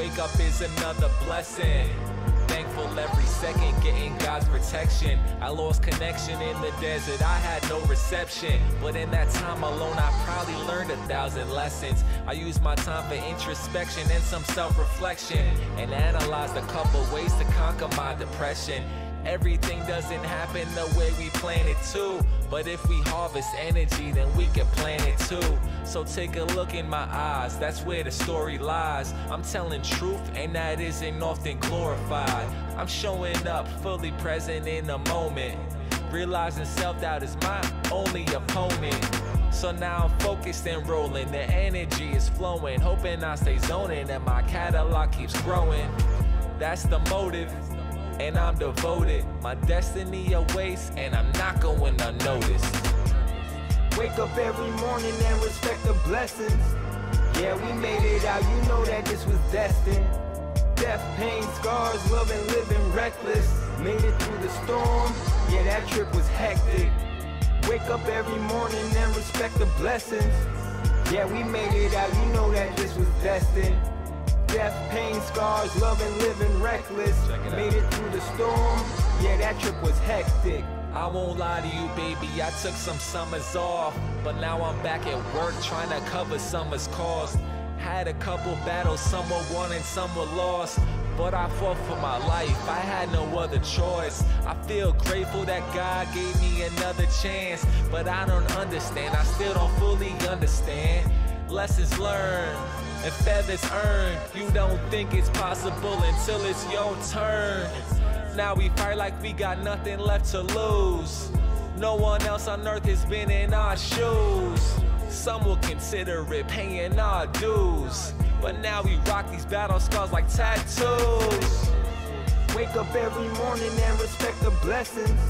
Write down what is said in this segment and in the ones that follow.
wake up is another blessing. Thankful every second, getting God's protection. I lost connection in the desert, I had no reception. But in that time alone, I probably learned a thousand lessons. I used my time for introspection and some self reflection, and analyzed a couple ways to conquer my depression. Everything doesn't happen the way we plan it to. But if we harvest energy, then we can plan it too. So take a look in my eyes, that's where the story lies. I'm telling truth, and that isn't often glorified. I'm showing up fully present in the moment. Realizing self doubt is my only opponent. So now I'm focused and rolling, the energy is flowing. Hoping I stay zoning and my catalog keeps growing. That's the motive and I'm devoted. My destiny awaits, and I'm not going unnoticed. Wake up every morning and respect the blessings. Yeah, we made it out, you know that this was destined. Death, pain, scars, love and living reckless. Made it through the storm, yeah, that trip was hectic. Wake up every morning and respect the blessings. Yeah, we made it out, you know that this was destined. Death, pain, scars, love and living reckless. It. Made it through the storm, yeah, that trip was hectic. I won't lie to you, baby. I took some summers off, but now I'm back at work trying to cover summer's cost. Had a couple battles, some were won and some were lost. But I fought for my life, I had no other choice. I feel grateful that God gave me another chance. But I don't understand, I still don't fully understand. Lessons learned and feathers earned. You don't think it's possible until it's your turn. Now we fight like we got nothing left to lose. No one else on earth has been in our shoes. Some will consider it paying our dues. But now we rock these battle scars like tattoos. Wake up every morning and respect the blessings.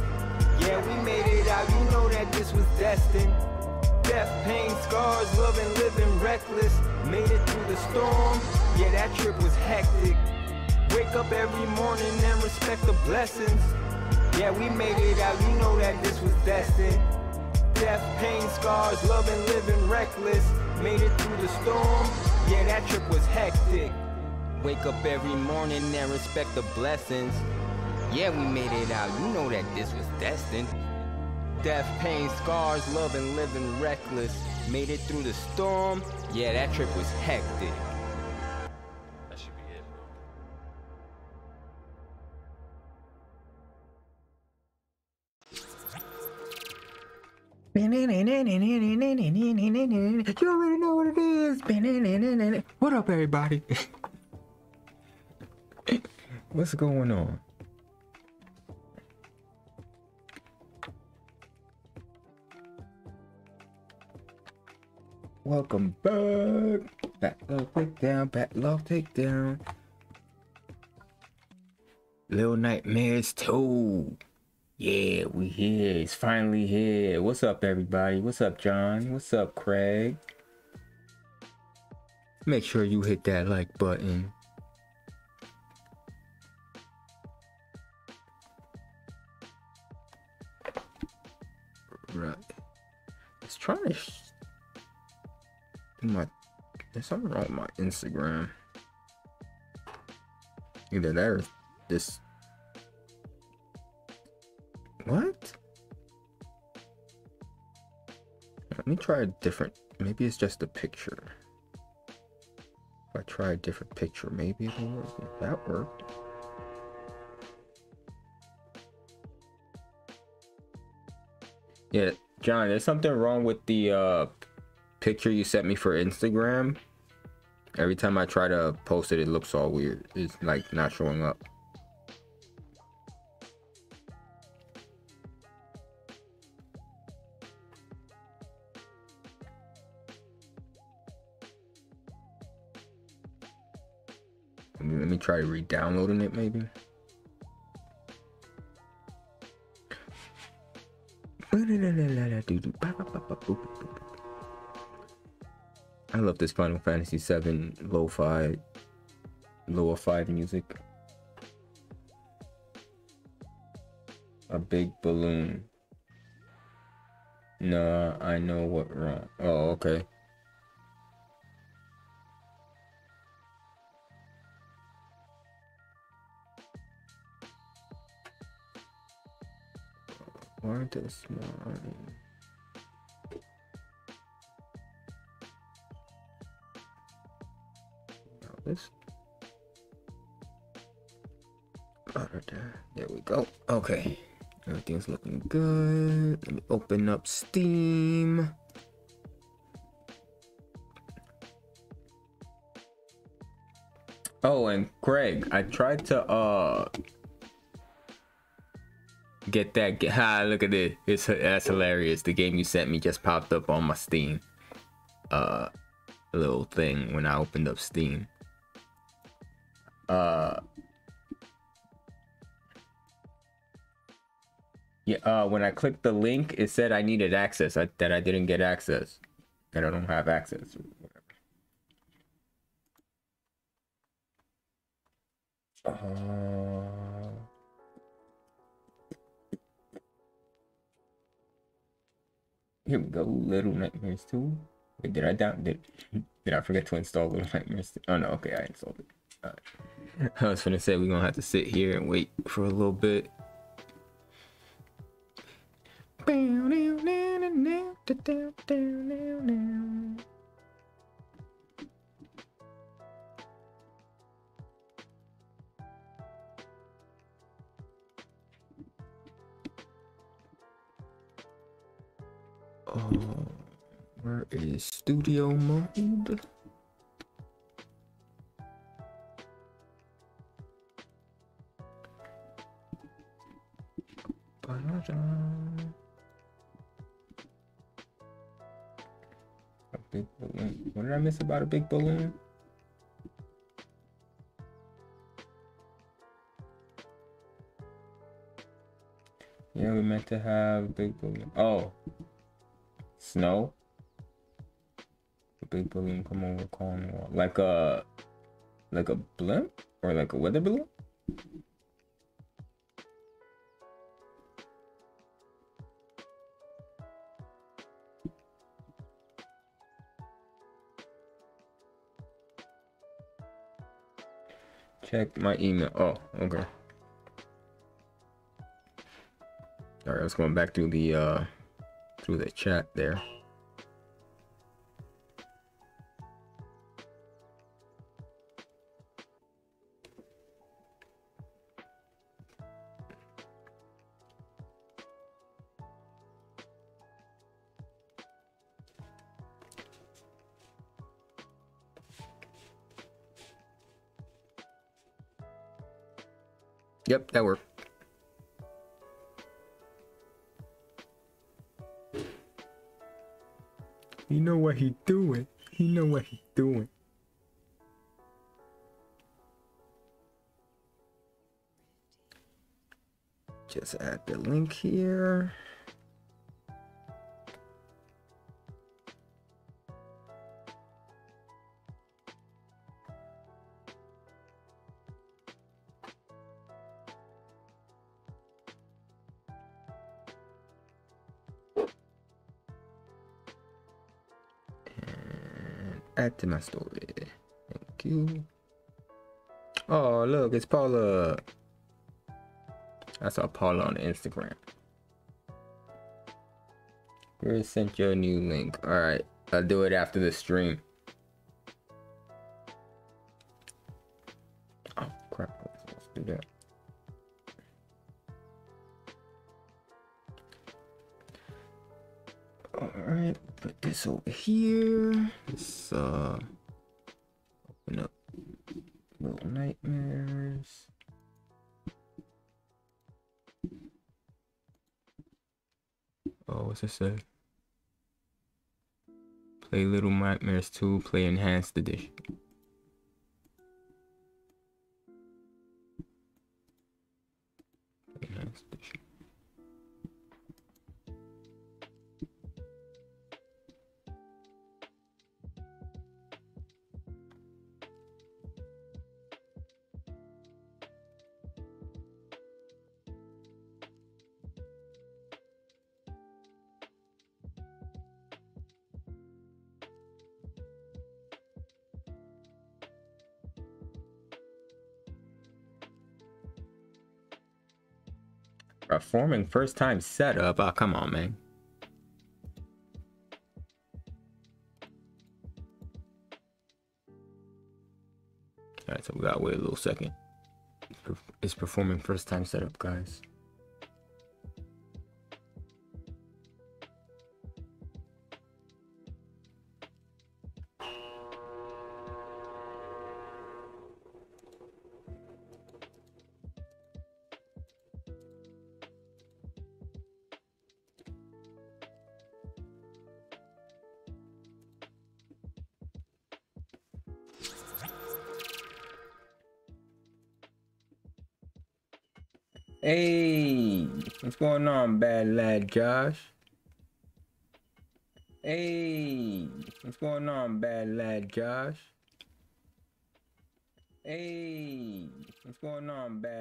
Yeah, we made it out, you know that this was destined. Death, pain, scars, love and living reckless. Made it through the storm, yeah, that trip was hectic. Wake up every morning and respect the blessings. Yeah, we made it out, you know that this was destined. Death, pain, scars, love and living reckless. Made it through the storm, yeah, that trip was hectic. Wake up every morning and respect the blessings. Yeah, we made it out, you know that this was destined. Death, pain, scars, love and living reckless. Made it through the storm, yeah, that trip was hectic. That should be it, bro. You already know what it is. What up, everybody? What's going on? Welcome back. Backlog takedown, backlog takedown. Little Nightmares 2. Yeah, we here. It's finally here. What's up, everybody? What's up, John? What's up, Craig? Make sure you hit that like button. Right. It's trying to. My. There's something wrong with my Instagram. Either that or this what? Let me try a different. Maybe it's just a picture. If I try a different picture, maybe it'll work. If that worked. Yeah, John, there's something wrong with the uh, picture you sent me for Instagram. Every time I try to post it, it looks all weird. It's like not showing up. Let me, try re-downloading it maybe. I love this Final Fantasy VII lo-fi, lo-fi music. A big balloon. Nah, I know what wrong. Oh, okay. Why does my there we go. Okay. Everything's looking good. Let me open up steam. Oh and craig i tried to uh get that ha look at it. It's that's hilarious. The game you sent me just popped up on my steam uh little thing when i opened up steam uh yeah uh when i clicked the link it said i needed access I, that i didn't get access that i don't have access uh Here we go, Little Nightmares 2. Wait, did I down did did I forget to install Little Nightmares? 2? Oh no, okay, I installed it. I was gonna say we're gonna have to sit here and wait for a little bit. Oh, where is studio mode? A big balloon. What did I miss about a big balloon? Yeah, we meant to have a big balloon. Oh, snow. A big balloon come over Cornwall, like a like a blimp or like a weather balloon. Check my email. Oh, okay. All right, I was going back through the uh through the chat there. The link here. And add to my story. Thank you. Oh, look, it's Paula. I saw Paula on Instagram. Here sent you a new link. Alright, I'll do it after the stream. It say? Play Little Nightmares 2, play Enhanced Edition. Performing first time setup. Oh, come on, man. Alright, so we gotta wait a little second. It's performing first time setup, guys. Going on, bad lad Josh? Hey, what's going on, bad lad Josh? Hey, what's going on, bad?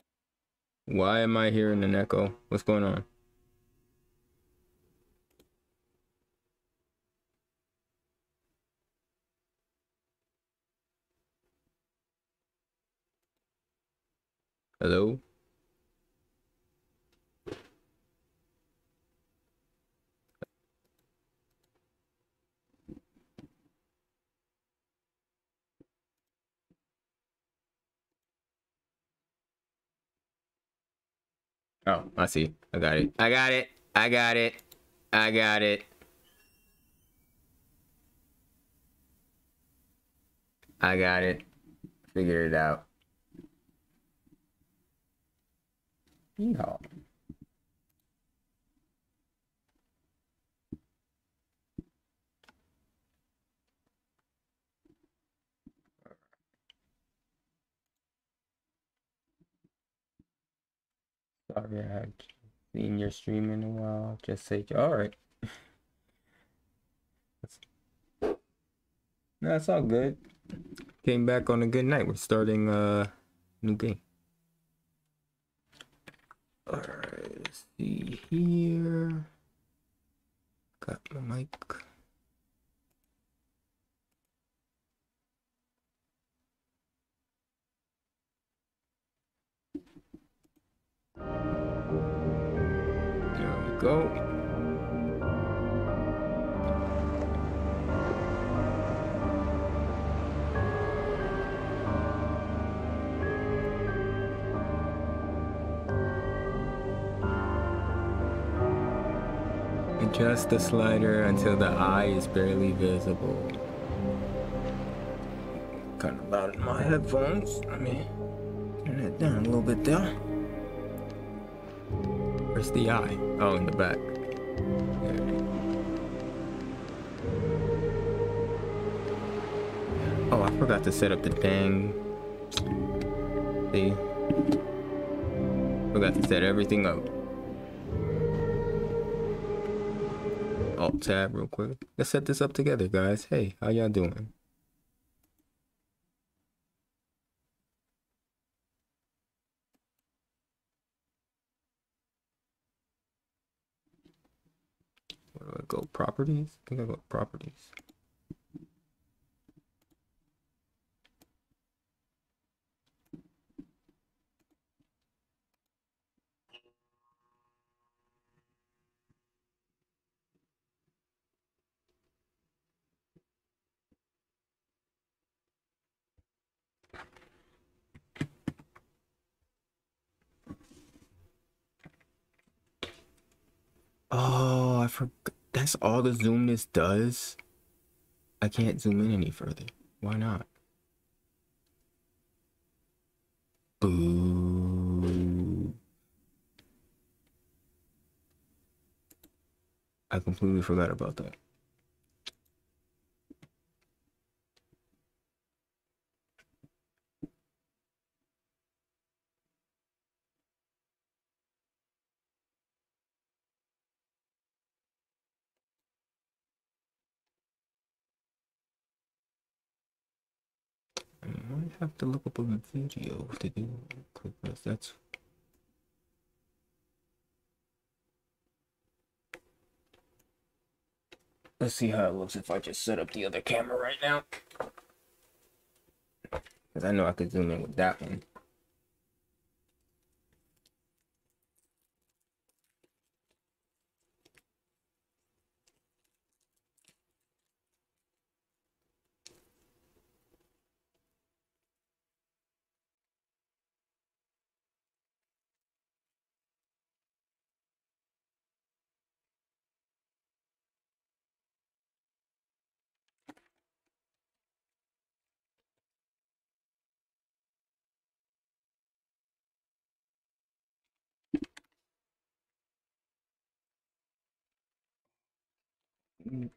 Why am I hearing an echo? What's going on? Hello? Oh, I see. I got it. I got it. I got it. I got it. I got it. Figured it out. Yeehaw. Sorry, I haven't seen your stream in a while. Just say, all right. That's, no, it's all good. Came back on a good night. We're starting uh new game. All right, let's see here. Got my mic. There we go. Adjust the slider until the eye is barely visible. Kind of loud in my headphones. Let me turn it down a little bit there. Where's the eye? Oh, in the back. Oh, I forgot to set up the dang. See? Forgot to set everything up. Alt tab real quick. Let's set this up together, guys. Hey, how y'all doing? I go? Properties? I think I go properties. Oh, I forgot. That's all the zoom this does. I can't zoom in any further. Why not? Boo. I completely forgot about that. I might have to look up a video to do this. That's Let's see how it looks if I just set up the other camera right now. Because I know I could zoom in with that one. Bring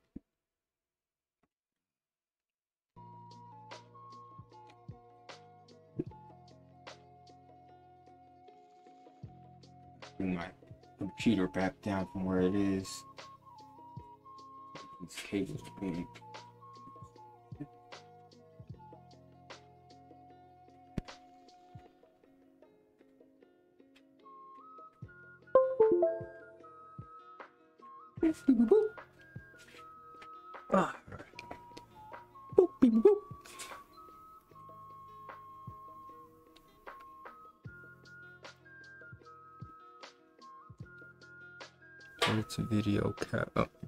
my computer back down from where it is. This cable's being Ah. Boop, beep, boop. It's a video cap. Oh.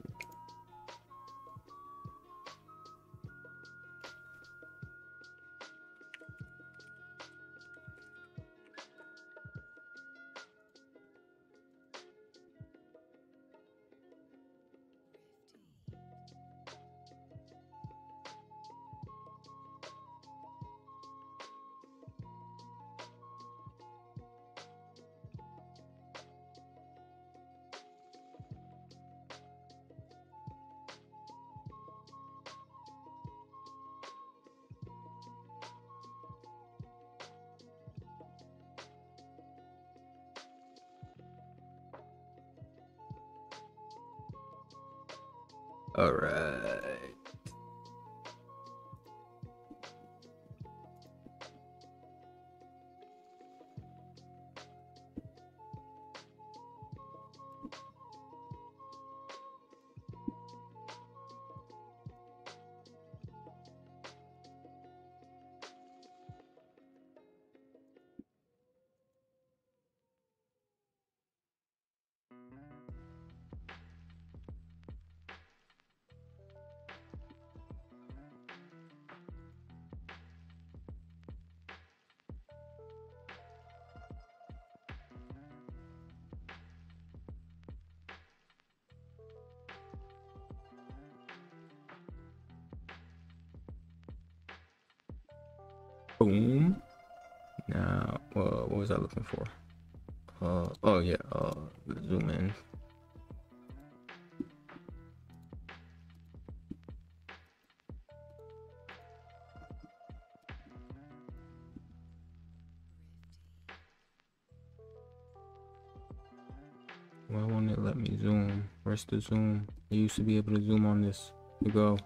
Was I looking for? Uh, oh yeah, uh, zoom in. Why won't it let me zoom? Where's the zoom? I used to be able to zoom on this. To go.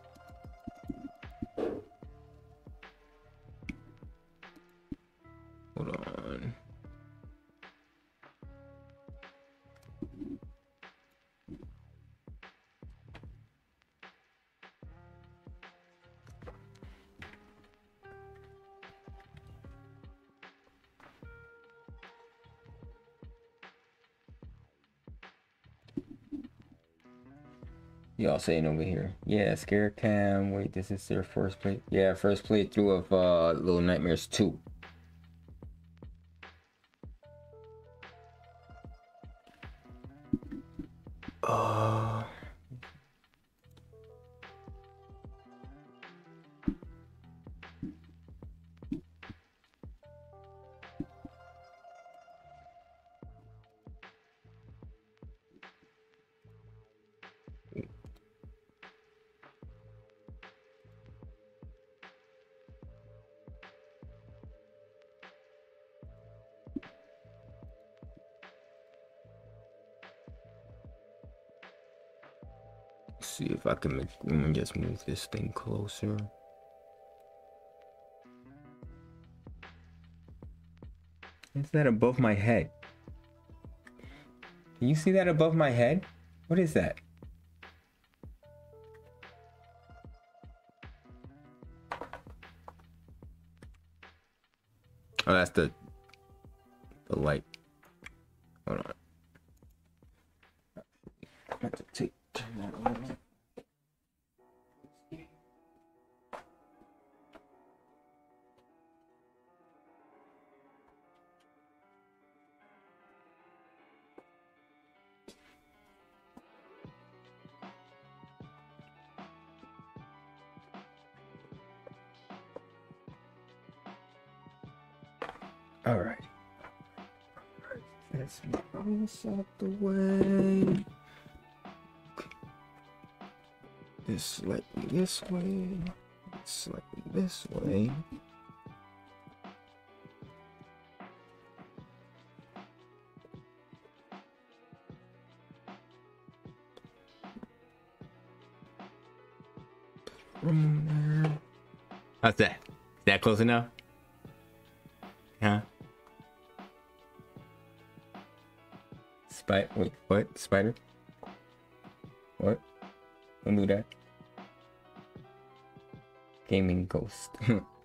Y'all saying over here. Yeah, Scare Cam. Wait, this is their first play. Yeah, first playthrough of uh Little Nightmares 2. Let me just move this thing closer. Is that above my head? Can you see that above my head? What is that? Oh, that's the out the way. this slightly this way, slightly this way. How's that? That close enough? Spider? Wait, what? Spider? What? Don't do that. Gaming Ghost.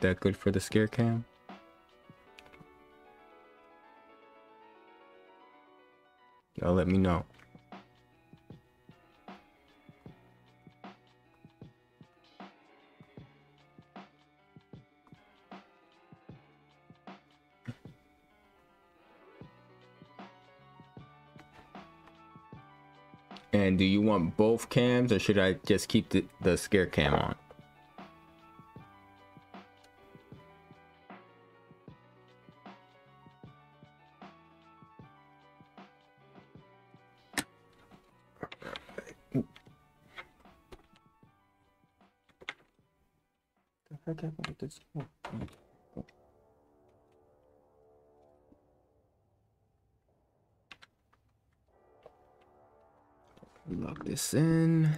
that good for the scare cam? Y'all let me know. And do you want both cams or should I just keep the, the scare cam on? This? Oh, this in.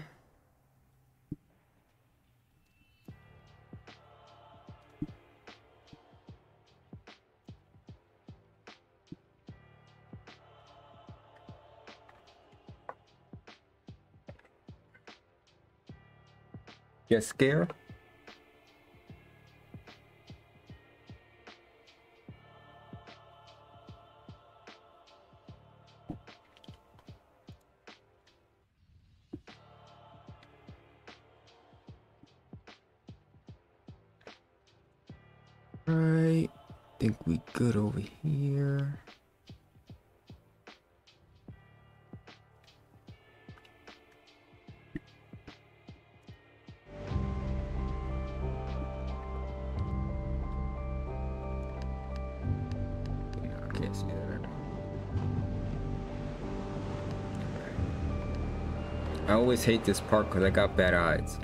Get scared? Right. Think we good over here. I always hate this part because I got bad eyes.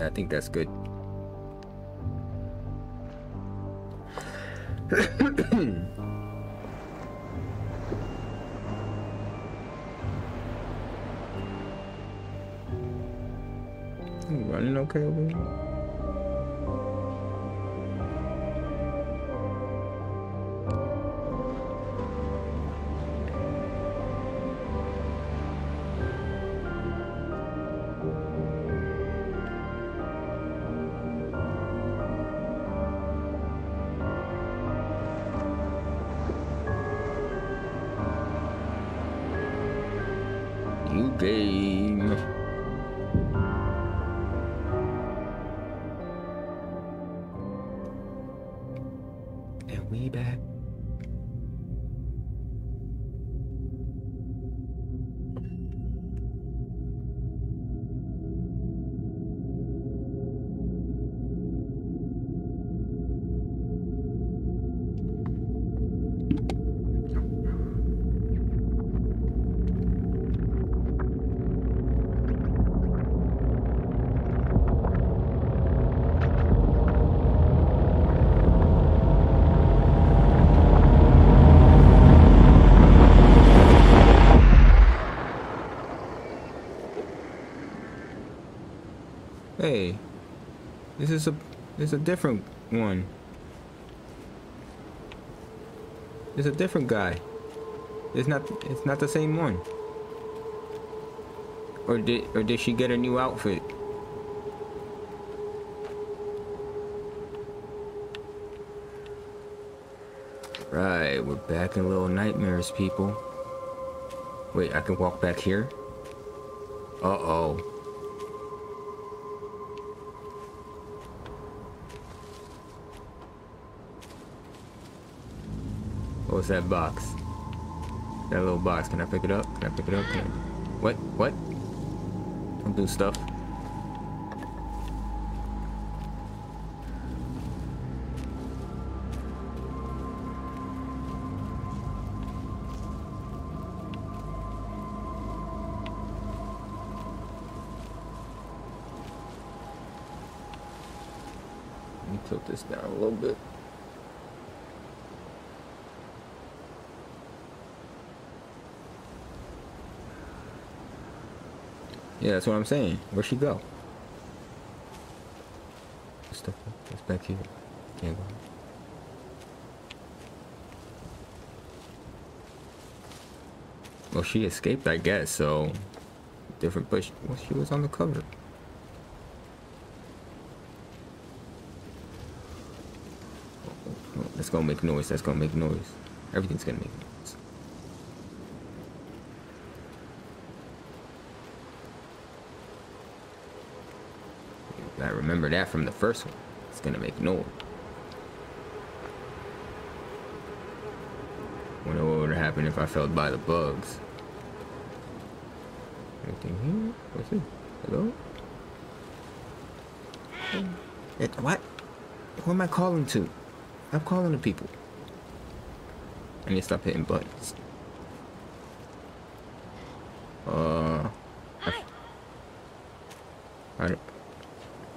I think that's good. Running okay over here? A different one. It's a different guy. It's not it's not the same one. Or did or did she get a new outfit? Right, we're back in Little Nightmares, people. Wait, I can walk back here? Uh-oh. That box? That little box. Can I pick it up? Can I pick it up? I... What? What? Don't do stuff. Yeah, that's what I'm saying. Where'd she go? Stuff that's back here. Can't go. Well, she escaped, I guess, so different place. Well, she was on the cover. That's gonna make noise. That's gonna make noise. Everything's gonna make noise. I remember that from the first one. It's gonna make noise. Wonder what would happen if I fell by the bugs. Anything here? What's it? Hello? It, what? Who am I calling to? I'm calling to people. I need to stop hitting buttons. Uh. I, I don't.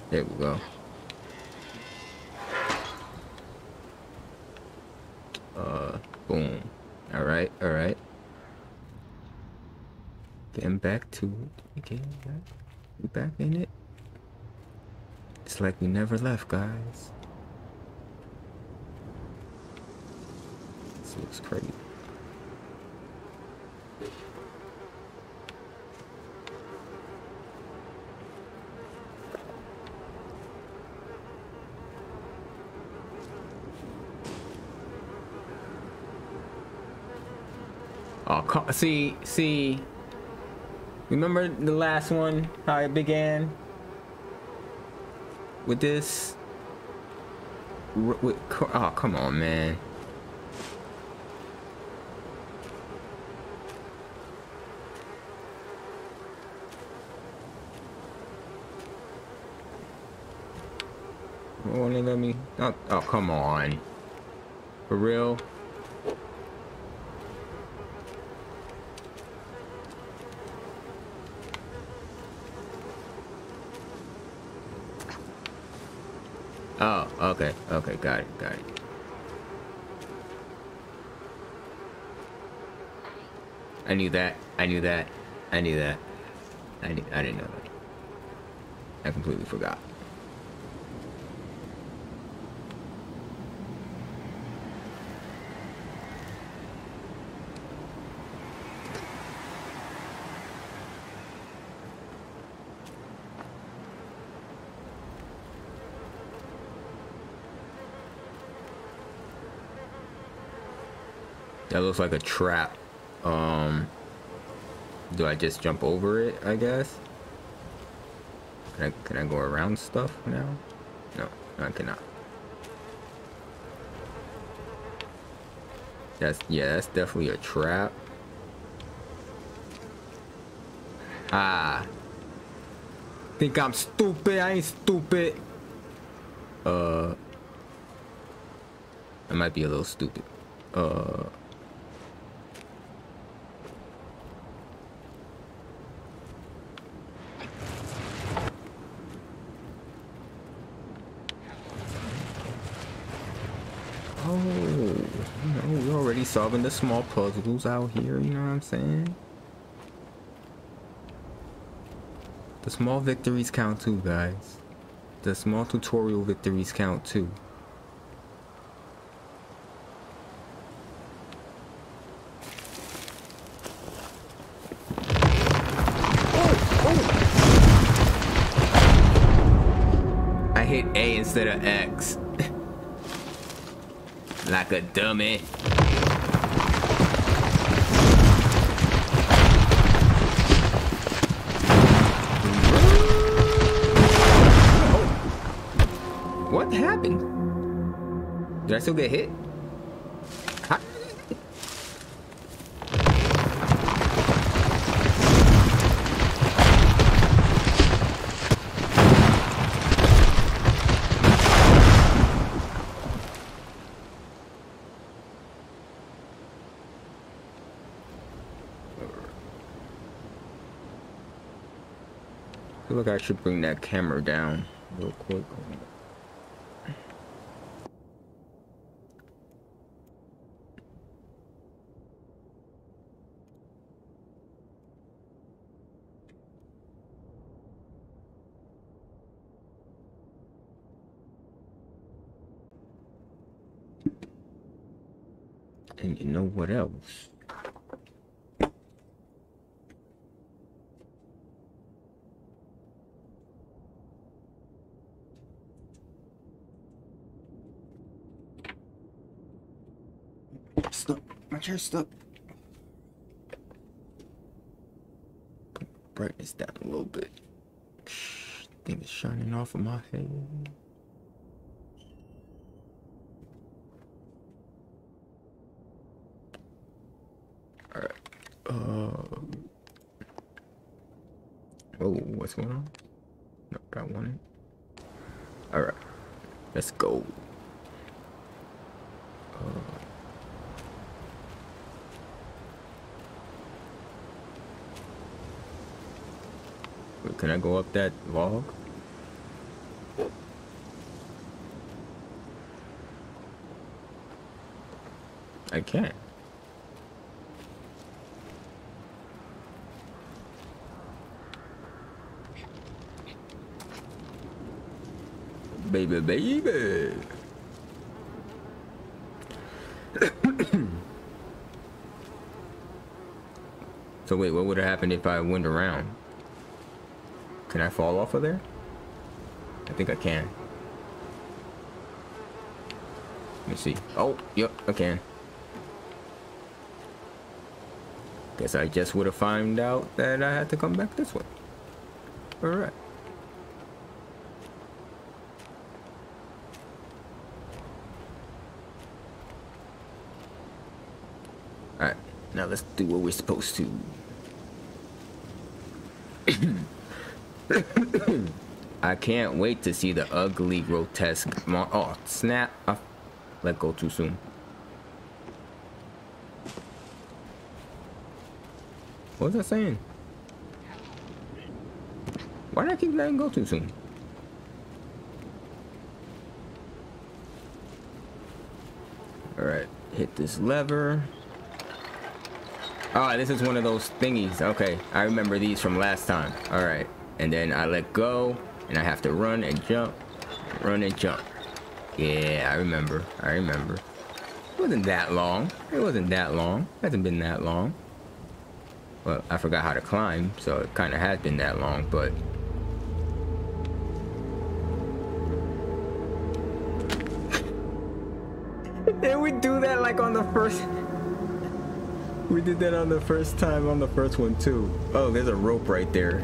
There we go. Uh, boom. All right, all right. Getting back to it. Getting back, we back in it. Like we never left, guys. This looks crazy. Oh, see, see. Remember the last one? How it began with this? With, oh, come on, man. Won't let me? Oh, oh, come on. For real? Oh, okay, okay, got it, got it. I knew that. I knew that. I knew that. I knew, I didn't know that. I completely forgot. That looks like a trap. Um, do I just jump over it? I guess. Can I can I go around stuff now? No, I cannot. That's yeah, that's definitely a trap. Ah. Think I'm stupid? I ain't stupid. Uh. I might be a little stupid. Uh. Oh, you know, we're already solving the small puzzles out here, you know what I'm saying? The small victories count too, guys. The small tutorial victories count too. I hit A instead of X. like a dummy. I still get hit? I feel like I should bring that camera down real quick. Know what else? Stuck. My chair's stuck. Brightness down a little bit. Thing is shining off of my head. Oh, what's going on? No, that one. Alright. Let's go. Uh, can I go up that log? I can't. Baby, baby. so wait, what would have happened if I went around? Can I fall off of there? I think I can. Let me see. Oh, yep, I can. Guess I just would have found out that I had to come back this way. Alright. Alright, now let's do what we're supposed to. I can't wait to see the ugly, grotesque Oh, snap. I let go too soon. What was I saying? Why did I keep letting go too soon? Alright, hit this lever. Oh, this is one of those thingies. Okay, I remember these from last time. Alright, and then I let go, and I have to run and jump, run and jump. Yeah, I remember. I remember. It wasn't that long. It wasn't that long. It hasn't been that long. Well, I forgot how to climb, so it kind of has been that long, but... did that on the first time on the first one too. Oh, there's a rope right there.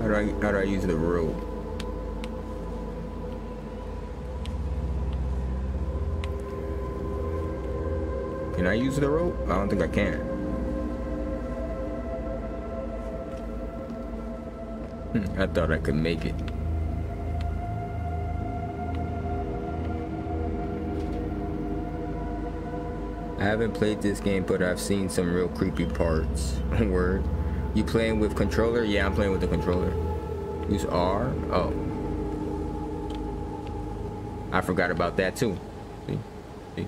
How do I how do I use the rope? Can I use the rope? I don't think I can. Hmm, I thought I could make it. I haven't played this game, but I've seen some real creepy parts. Word. You playing with controller? Yeah, I'm playing with the controller. Use R? Oh. I forgot about that too. See? See?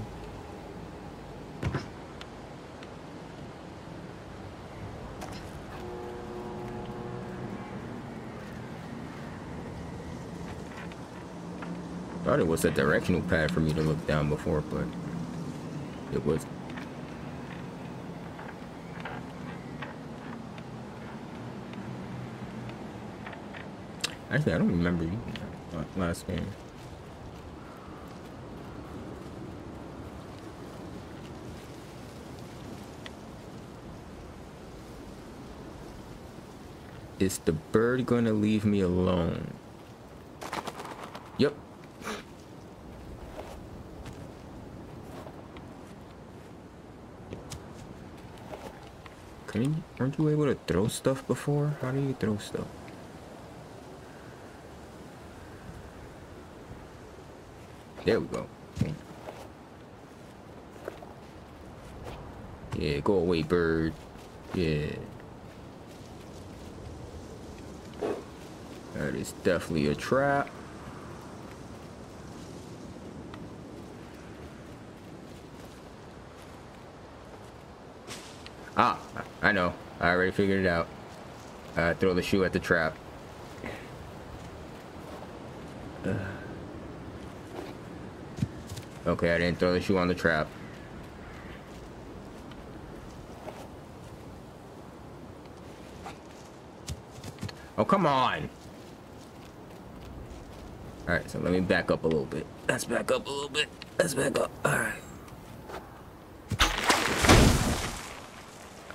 Thought it was a directional pad for me to look down before, but it was. Actually, I don't remember that last game. Is the bird gonna leave me alone? Aren't you able to throw stuff before? How do you throw stuff? There we go. Okay. Yeah, go away, bird. Yeah. That is definitely a trap. I already figured it out. Uh, throw the shoe at the trap. Okay, I didn't throw the shoe on the trap. Oh, come on. All right, so let me back up a little bit. Let's back up a little bit. Let's back up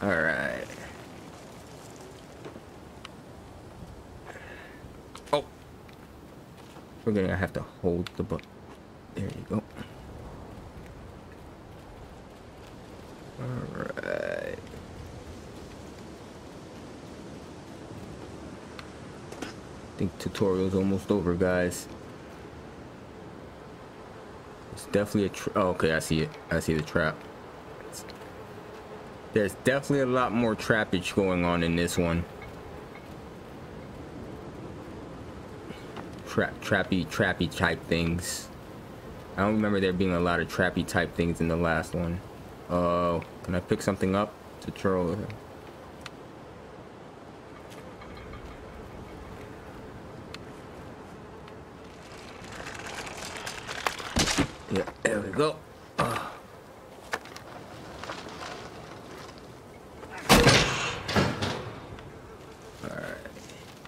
right. Oh. We're gonna have to hold the button. There you go. Alright. I think tutorial's almost over, guys. It's definitely a trap. oh, okay, I see it. I see the trap. There's definitely a lot more trappage going on in this one. Trap, trappy, trappy type things. I don't remember there being a lot of trappy type things in the last one. Uh, can I pick something up to throw? Yeah, there we go. Uh.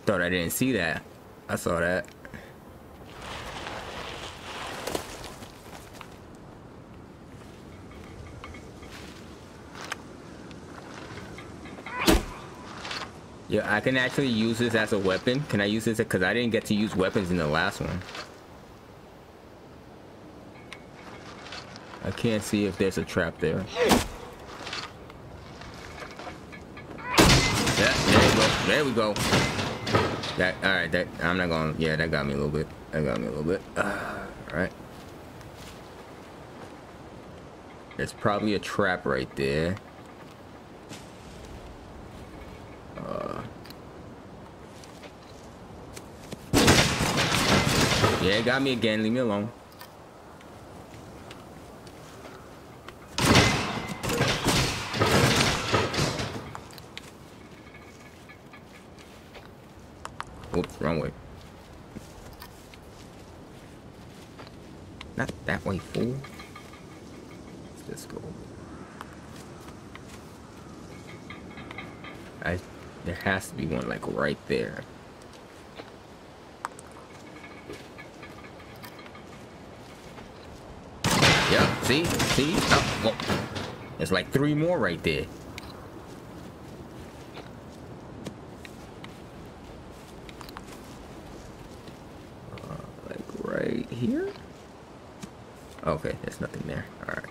Thought I didn't see that. I saw that. Yeah, I can actually use this as a weapon. Can I use this? Because I didn't get to use weapons in the last one. I can't see if there's a trap there. Yeah, there we go. There we go. That, all right, that, I'm not going, yeah, that got me a little bit. That got me a little bit. Uh, all right. There's probably a trap right there. Yeah, it got me again. Leave me alone. Oops, wrong way. Not that way, fool. Let's just go. I, there has to be one like right there. Yep, see? See? Oh, there's like three more right there. Uh, like right here? Okay, there's nothing there. Alright.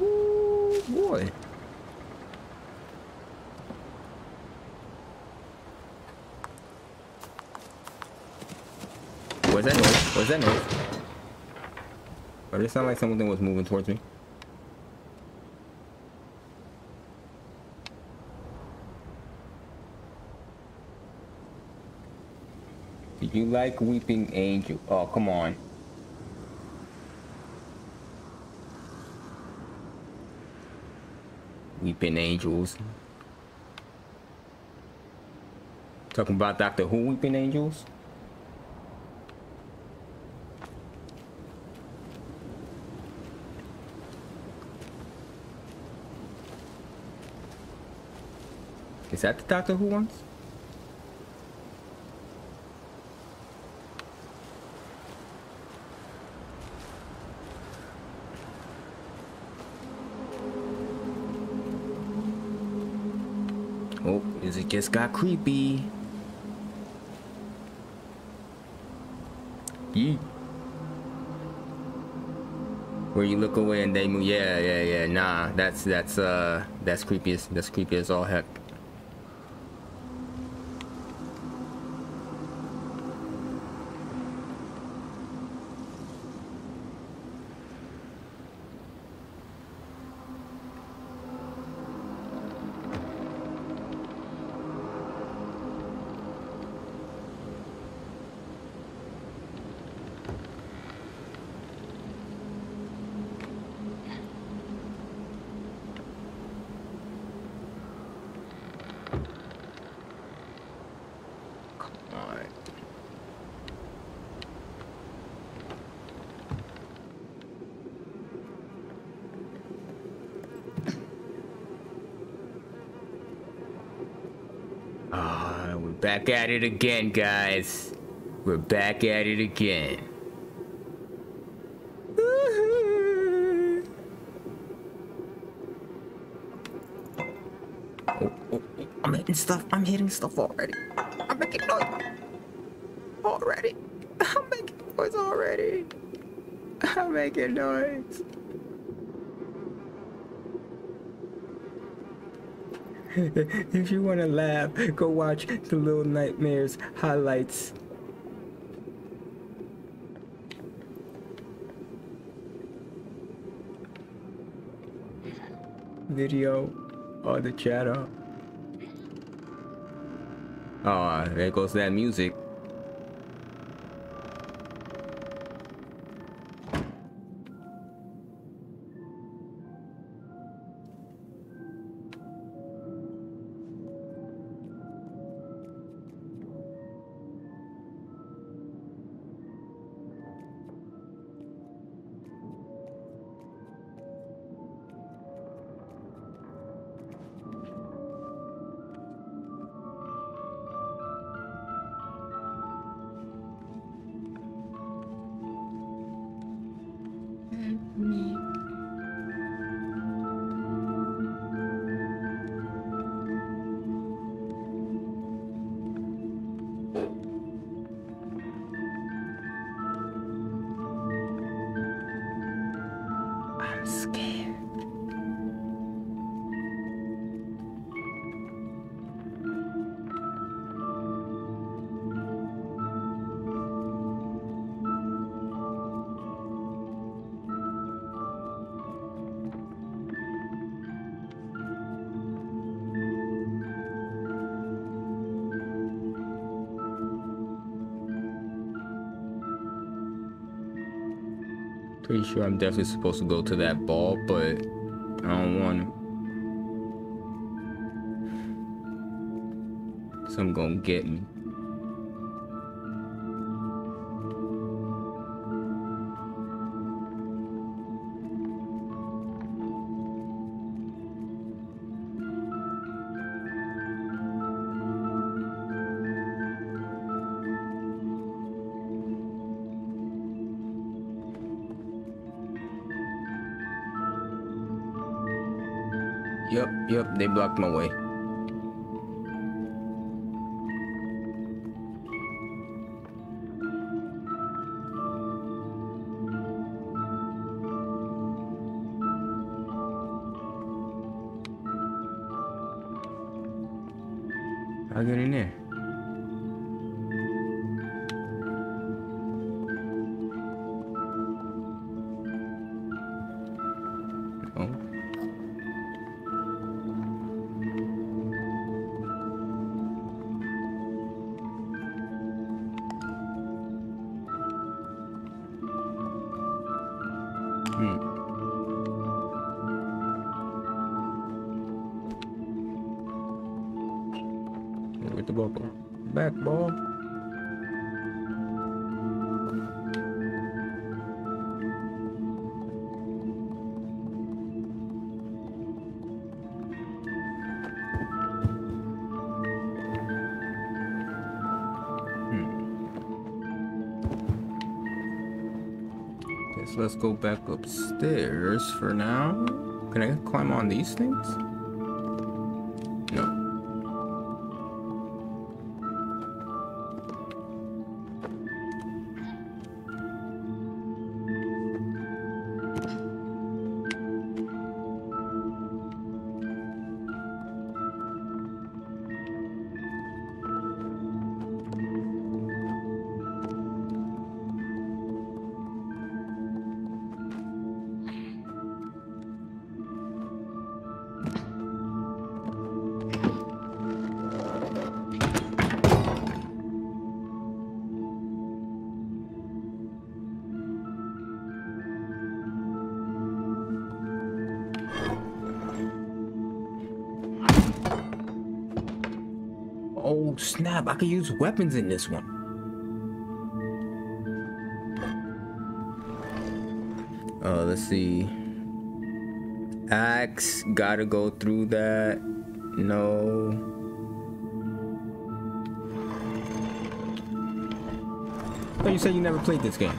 Ooh, boy. What's that noise? What's that noise? It sound like something was moving towards me? You like Weeping Angel? Oh, come on. Weeping Angels. Talking about Doctor Who Weeping Angels? Is that the Doctor Who ones? Oh, is it just got creepy? Yeet. Where you look away and they move. Yeah, yeah, yeah. Nah, that's that's uh that's creepy as that's creepy as all heck. Back at it again, guys. We're back at it again. I'm hitting stuff. I'm hitting stuff already. I'm making noise already. I'm making noise already. I'm making noise. if you want to laugh, go watch the Little Nightmares highlights. Video or the chat up. Oh, there goes that music. Sure I'm definitely supposed to go to that ball, but I don't want to. Some gonna get me. They blocked my way. Go back upstairs for now. Can I climb on these things? Oh snap, I could use weapons in this one. Uh, let's see. Axe, gotta go through that. No. Oh, you said you never played this game.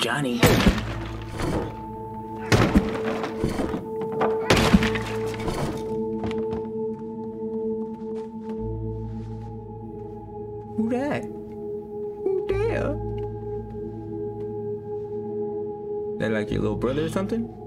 Johnny. Who that? Who there? That like your little brother or something?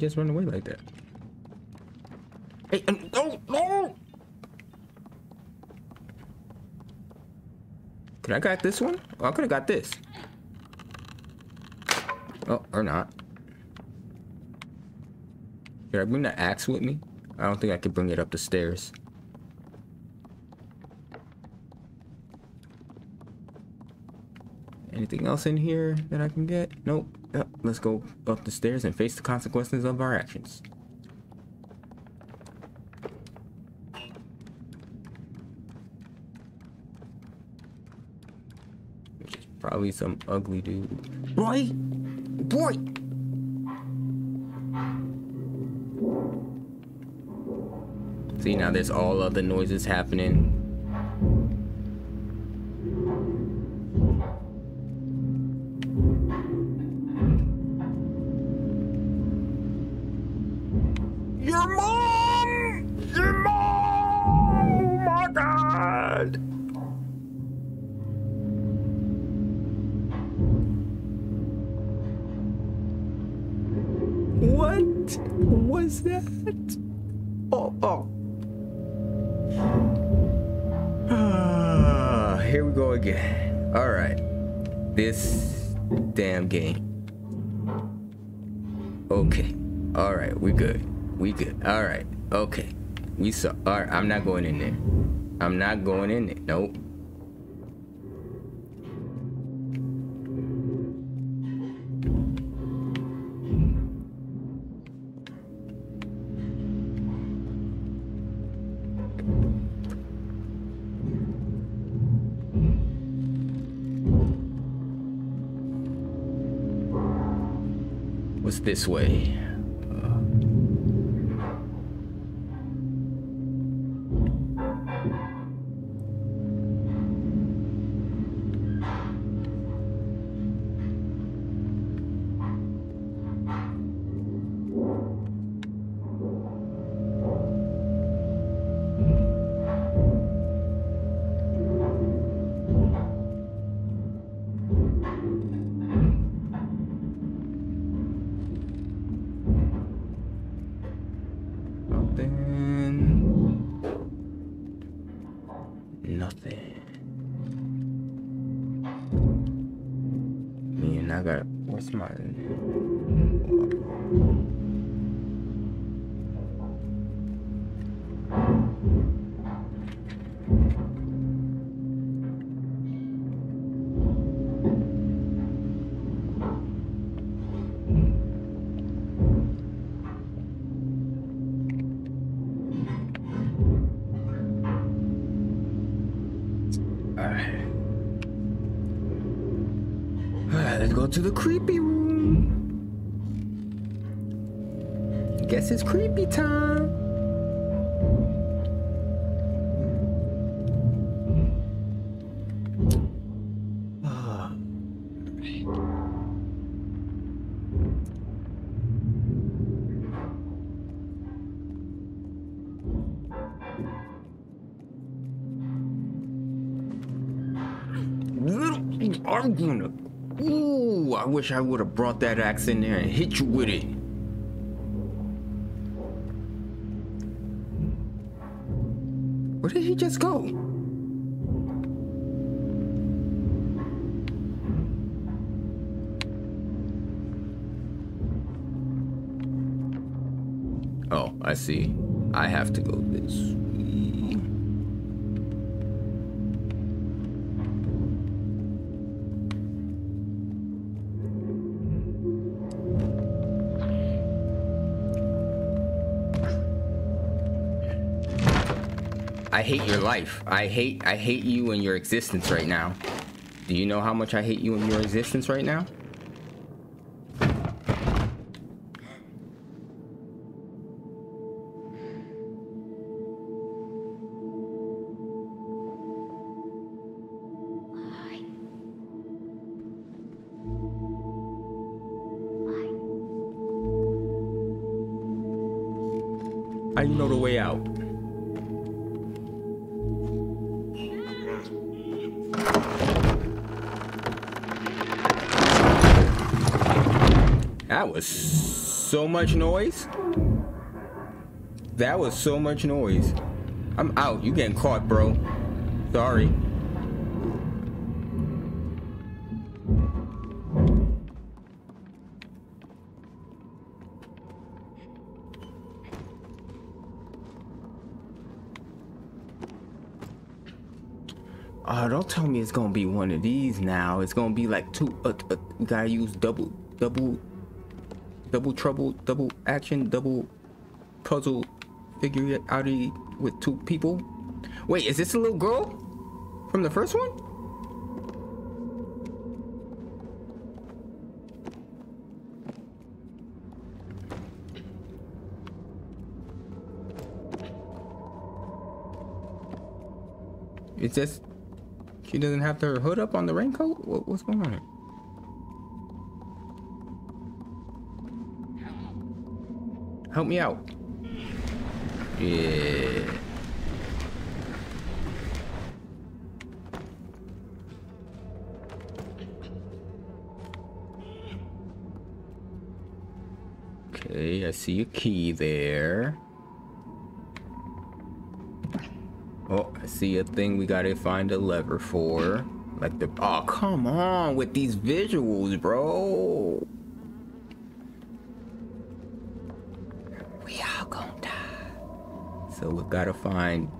Just run away like that. Hey, no, no! Could I got this one? Oh, I could have got this. Oh, or not. Should I bring the axe with me? I don't think I could bring it up the stairs. Anything else in here that I can get? Nope. Yep. Let's go up the stairs and face the consequences of our actions. Which is probably some ugly dude. Boy! Boy! See, now there's all other noises happening. I'm not going in there. Nope. What's this way? Wish I would have brought that axe in there and hit you with it. Where did he just go? Oh, I see. I have to go this I hate your life. I hate I hate you and your existence right now. Do you know how much I hate you and your existence right now? Much noise. That was so much noise. I'm out. You getting caught, bro. Sorry. Oh, don't tell me it's gonna be one of these now. It's gonna be like two. Uh, uh, gotta use double, double, double trouble, double action, double puzzle. Figure out with two people. Wait, is this a little girl from the first one? It's just she doesn't have her hood up on the raincoat? What, what's going on here? Help me out. Yeah. Okay, I see a key there. Oh, I see a thing we gotta find a lever for. Like the, oh, come on with these visuals, bro. We all gonna die. So we gotta find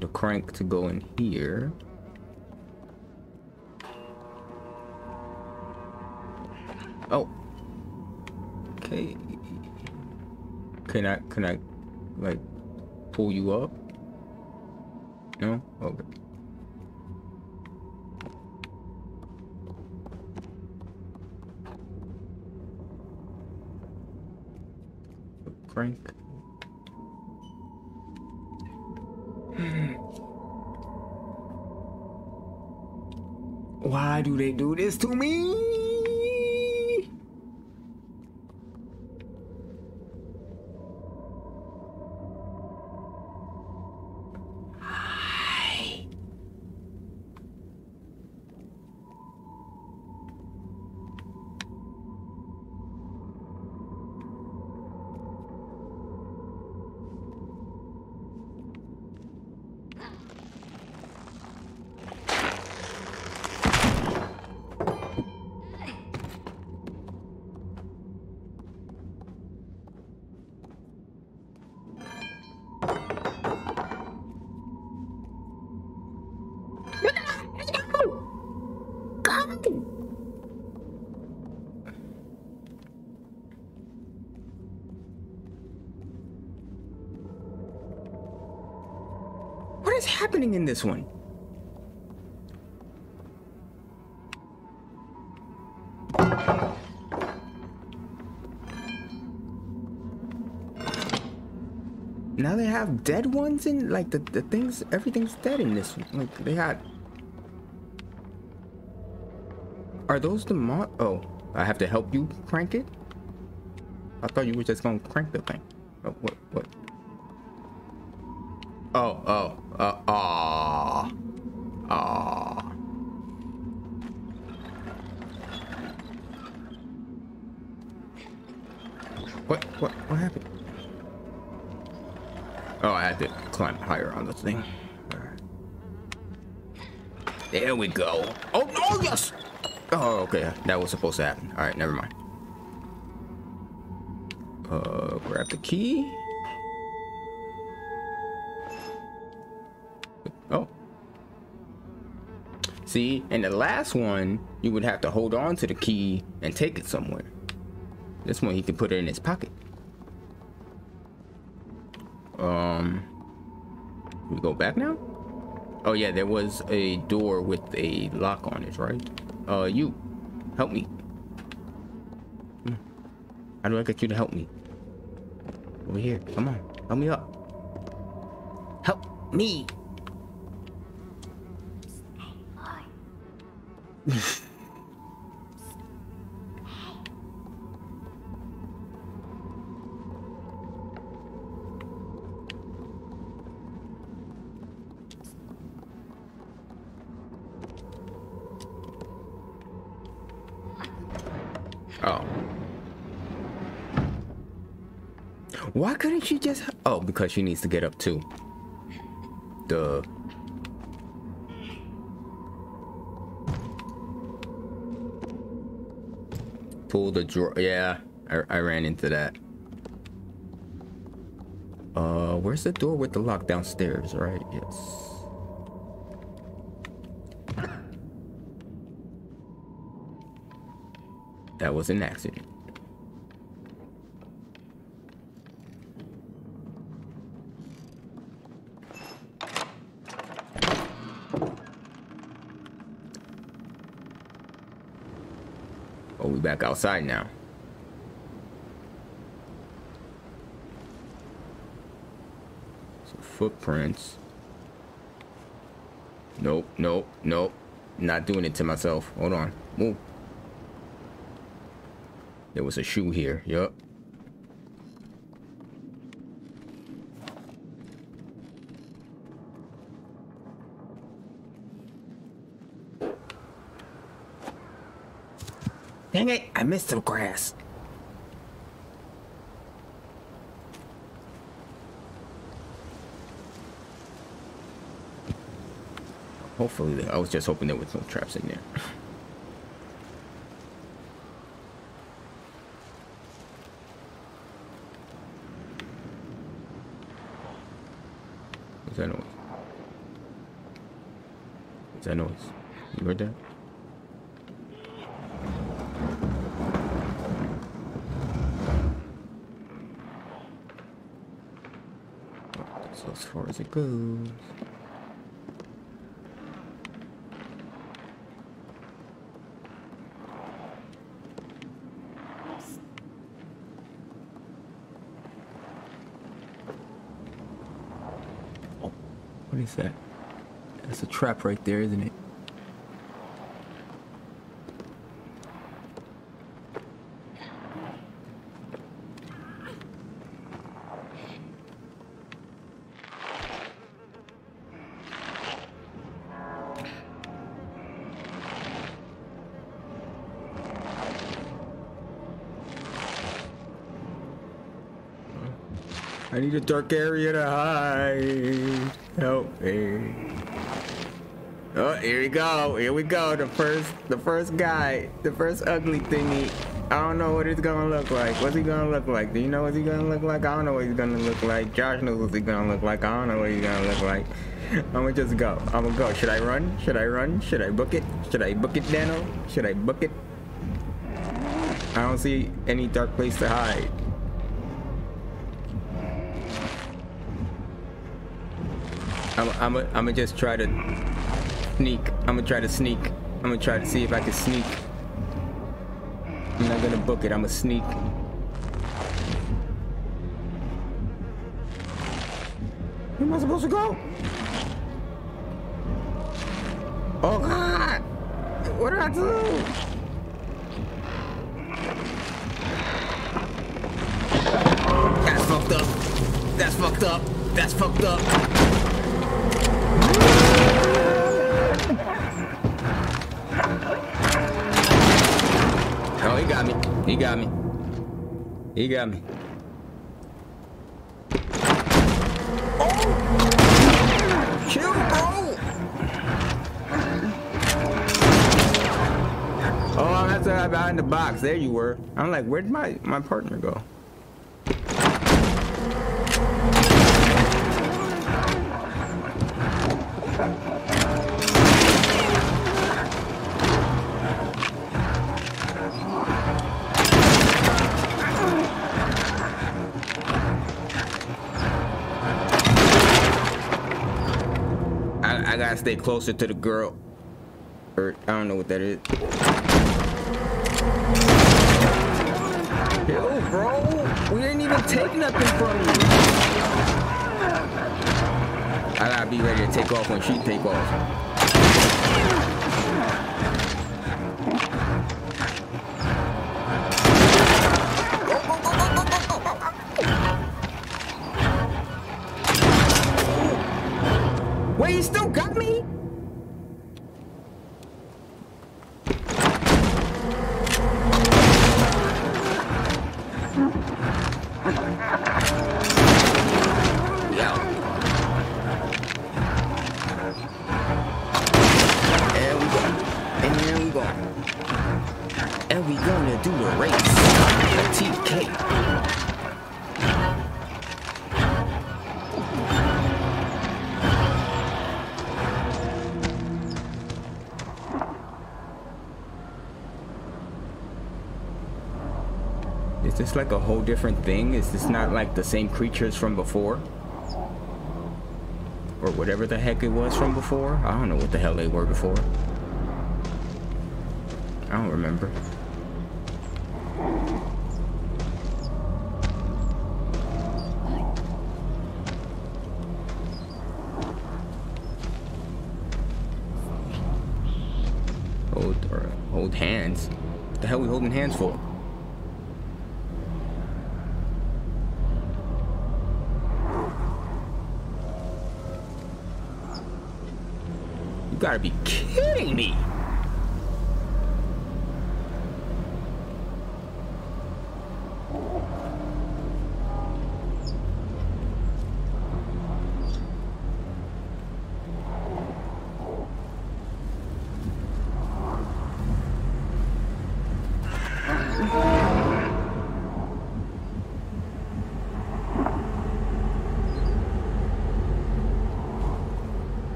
the crank to go in here. Oh. Okay. Can I, can I, like, pull you up? No? Okay. Crank. Why do they do this to me? This one? Now they have dead ones in like the, the things everything's dead in this one. Like they had Are those the mod oh, I have to help you crank it? I thought you were just gonna crank the thing. Oh, what what Oh, oh, uh, aw. Aw. What, what, what happened? Oh, I had to climb higher on the thing. There we go. Oh, no, yes! Oh, okay, that was supposed to happen. All right, never mind. Uh, grab the key. Oh. See, and the last one, you would have to hold on to the key and take it somewhere. This one, he can put it in his pocket. Um, we go back now? Oh yeah, there was a door with a lock on it, right? Uh, you, help me. Hmm. How do I get you to help me? Over here, come on, help me up. Help me. Oh. Why couldn't she just? Oh, because she needs to get up too. Duh. Pull the drawer. Yeah, I, I ran into that. Uh, where's the door with the lock downstairs? Right. Yes. That was an accident. Oh, we back outside now. So footprints. Nope, nope, nope. Not doing it to myself. Hold on. Move. There was a shoe here. Yup. Dang it, I missed the grass. Hopefully, I was just hoping there was no traps in there. What's that noise? What's that noise? You heard that? So goes. Oh, what is that? That's a trap right there, isn't it? Dark area to hide. Help me. Oh, here we go. Here we go. The first, the first guy, the first ugly thingy. I don't know what it's gonna look like. What's he gonna look like? Do you know what he's gonna look like? I don't know what he's gonna look like. Josh knows what he's gonna look like. I don't know what he's gonna look like. I'm gonna just go. I'm gonna go. Should I run? Should I run? Should I book it? Should I book it, Dano? Should I book it? I don't see any dark place to hide. I'm, I'm, I'm gonna just try to sneak. I'm gonna try to sneak. I'm gonna try to see if I can sneak. I'm not gonna book it. I'm gonna sneak. Where am I supposed to go? Oh God! What did I do? That's fucked up. That's fucked up. That's fucked up. He got me. Oh! Chill, bro! Oh, uh, behind the box. There you were. I'm like, where'd my, my partner go? Gotta stay closer to the girl. Or I don't know what that is. Yo, bro, we didn't even take nothing from you. I gotta be ready to take off when she take off. Is this like a whole different thing? Is this not like the same creatures from before? Or whatever the heck it was from before? I don't know what the hell they were before. I don't remember. Hold or hold hands. What the hell we holding hands for? You gotta be kidding me.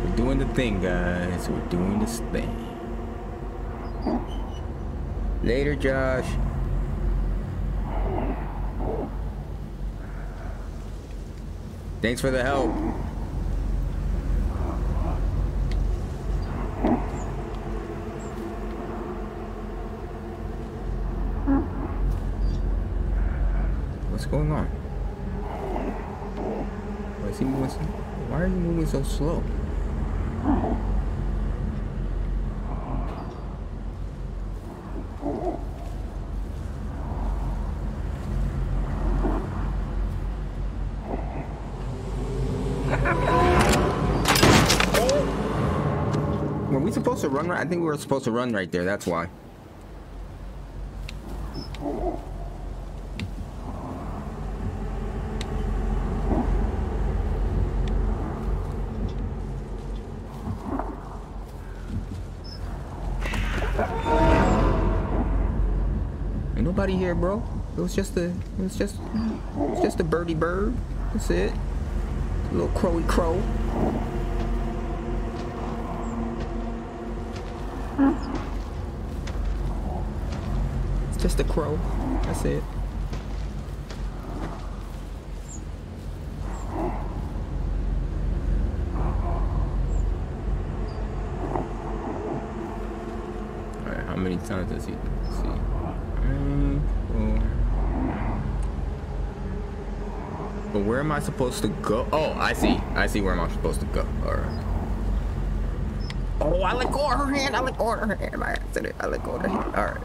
We're doing the thing, guys. We're doing this thing. Later, Josh. Thanks for the help. What's going on? Why is he moving Why are you moving so slow? Were we supposed to right? I think we were supposed to run right there, that's why. Ain't nobody here, bro. It was just a, it was just, it was just a birdie bird. That's it. A little crowy crow. It's just a crow. That's it. Alright, how many times does he see? Four. But where am I supposed to go? Oh, I see. I see where I'm supposed to go. Alright. Oh, I let go of her hand. I let go of her hand by accident. I let go of her hand.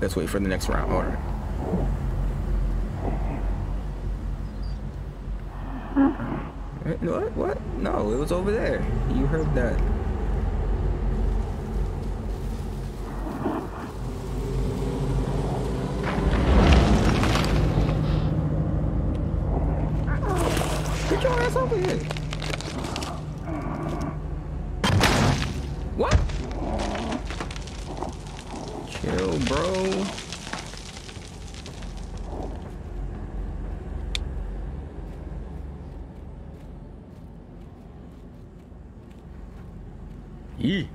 Let's wait for the next round. Alright. Eh, What? What? No, it was over there. You heard that. What's over here? What? Chill, bro. Yee.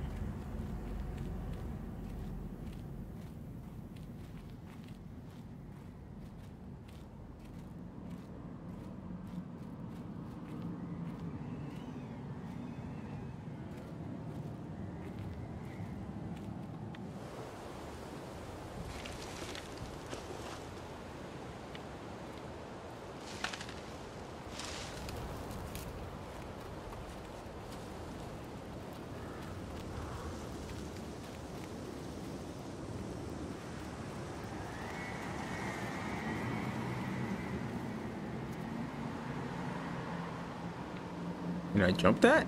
Can I jump that?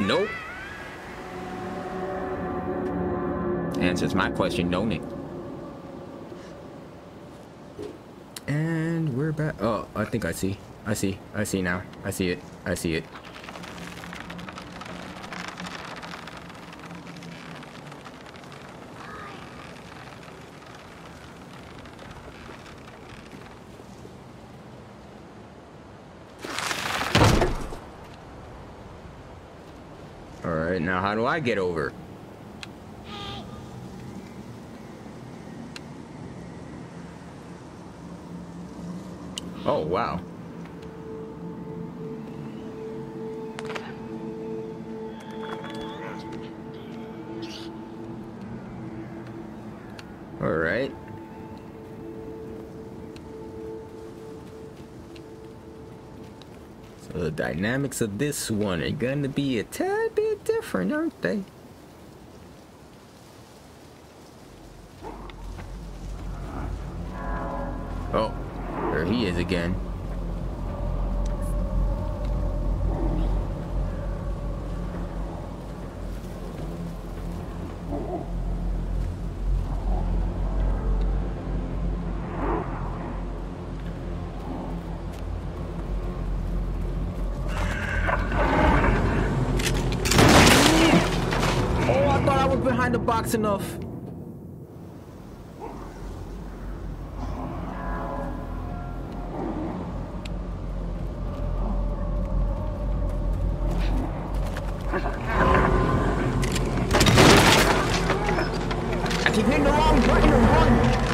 Nope. Answers my question, don't it? And we're back. Oh, I think I see. I see. I see now. I see it. I see it. All right, now how do I get over? Oh, wow. All right. So the dynamics of this one are gonna be a tad bit different, aren't they? Oh, there he is again. Oh, I thought I was enough. I keep hitting the wrong button and run.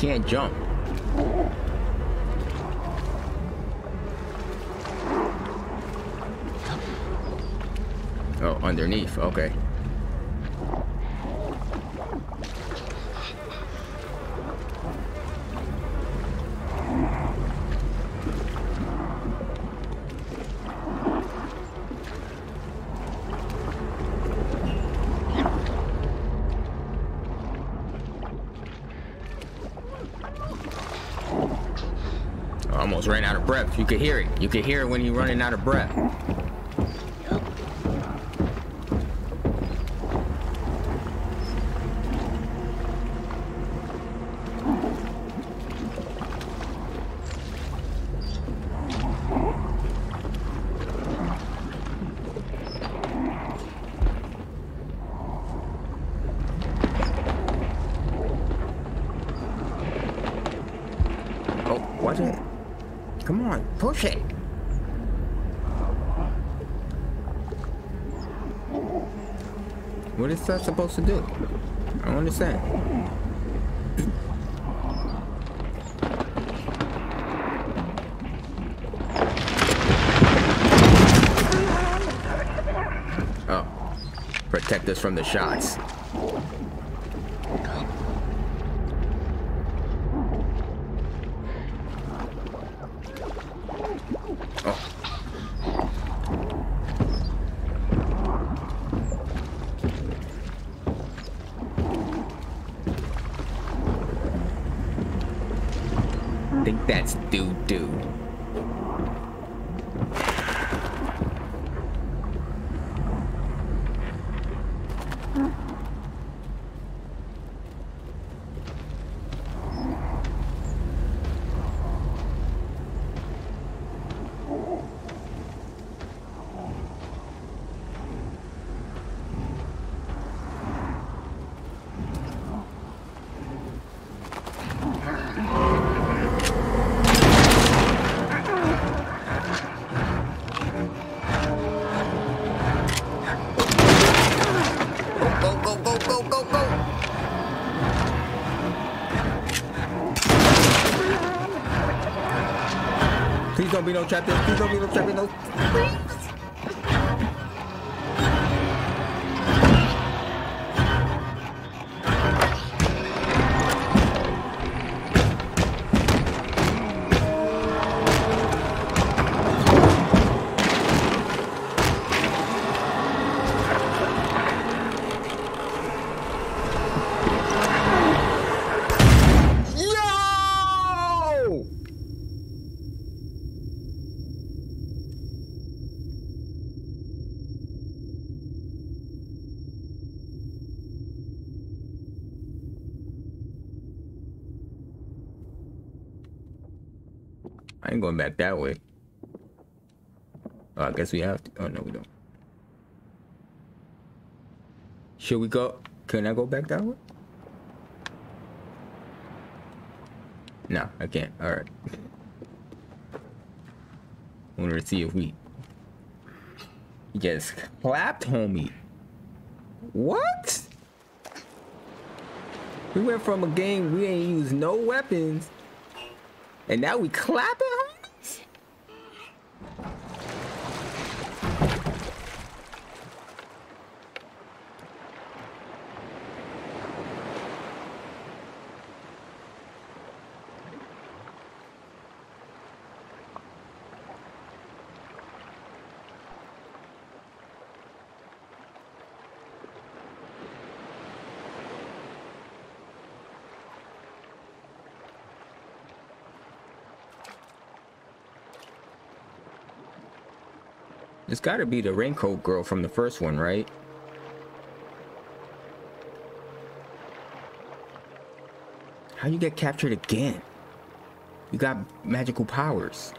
Can't jump. Oh, underneath. Okay. You could hear it. You could hear it when you're running out of breath. Oh, watch it. Come on, push it. What is supposed to do? I don't understand. Oh, protect us from the shots. Please don't be no trap in. Please don't be no trap in. No. Guess we have to. Oh, no, we don't. Should we go? Can I go back that way? No, I can't. All right. I Want to see if we gets clapped, homie. What? We went from a game we ain't used no weapons, and now we clapping, homies. It's got to be the raincoat girl from the first one, right? How you get captured again? You got magical powers.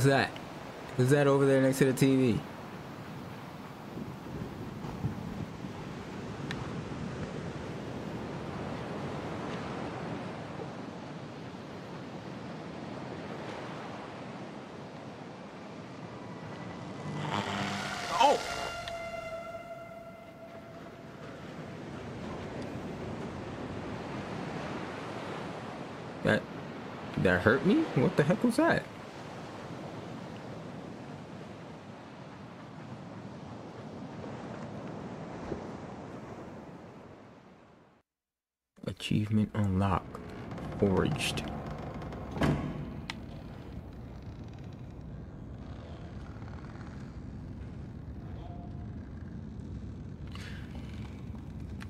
What's that? That over there next to the TV? Oh! That that hurt me? What the heck was that? Achievement unlocked. Forged.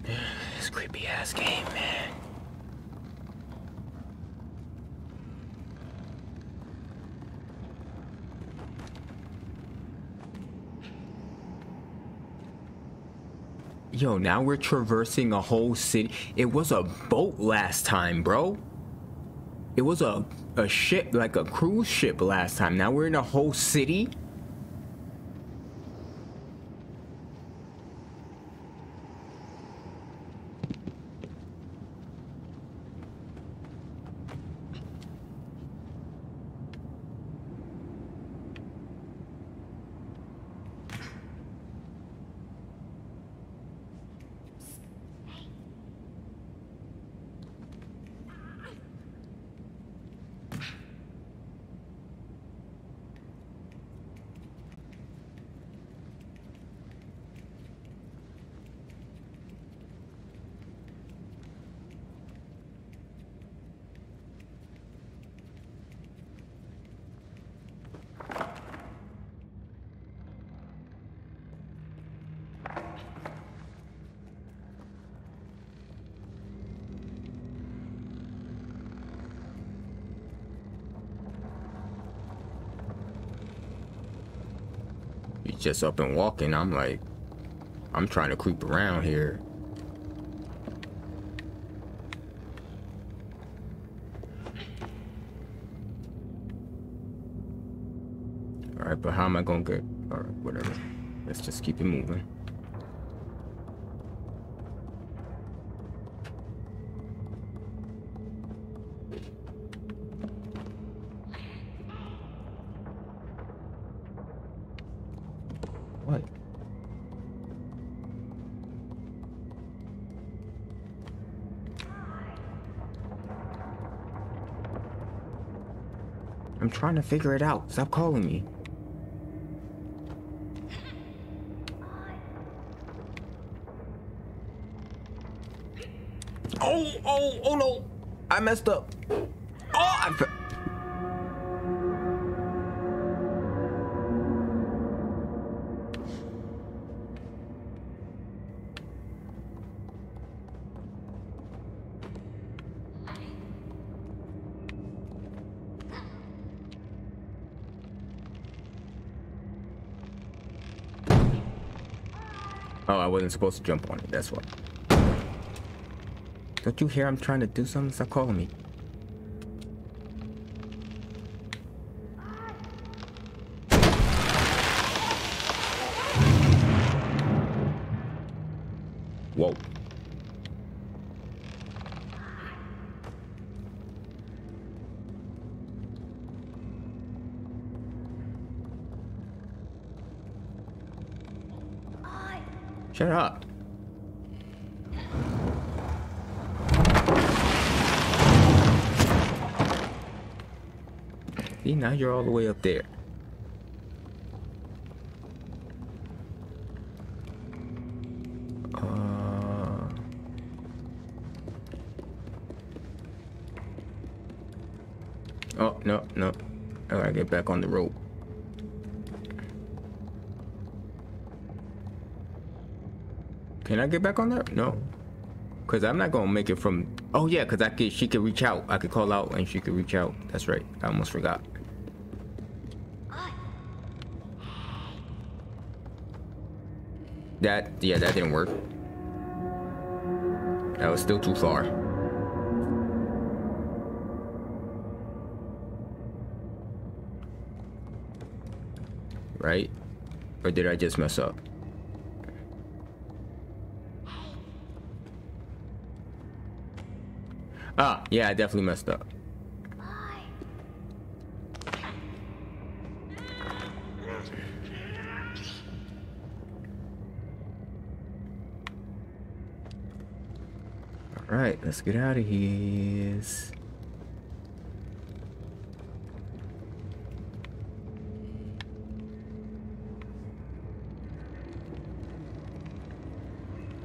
This creepy ass game, man. Yo, now we're traversing a whole city. It was a boat last time, bro. It was a, a ship, like a cruise ship last time. Now we're in a whole city. Just up and walking. I'm like, I'm trying to creep around here. All right, but how am I gonna get? All right, whatever. Let's just keep it moving. Trying to figure it out. Stop calling me. Oh, oh, oh no. I messed up. Wasn't supposed to jump on it. That's why. Don't you hear I'm trying to do something? Stop calling me. Whoa. Shut up. See, now you're all the way up there. Uh... Oh, no, no. I gotta back on the rope. Can I get back on there? No. Cause I'm not gonna make it from. Oh yeah, cause I could. She could reach out. I could call out and she could reach out. That's right. I almost forgot. That yeah, that didn't work. That was still too far. Or did I just mess up? Ah, yeah, I definitely messed up. All right, let's get out of here.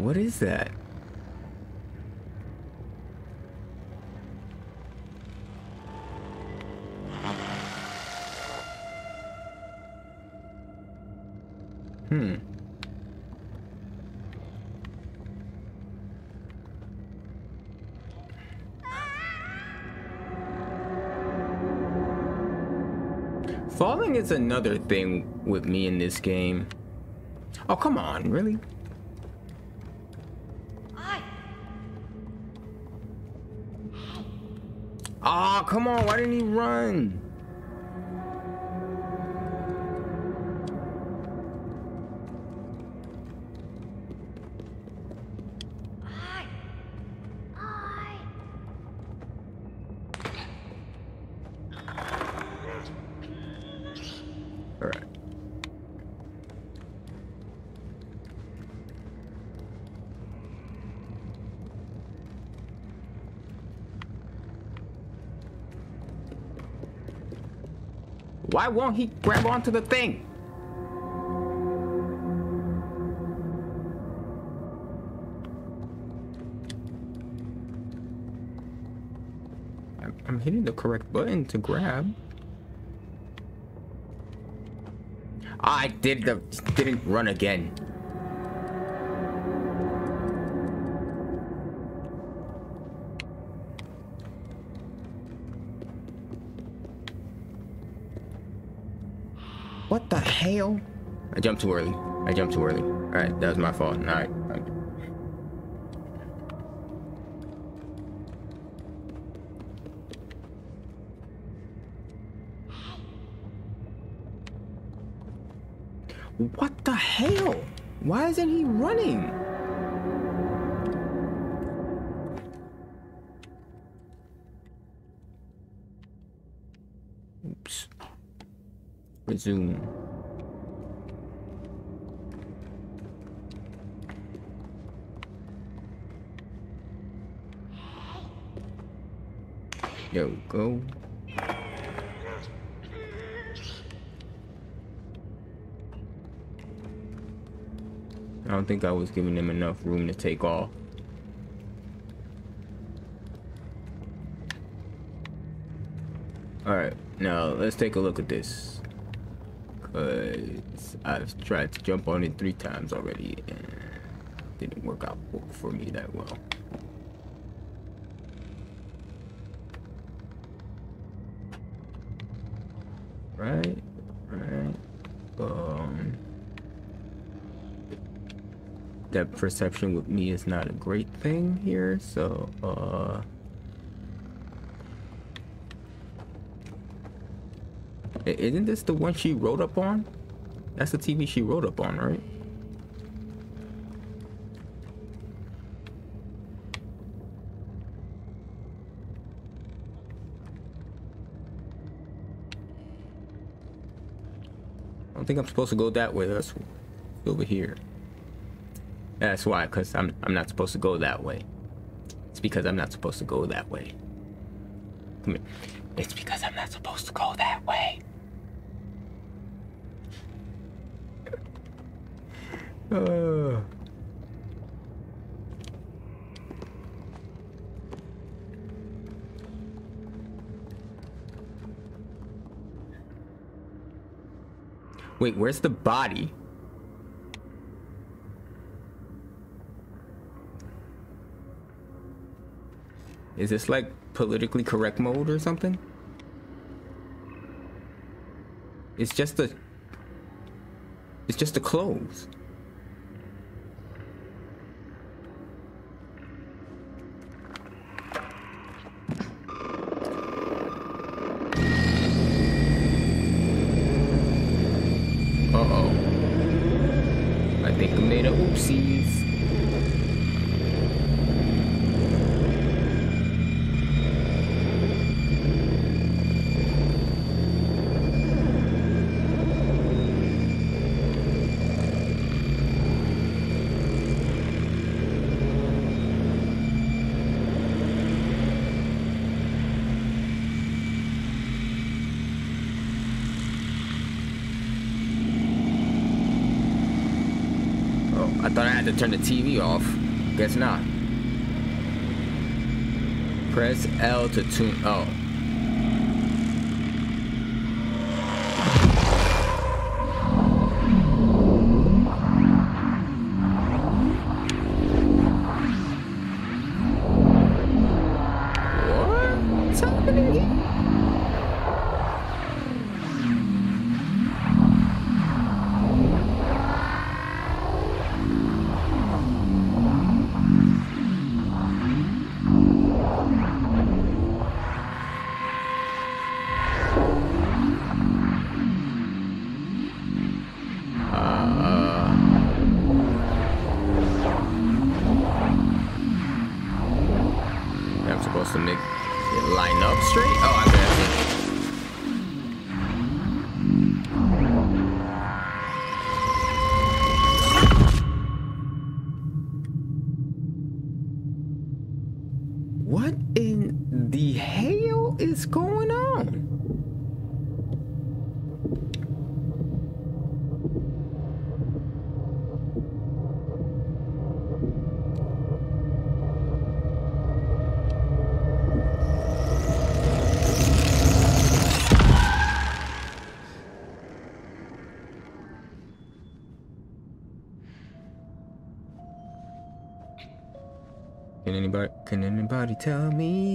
What is that? Hmm. Falling is another thing with me in this game. Oh, come on, really? Come on, why didn't he run? Why won't he grab onto the thing? I'm, I'm hitting the correct button to grab. I did the didn't run again. What the hell? I jumped too early. I jumped too early. Alright, that was my fault. Alright. What the hell? Why isn't he running? Oops. Resume. We go. I don't think I was giving him enough room to take off. Alright, now let's take a look at this. Cause I've tried to jump on it three times already and didn't work out for me that well. Right, right, um depth perception with me is not a great thing here, so uh Isn't this the one she wrote up on? That's the TV she wrote up on, right? I don't think I'm supposed to go that way. That's over here. That's why, cause I'm I'm not supposed to go that way. It's because I'm not supposed to go that way. Come here. It's because I'm not supposed to go that way. Uh. Wait, where's the body? Is this like politically correct mode or something? It's just the It's just the clothes. Uh-oh. I think I made a oopsies. Oh, I thought I had to turn the TV off. Guess not. Press L to tune. Oh. Anybody tell me?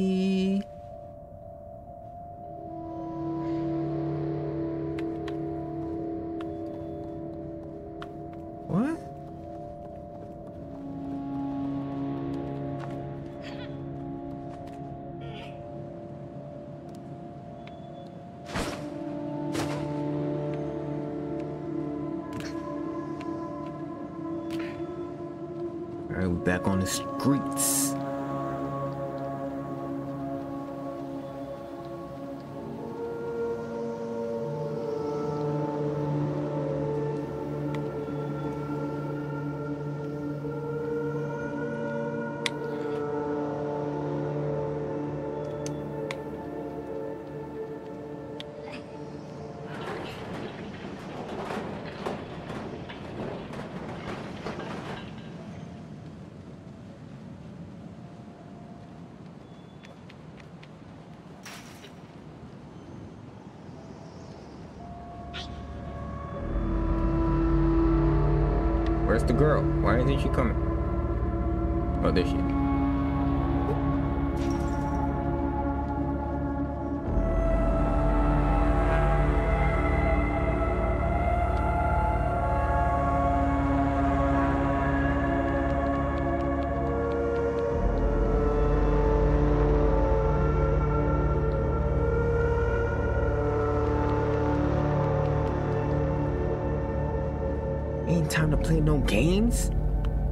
games?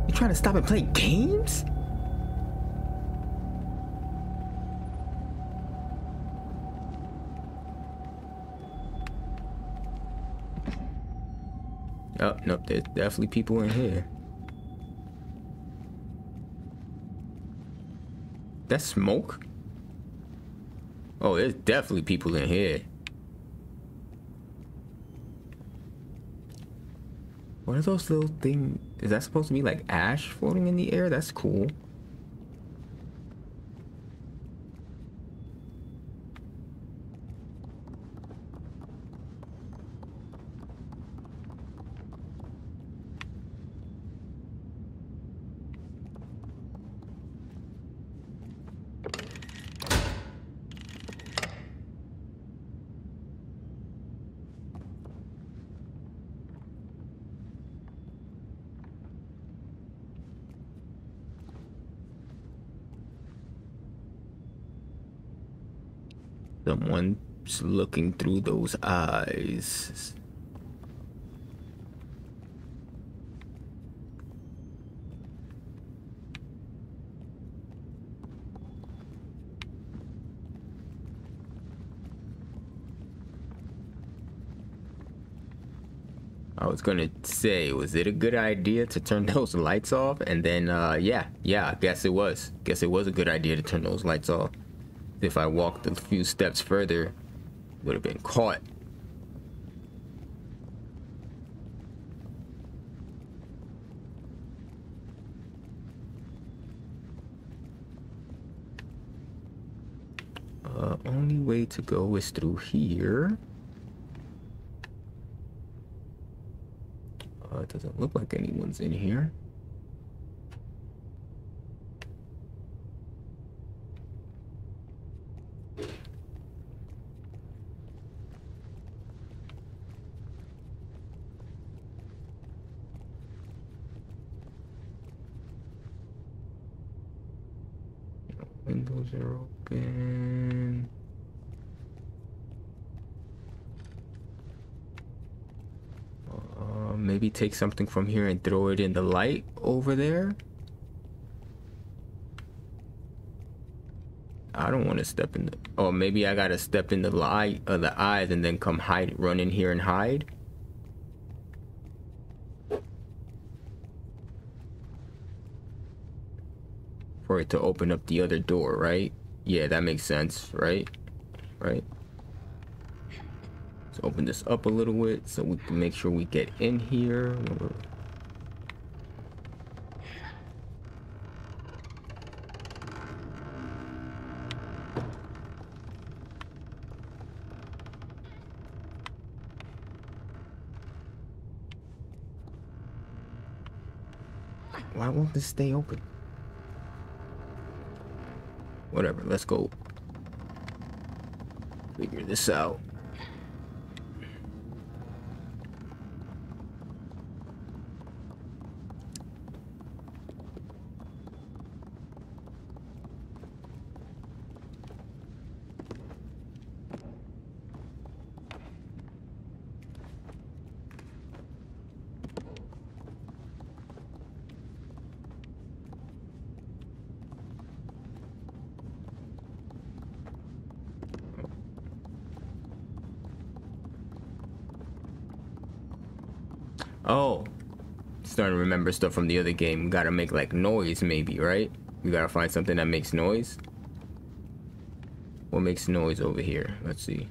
You trying to stop and play games? Oh, nope, there's definitely people in here. That's smoke? Oh, there's definitely people in here. What are those little things? Is that supposed to be like ash floating in the air? That's cool. Someone's looking through those eyes. I was gonna say, was it a good idea to turn those lights off? And then, uh, yeah, yeah, I guess it was. Guess it was a good idea to turn those lights off. If I walked a few steps further, would have been caught. Uh, only way to go is through here. Uh, it doesn't look like anyone's in here. Windows are open. Uh, maybe take something from here and throw it in the light over there. I don't want to step in the. Oh, maybe I gotta step in the light of the eyes and then come hide, run in here and hide. It to open up the other door, right? Yeah, that makes sense, right? Right. Let's open this up a little bit so we can make sure we get in here. Why won't this stay open? Whatever, let's go figure this out. Oh, starting to remember stuff from the other game. We gotta make like noise, maybe, right? We gotta find something that makes noise. What makes noise over here? Let's see.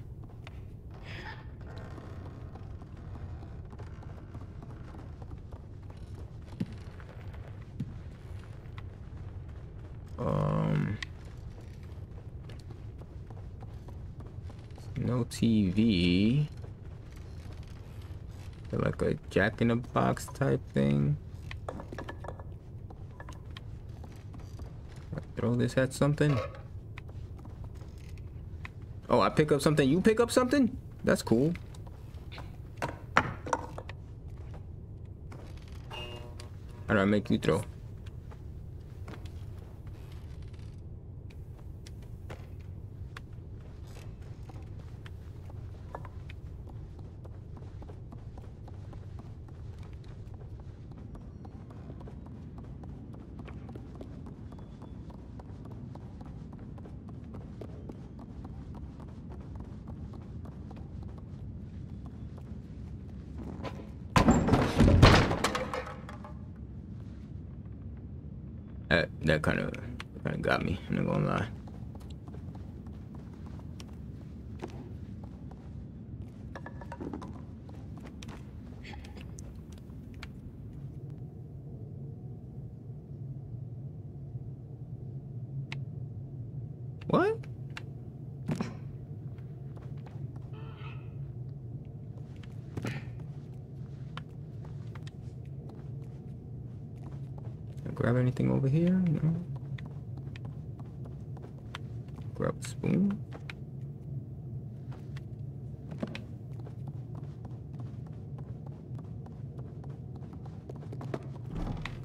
Um, no TV. Like a jack in a box type thing. Throw this at something. Oh, I pick up something. You pick up something? That's cool. How do I make you throw? That, that kind of Kinda got me, I'm not gonna lie. What? Grab anything over here? No. Grab a spoon.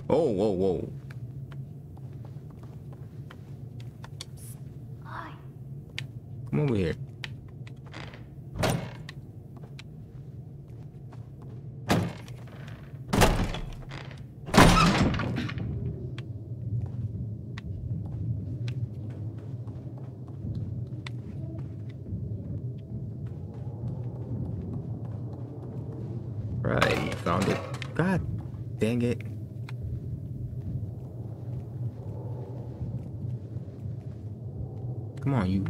Oh, whoa, whoa. Come over here. Right, found it. God dang it. Come on, you.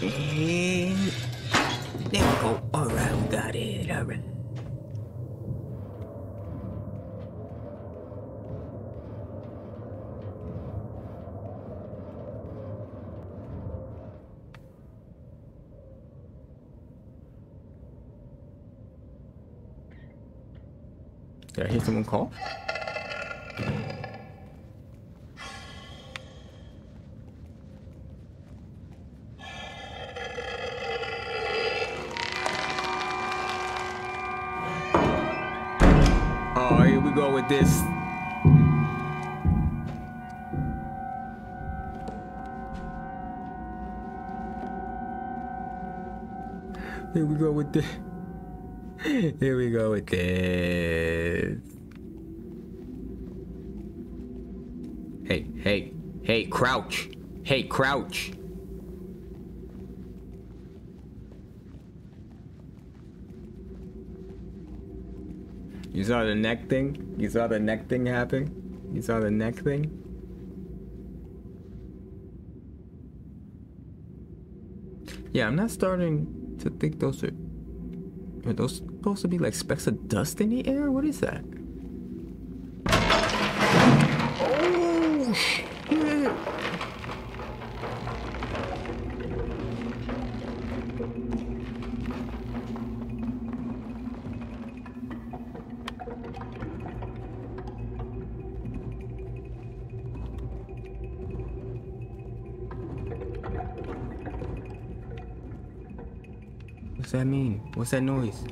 And there we go. Alright, we got it. Alright. Did I hear someone call? Oh, here we go with this. Here we go with this. Here we go with this. Crouch. Hey, crouch. You saw the neck thing? You saw the neck thing happen? You saw the neck thing? Yeah, I'm not starting to think those are. Are those supposed to be like specks of dust in the air? What is that? What's that noise?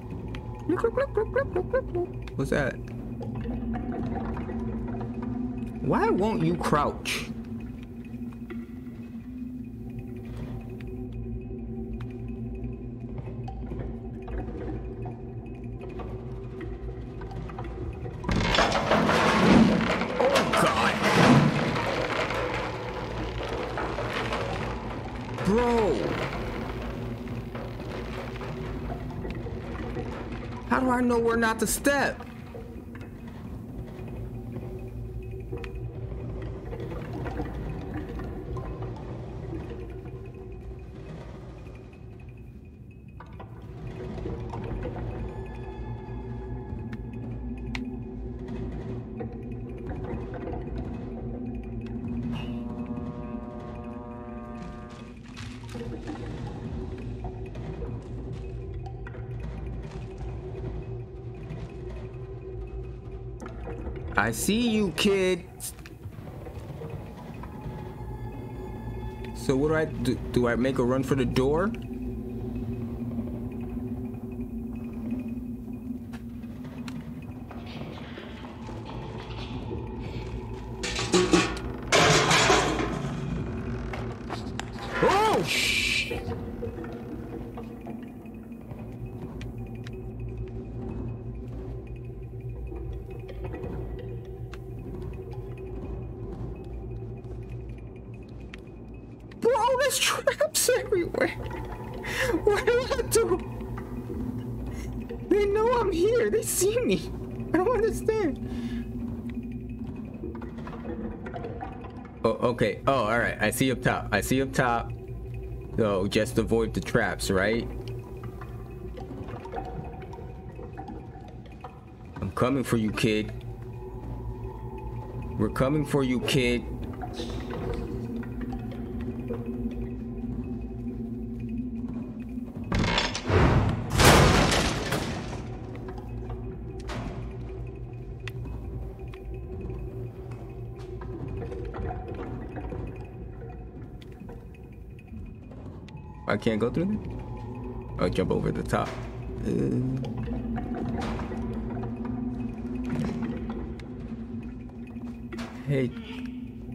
What's that? Why won't you crouch? Know where not to step? I see you, kid. So what do I do? Do I make a run for the door? See up top. I see up top. So just avoid the traps, right? I'm coming for you, kid. We're coming for you, kid. Can't go through there? I'll jump over the top. Uh... Hey,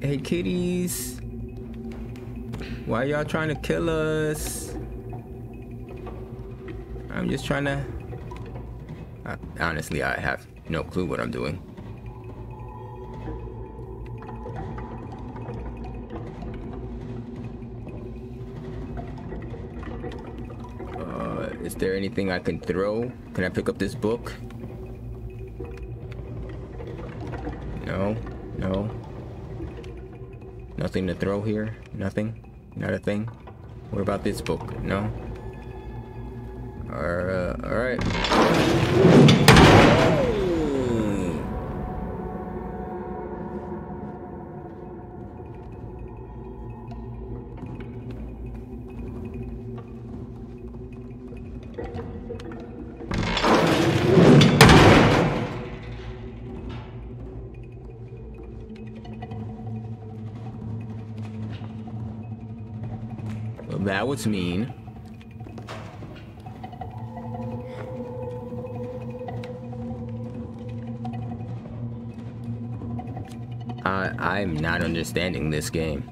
hey kitties. Why y'all trying to kill us? I'm just trying to... Honestly, I have no clue what I'm doing. There anything I can throw? Can I pick up this book? No, no. Nothing to throw here? Nothing? Not a thing? What about this book? No? That mean. I I'm not understanding this game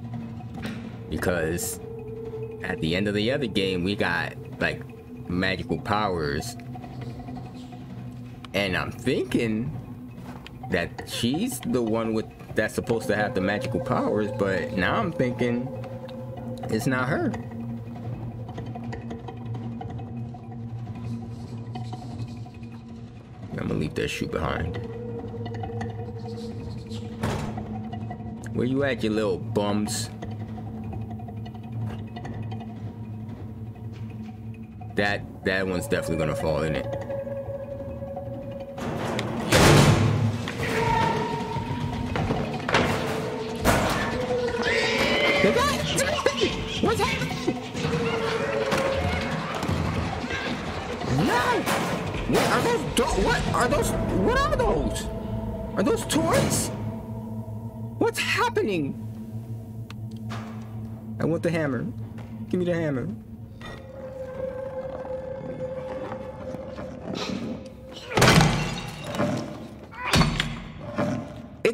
because at the end of the other game we got like magical powers and I'm thinking that she's the one with that's supposed to have the magical powers but now I'm thinking it's not her. Leave that shoe behind. Where you at, you little bums? That that one's definitely gonna fall in it.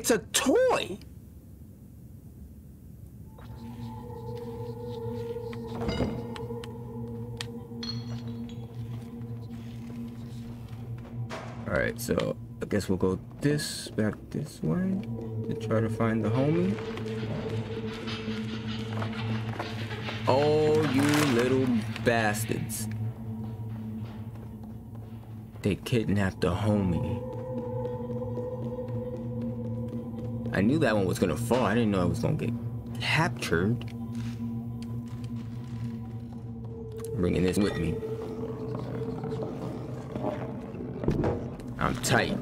It's a toy. Alright, so I guess we'll go this back this way to try to find the homie. Oh, you little bastards. They kidnapped the homie. I knew that one was gonna fall. I didn't know I was gonna get captured. I'm bringing this with me. I'm tight.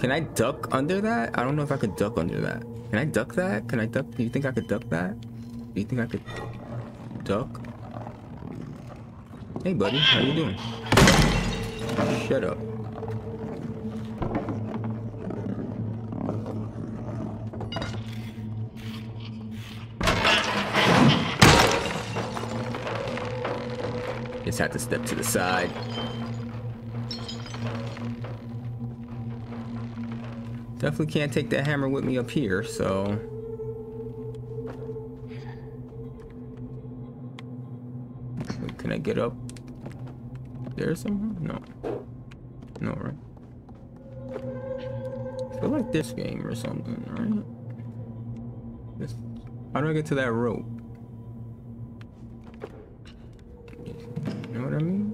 Can I duck under that? I don't know if I could duck under that. Can I duck that? Can I duck? Do you think I could duck that? You think I could duck? Hey, buddy, how you doing? Shut up. Just have to step to the side. Definitely can't take that hammer with me up here, so... can I get up there somehow? No. No, right? I feel like this game or something, right? This, how do I get to that rope? You know what I mean?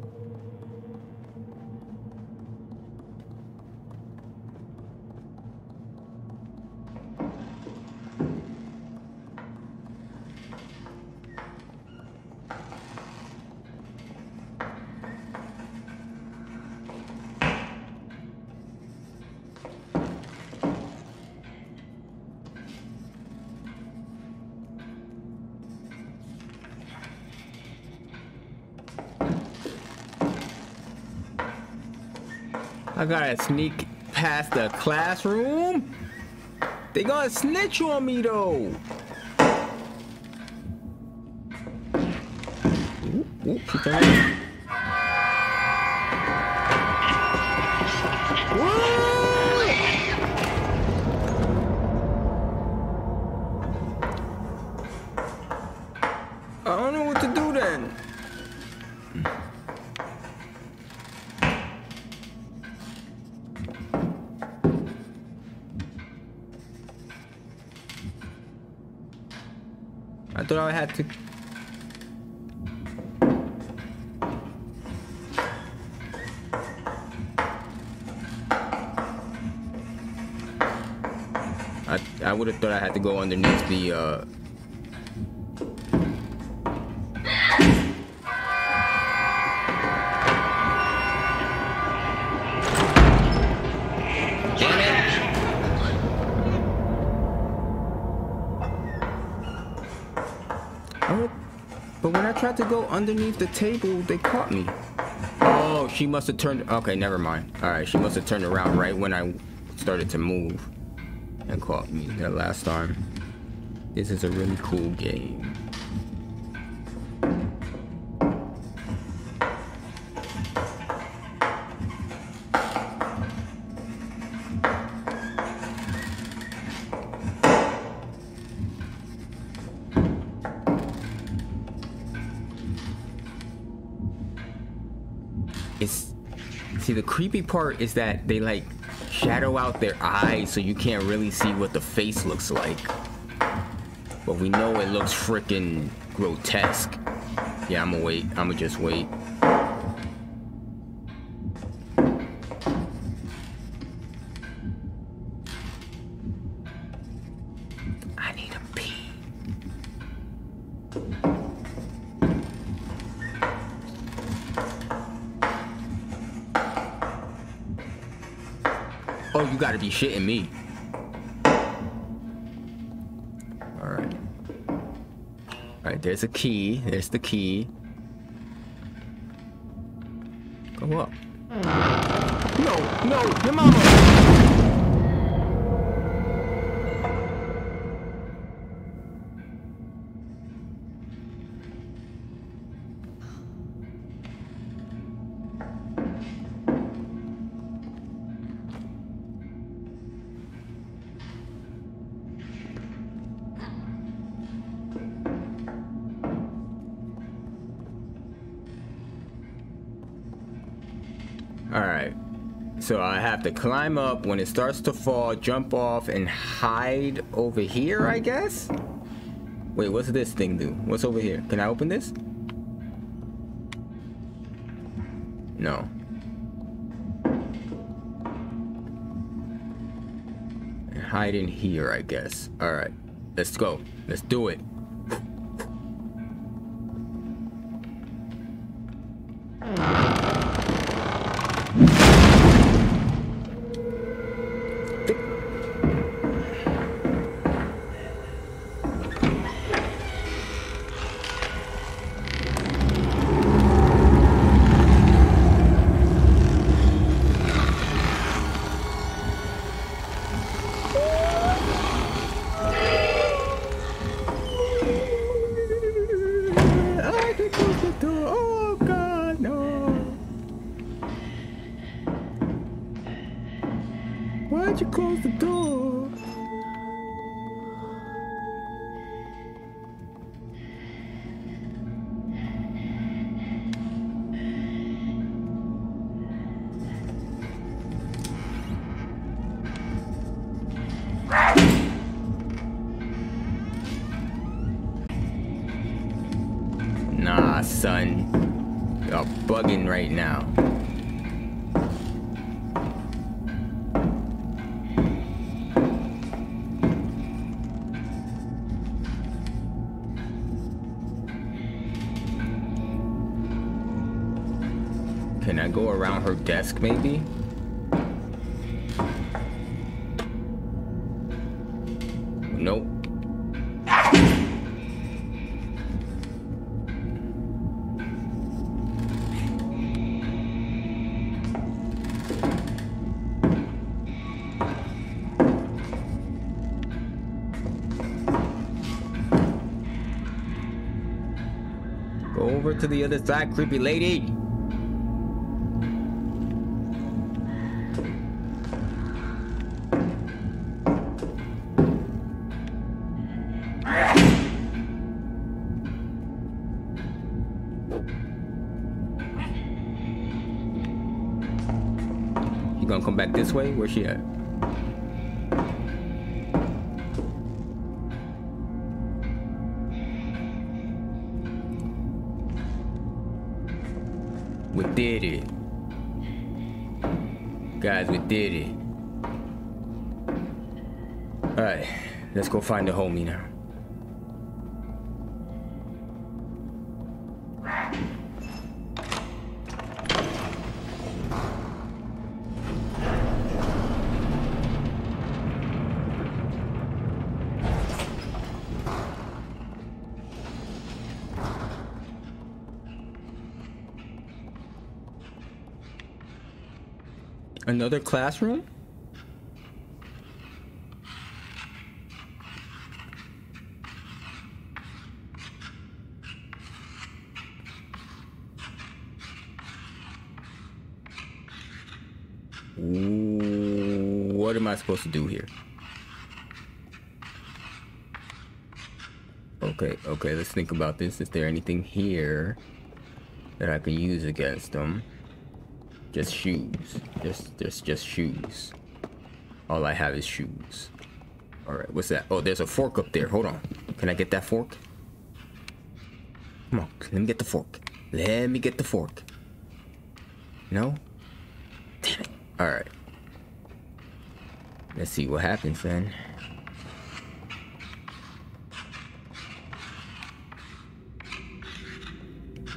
Gotta sneak past the classroom. They gonna snitch on me though. Ooh, ooh. I don't know what to do then. Thought I had to. I I would have thought I had to go underneath the uh underneath the table, they caught me. Oh, she must have turned. Okay, never mind. All right, she must have turned around right when I started to move and caught me that last time. This is a really cool game. Creepy part is that they like shadow out their eyes so you can't really see what the face looks like. But we know it looks freaking grotesque. Yeah, I'm gonna wait. I'm gonna just wait. You shitting me. Alright. Alright, there's a key. There's the key. To climb up when it starts to fall, jump off, and hide over here, I guess? Wait, what's this thing do? What's over here? Can I open this? No. And hide in here, I guess. Alright. Let's go. Let's do it. To the other side, creepy lady. You gonna come back this way? Where's she at? Let's go find the homie now. Another classroom? Ooh, What am I supposed to do here? Okay, okay, let's think about this. Is there anything here that I can use against them? Just shoes. Just, just, just shoes. All I have is shoes. All right, what's that? Oh, there's a fork up there. Hold on. Can I get that fork? Come on, let me get the fork. Let me get the fork. No? Damn it. All right. Let's see what happens then.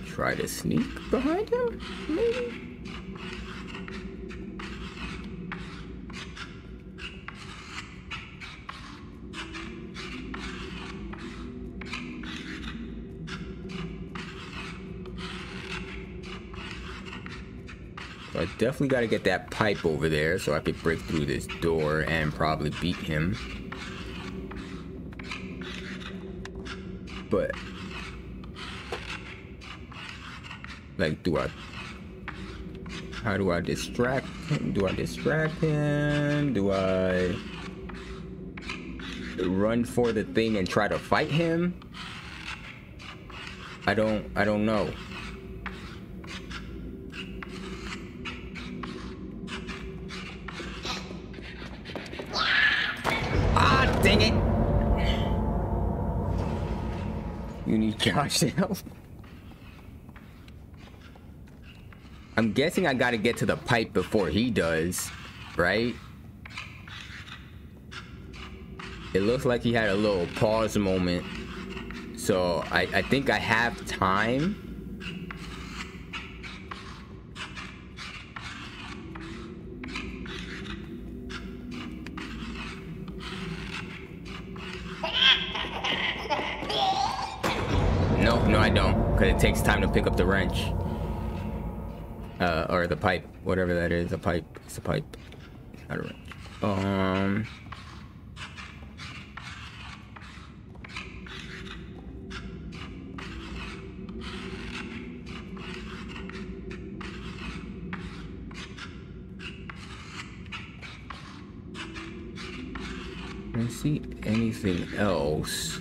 Try to sneak behind him, maybe? Definitely got to get that pipe over there so I could break through this door and probably beat him. But like, do I? How do I distract him? Do I distract him? Do I run for the thing and try to fight him? I don't. I don't know. Need Josh. I'm guessing I gotta get to the pipe before he does, right? It looks like he had a little pause moment. So I, I think I have time. It takes time to pick up the wrench. Uh, or the pipe. Whatever that is. A pipe. It's a pipe. Not a wrench. Um... Let's see anything else.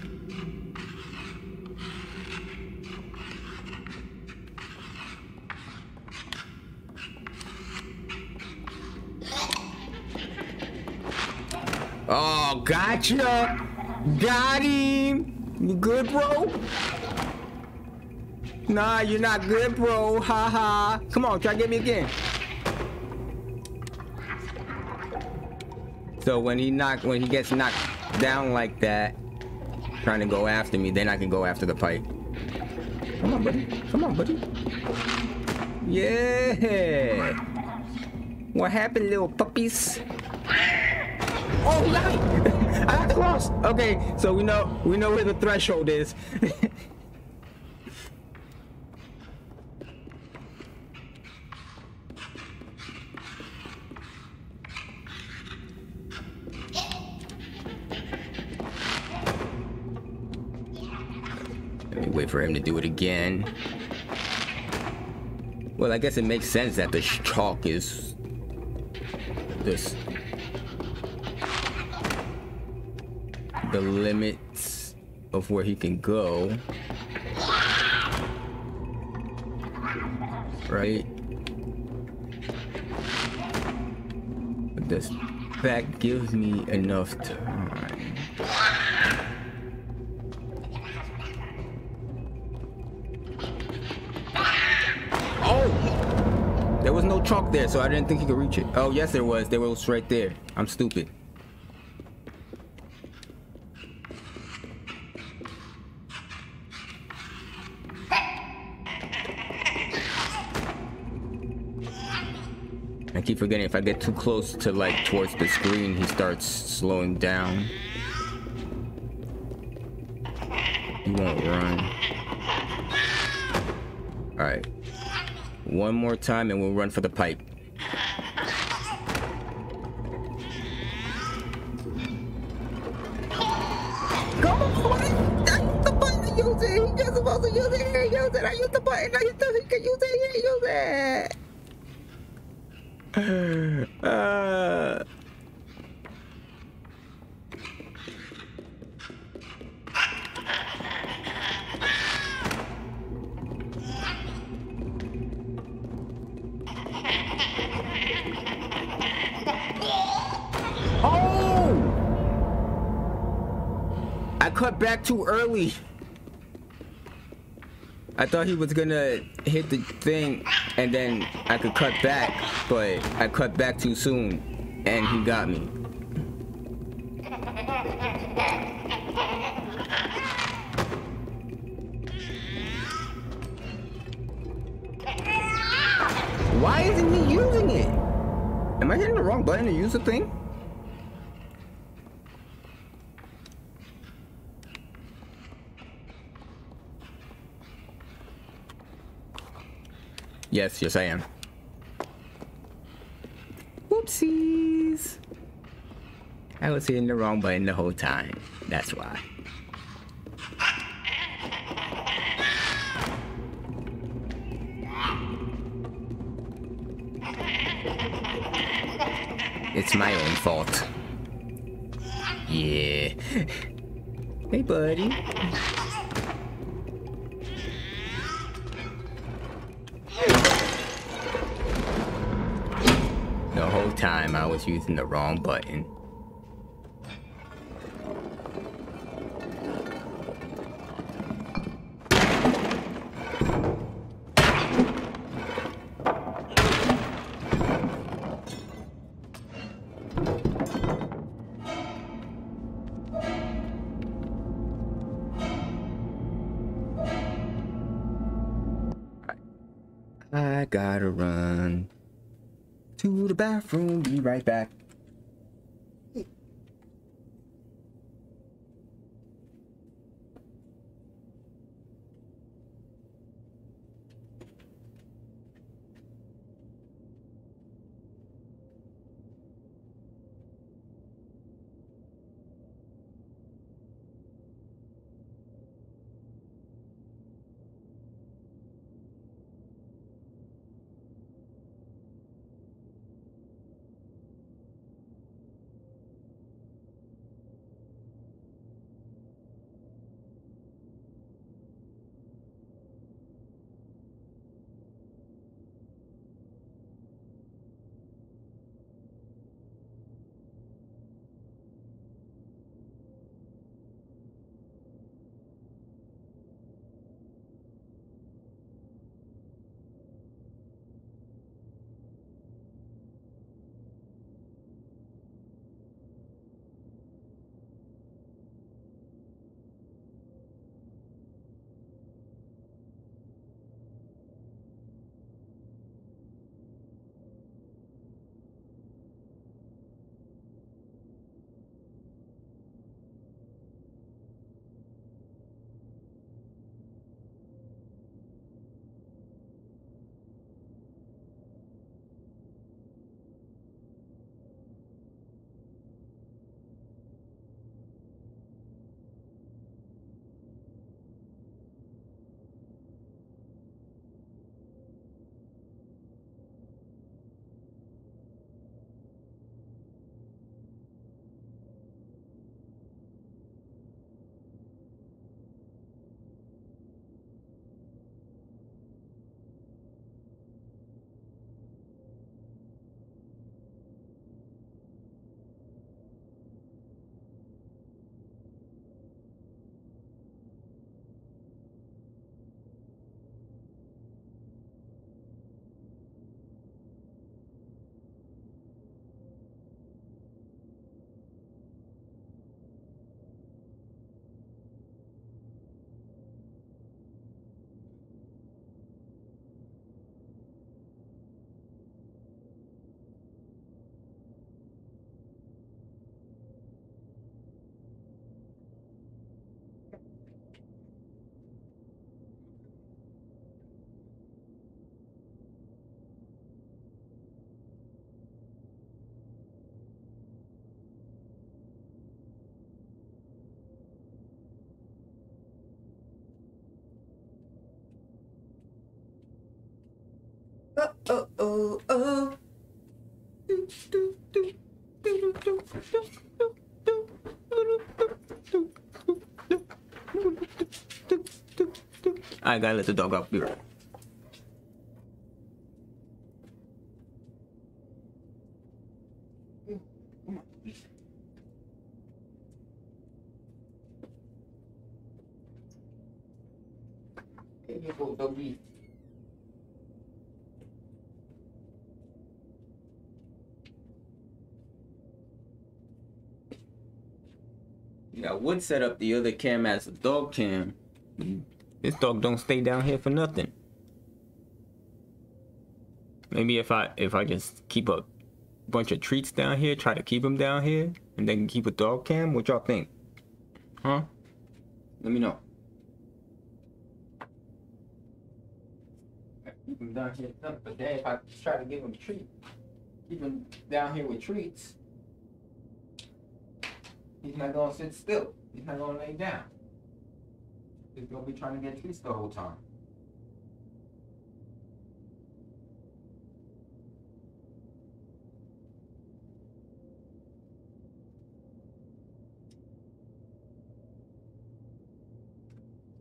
Gotcha! Got him! You good, bro? Nah, you're not good, bro. Ha ha. Come on, try to get me again. So when he knock, when he gets knocked down like that, trying to go after me, then I can go after the pipe. Come on, buddy. Come on, buddy. Yeah. What happened, little puppies? Oh, yeah. I cross. Okay, so we know we know where the threshold is. Let me wait for him to do it again. Well, I guess it makes sense that the chalk is this the limits of where he can go. Right? But this that gives me enough time. Oh! There was no chalk there, so I didn't think he could reach it. Oh, yes, there was. There was right there. I'm stupid. Keep forgetting if I get too close to like towards the screen, he starts slowing down. He won't run. Alright. One more time and we'll run for the pipe. Thought he was gonna hit the thing and then I could cut back, but I cut back too soon and he got me. I am. Whoopsies. I was hitting the wrong button the whole time. That's why. It's my own fault. Yeah. Hey, buddy. Using the wrong button. Bathroom. Be right back. Oh, oh, oh. oh. Do, do, do, do, do, do. I gotta let the dog out. Be right. Here you go, doggy. Yeah, I would set up the other cam as a dog cam. This dog don't stay down here for nothing. Maybe if I if I just keep a bunch of treats down here, try to keep them down here, and then keep a dog cam. What y'all think? Huh? Let me know. Keep him down here, but if I try to give him treats, keep him down here with treats, he's not gonna sit still. He's not gonna lay down. He's gonna be trying to get treats the whole time.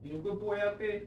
You a good boy up there?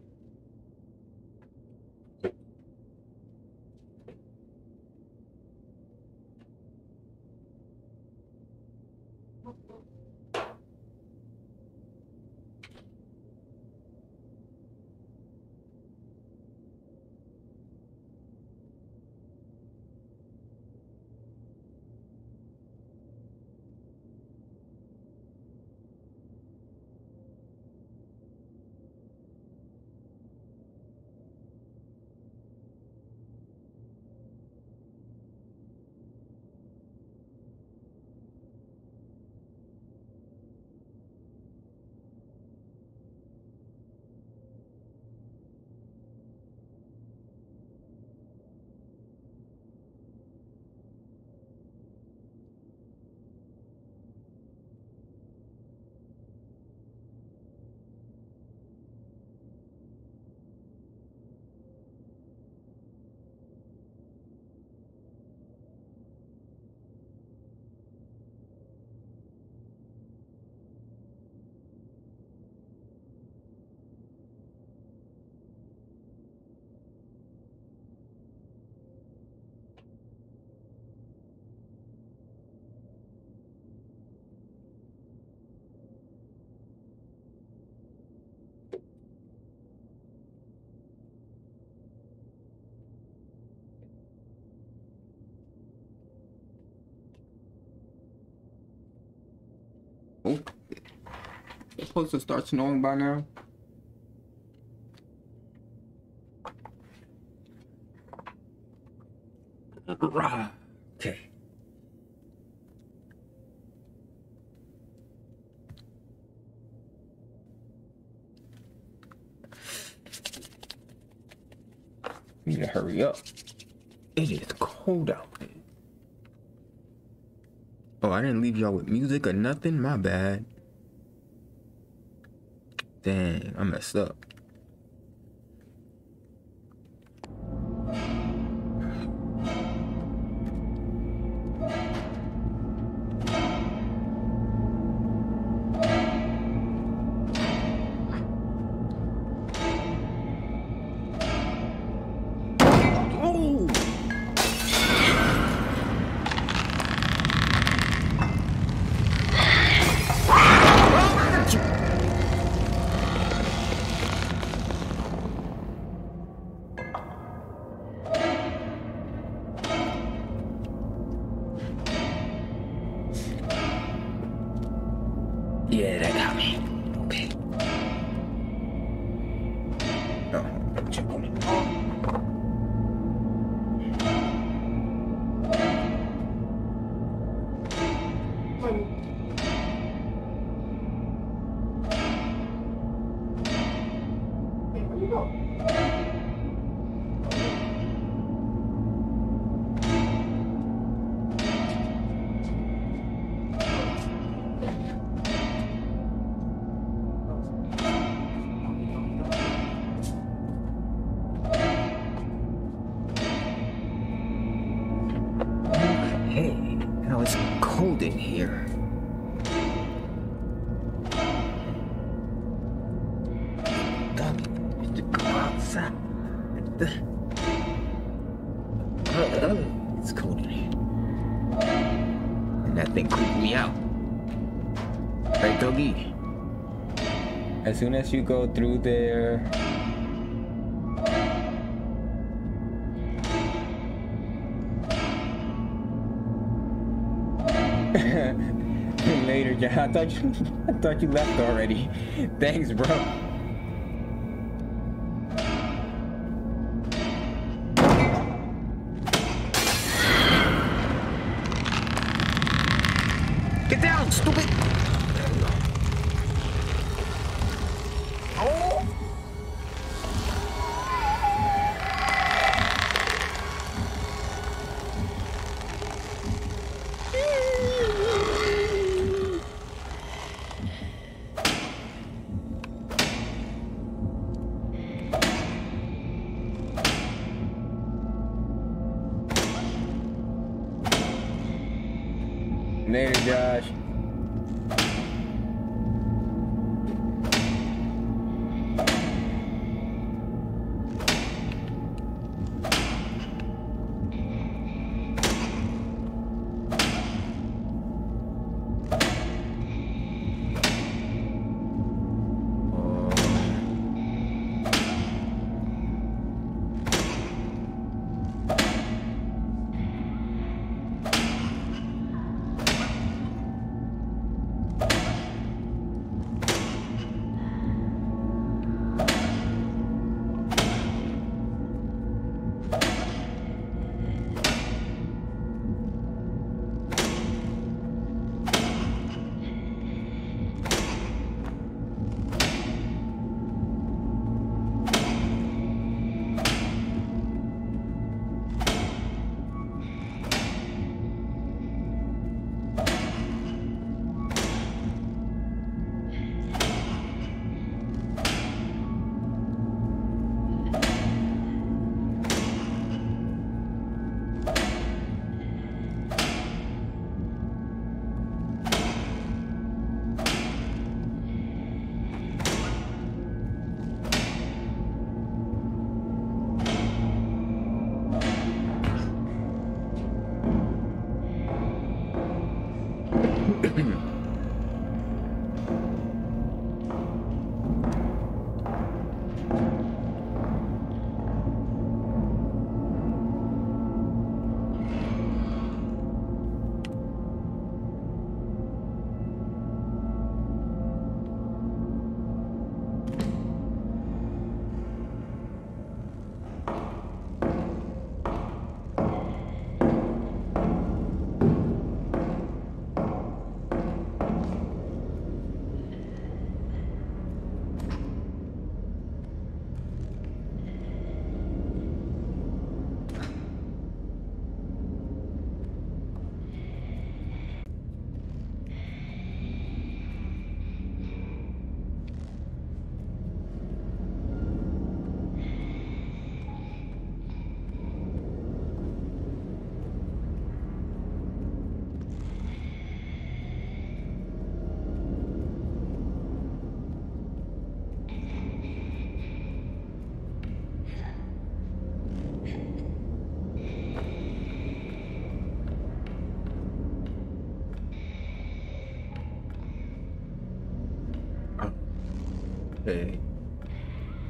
Oh, it's supposed to start snowing by now. Okay. Need to hurry up. It is cold out I didn't leave y'all with music or nothing. My bad. Dang, I messed up. You go through there, later, John. I thought you, I thought you left already. Thanks, bro.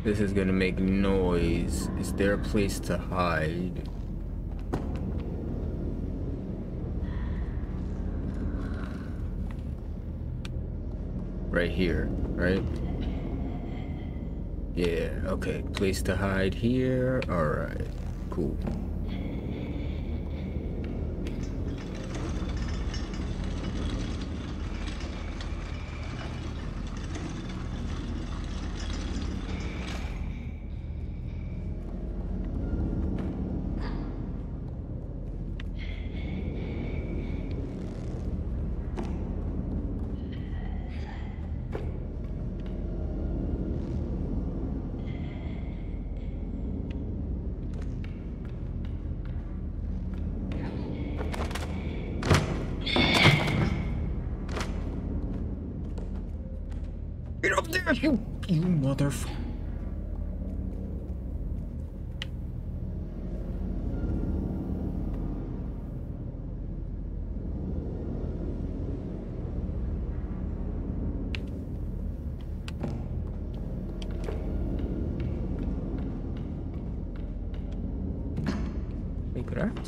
This is gonna make noise. Is there a place to hide? Right here, right? Yeah, okay. Place to hide here. Alright, cool.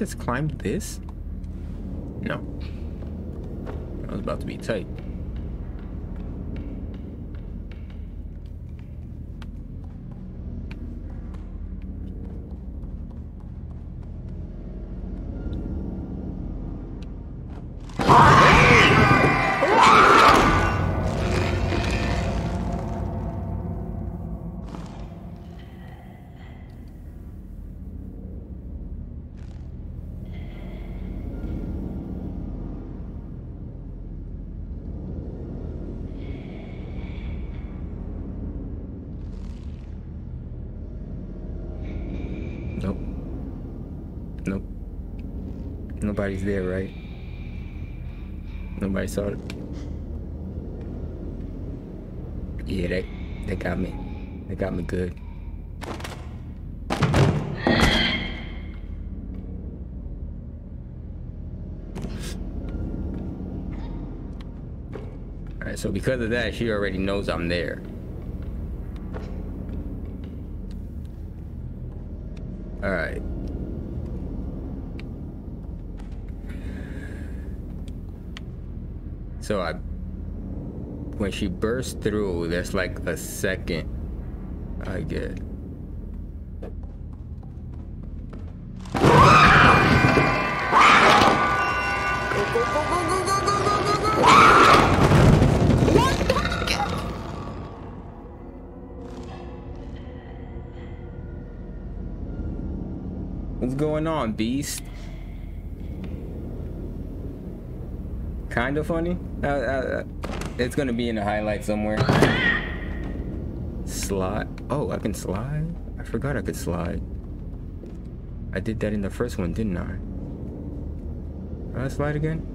Just climb this? No. I was about to be tight. Nobody's there, right? Nobody saw it. Yeah, they they got me. They got me good. Alright, so because of that, she already knows I'm there. Alright. So I when she bursts through, there's like a second I get. What's going on, beast? Kind of funny. Uh, uh, it's gonna be in the highlight somewhere. Slide. Oh, I can slide. I forgot I could slide. I did that in the first one, didn't I? Can I slide again?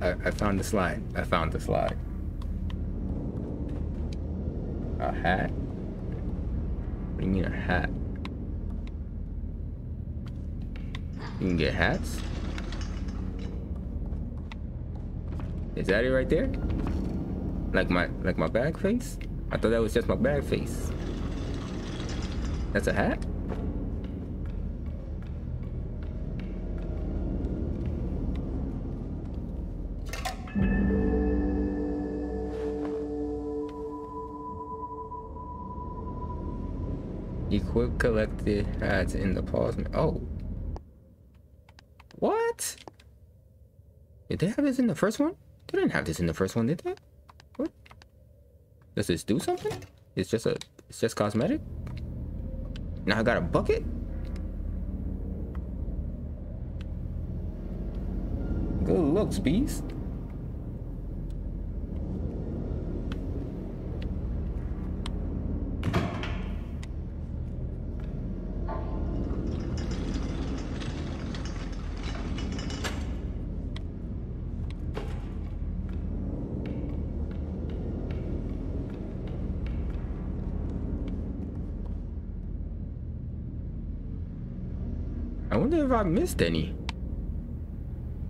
I, I found the slide. I found the slide. A hat? What do you mean a hat? You can get hats? Is that it right there? Like my like my bag face? I thought that was just my bag face. That's a hat? Equip collected hats in the pause. Oh. What? Did they have this in the first one? They didn't have this in the first one, did they? What? Does this do something? It's just a it's just cosmetic? Now I got a bucket? Good looks, beast. I missed any.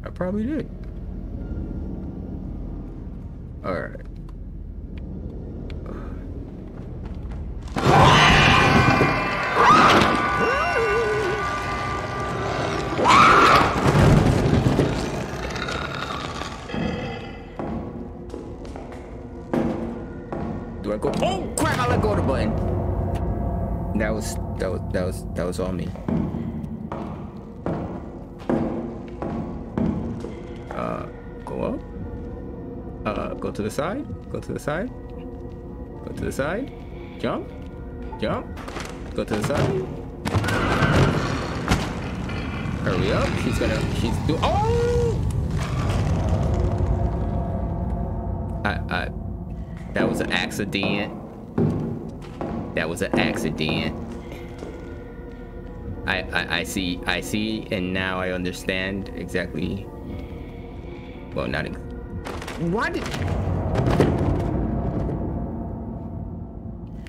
I probably did. The side. Go to the side. Go to the side. Jump. Jump. Go to the side. Hurry up. She's gonna. She's do. Oh! I. I. That was an accident. That was an accident. I, I, I see, I see, and now I understand exactly. Well, not. Why did?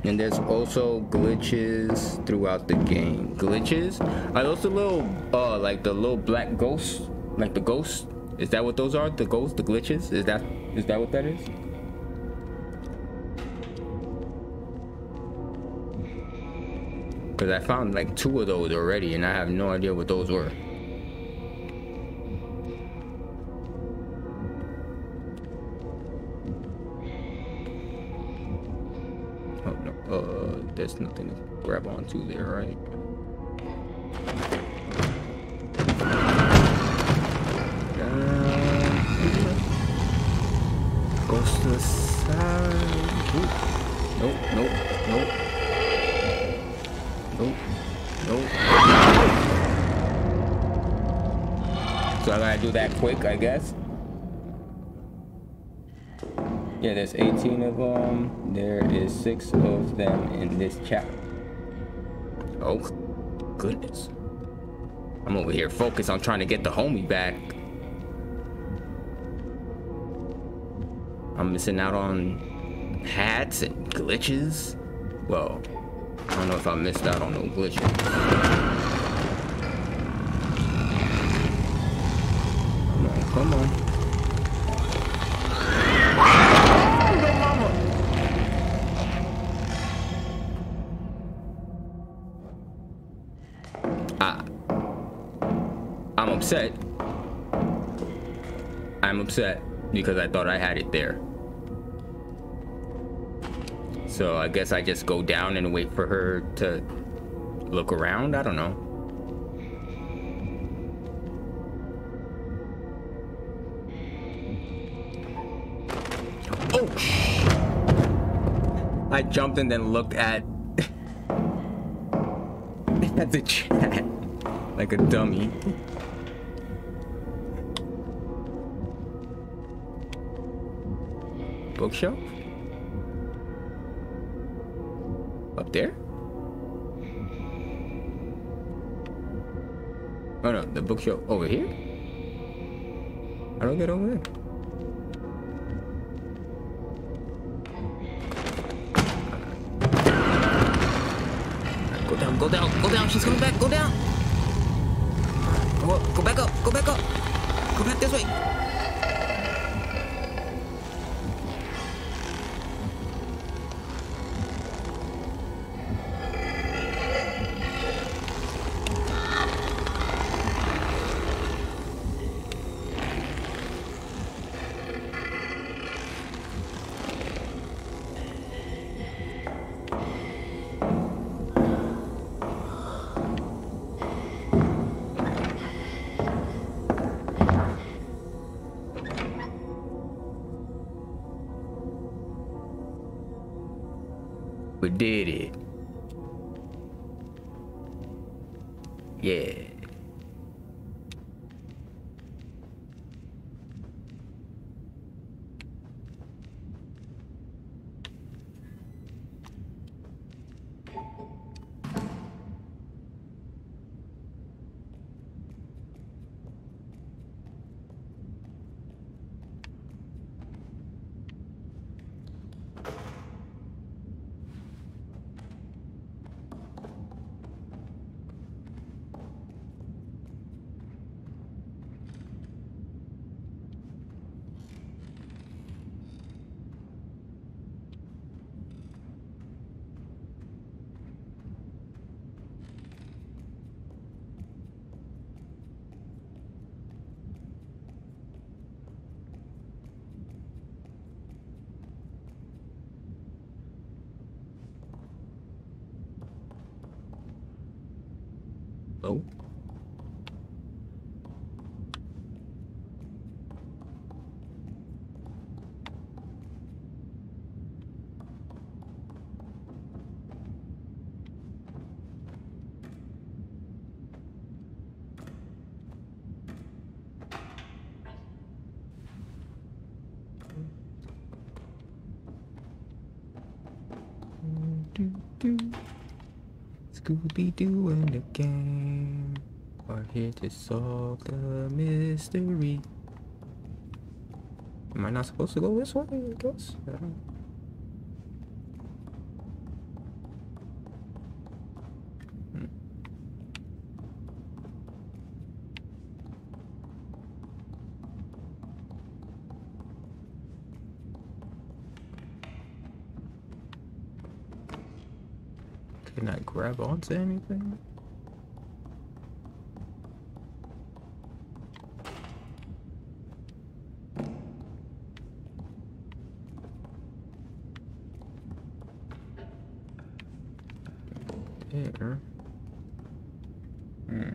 And there's also glitches throughout the game. Glitches? Are those the little, uh, like the little black ghosts? Like the ghosts? Is that what those are? The ghosts? The glitches? Is that, is that what that is? Because I found like two of those already and I have no idea what those were. There's nothing to grab onto there, right? Uh, Goes to the side. Ooh. Nope, nope, nope. Nope. Nope. So I gotta do that quick, I guess. Yeah, there's 18 of them. There is six of them in this chapter. Oh, goodness. I'm over here focused on trying to get the homie back. I'm missing out on hats and glitches. Well, I don't know if I missed out on no glitches. Come on, upset because I thought I had it there. So I guess I just go down and wait for her to look around. I don't know. Oh! I jumped and then looked at at the chat like a dummy. Bookshelf? Up there? Oh no, the bookshelf over here? I get over there? Go down, go down, go down. She's coming back. Go down. Go up, go back up, go back up. Go back this way. Oh. do do Scooby Doo and the gang are here to solve the mystery. Am I not supposed to go this way? I guess. I grab onto anything? There. Hmm.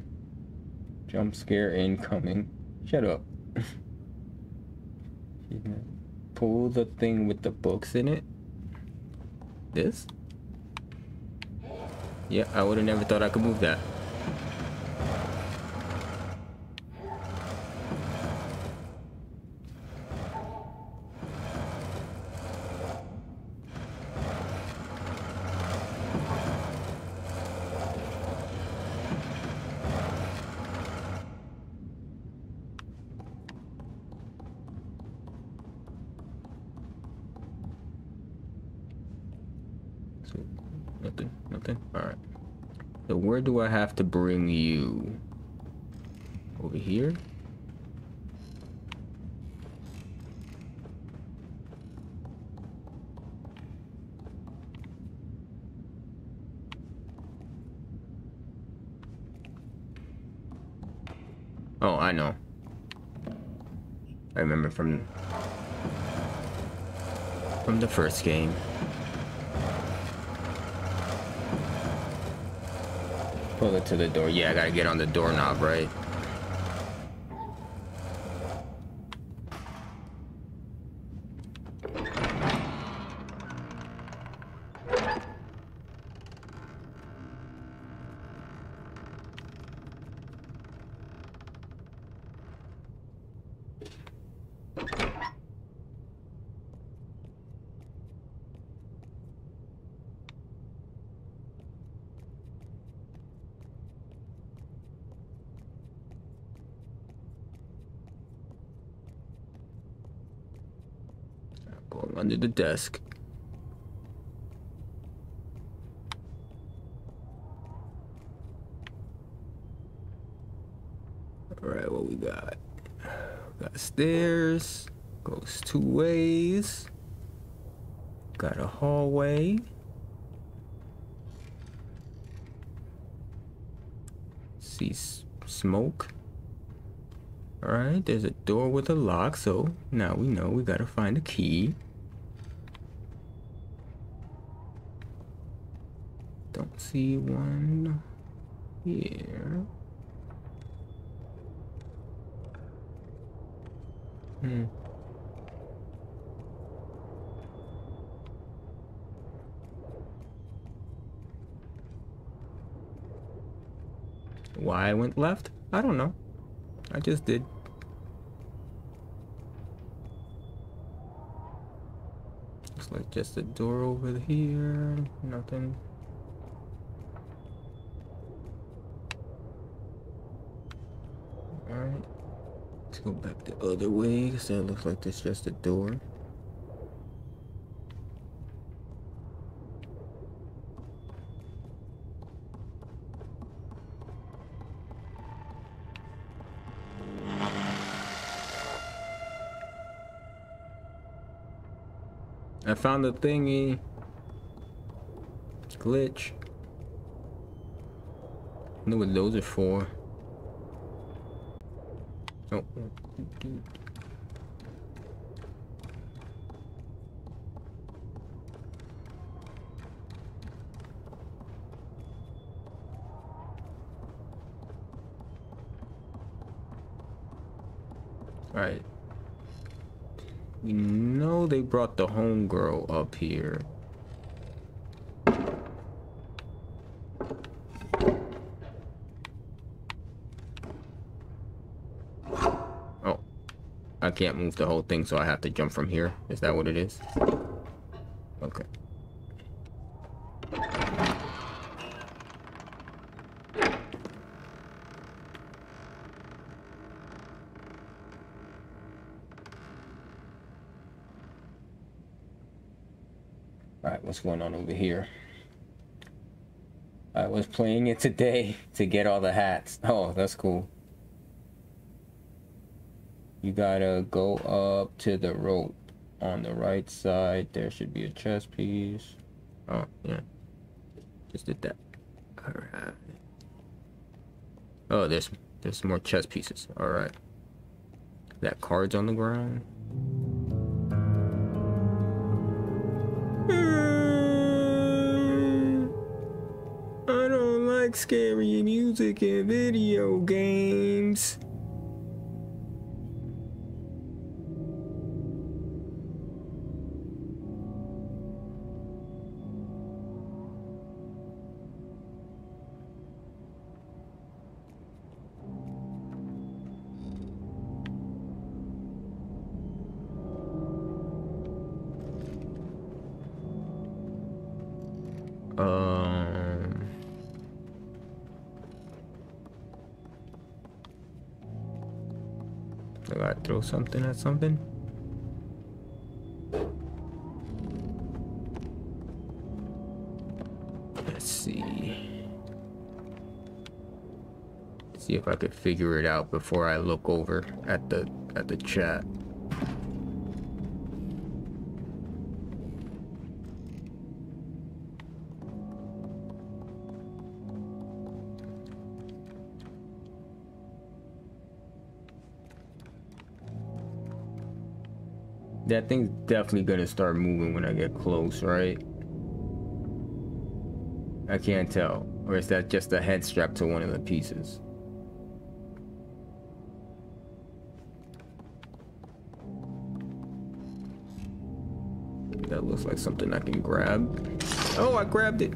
Jump scare incoming. Shut up. Pull the thing with the books in it. This? Yeah, I would have never thought I could move that. Do I have to bring you? Over here? Oh, I know. I remember from from the first game. Pull it to the door. Yeah, I gotta get on the doorknob, right? Going under the desk. Alright, what we got? We got stairs. Goes two ways. Got a hallway. See s- smoke. Alright, there's a door with a lock, so now we know we gotta find a key. Don't see one here. Hmm. Why I went left? I don't know. I just did. Looks like just a door over here. Nothing. Alright. Let's go back the other way because that looks like there's just a door. Found the thingy. Glitch. I know what those are for. Oh. Brought the homegirl up here. Oh. I can't move the whole thing, so I have to jump from here. Is that what it is? Over here? I was playing it today to get all the hats. Oh, that's cool. You gotta go up to the rope on the right side. There should be a chess piece. Oh, yeah. Just did that. Alright. Oh, there's there's more chess pieces. Alright. That card's on the ground. Scary music and video games. Something at something. Let's see. See if I could figure it out before I look over at the at the chat. Thing's definitely gonna start moving when I get close, right? I can't tell. Or is that just a head strap to one of the pieces? That looks like something I can grab. Oh, I grabbed it.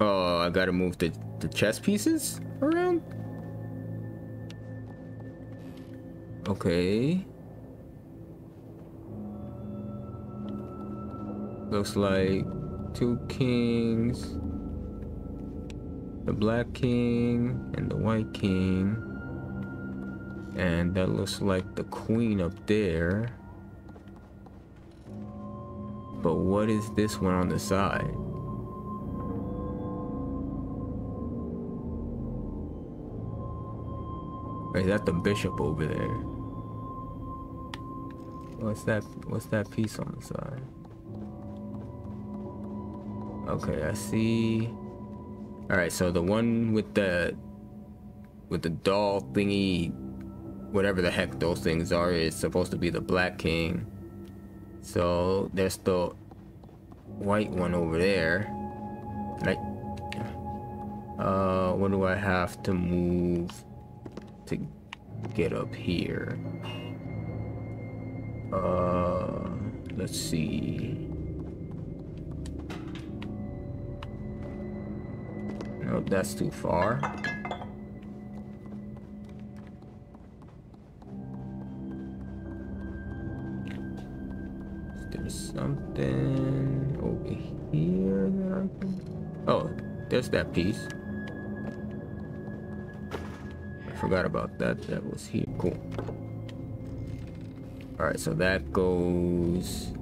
Oh, I gotta move the, the chess pieces around? Okay. Looks like two kings. The black king and the white king. And that looks like the queen up there. But what is this one on the side? Is that the bishop over there? What's that? What's that piece on the side? Okay, I see. All right, so the one with the with the doll thingy, whatever the heck those things are, is supposed to be the Black King. So there's the white one over there. Right. Uh, what do I have to move get up here? Uh, let's see. No, that's too far. Is there something over here that I can... Oh, there's that piece. Forgot about that. That was here. Cool. Alright, so that goes...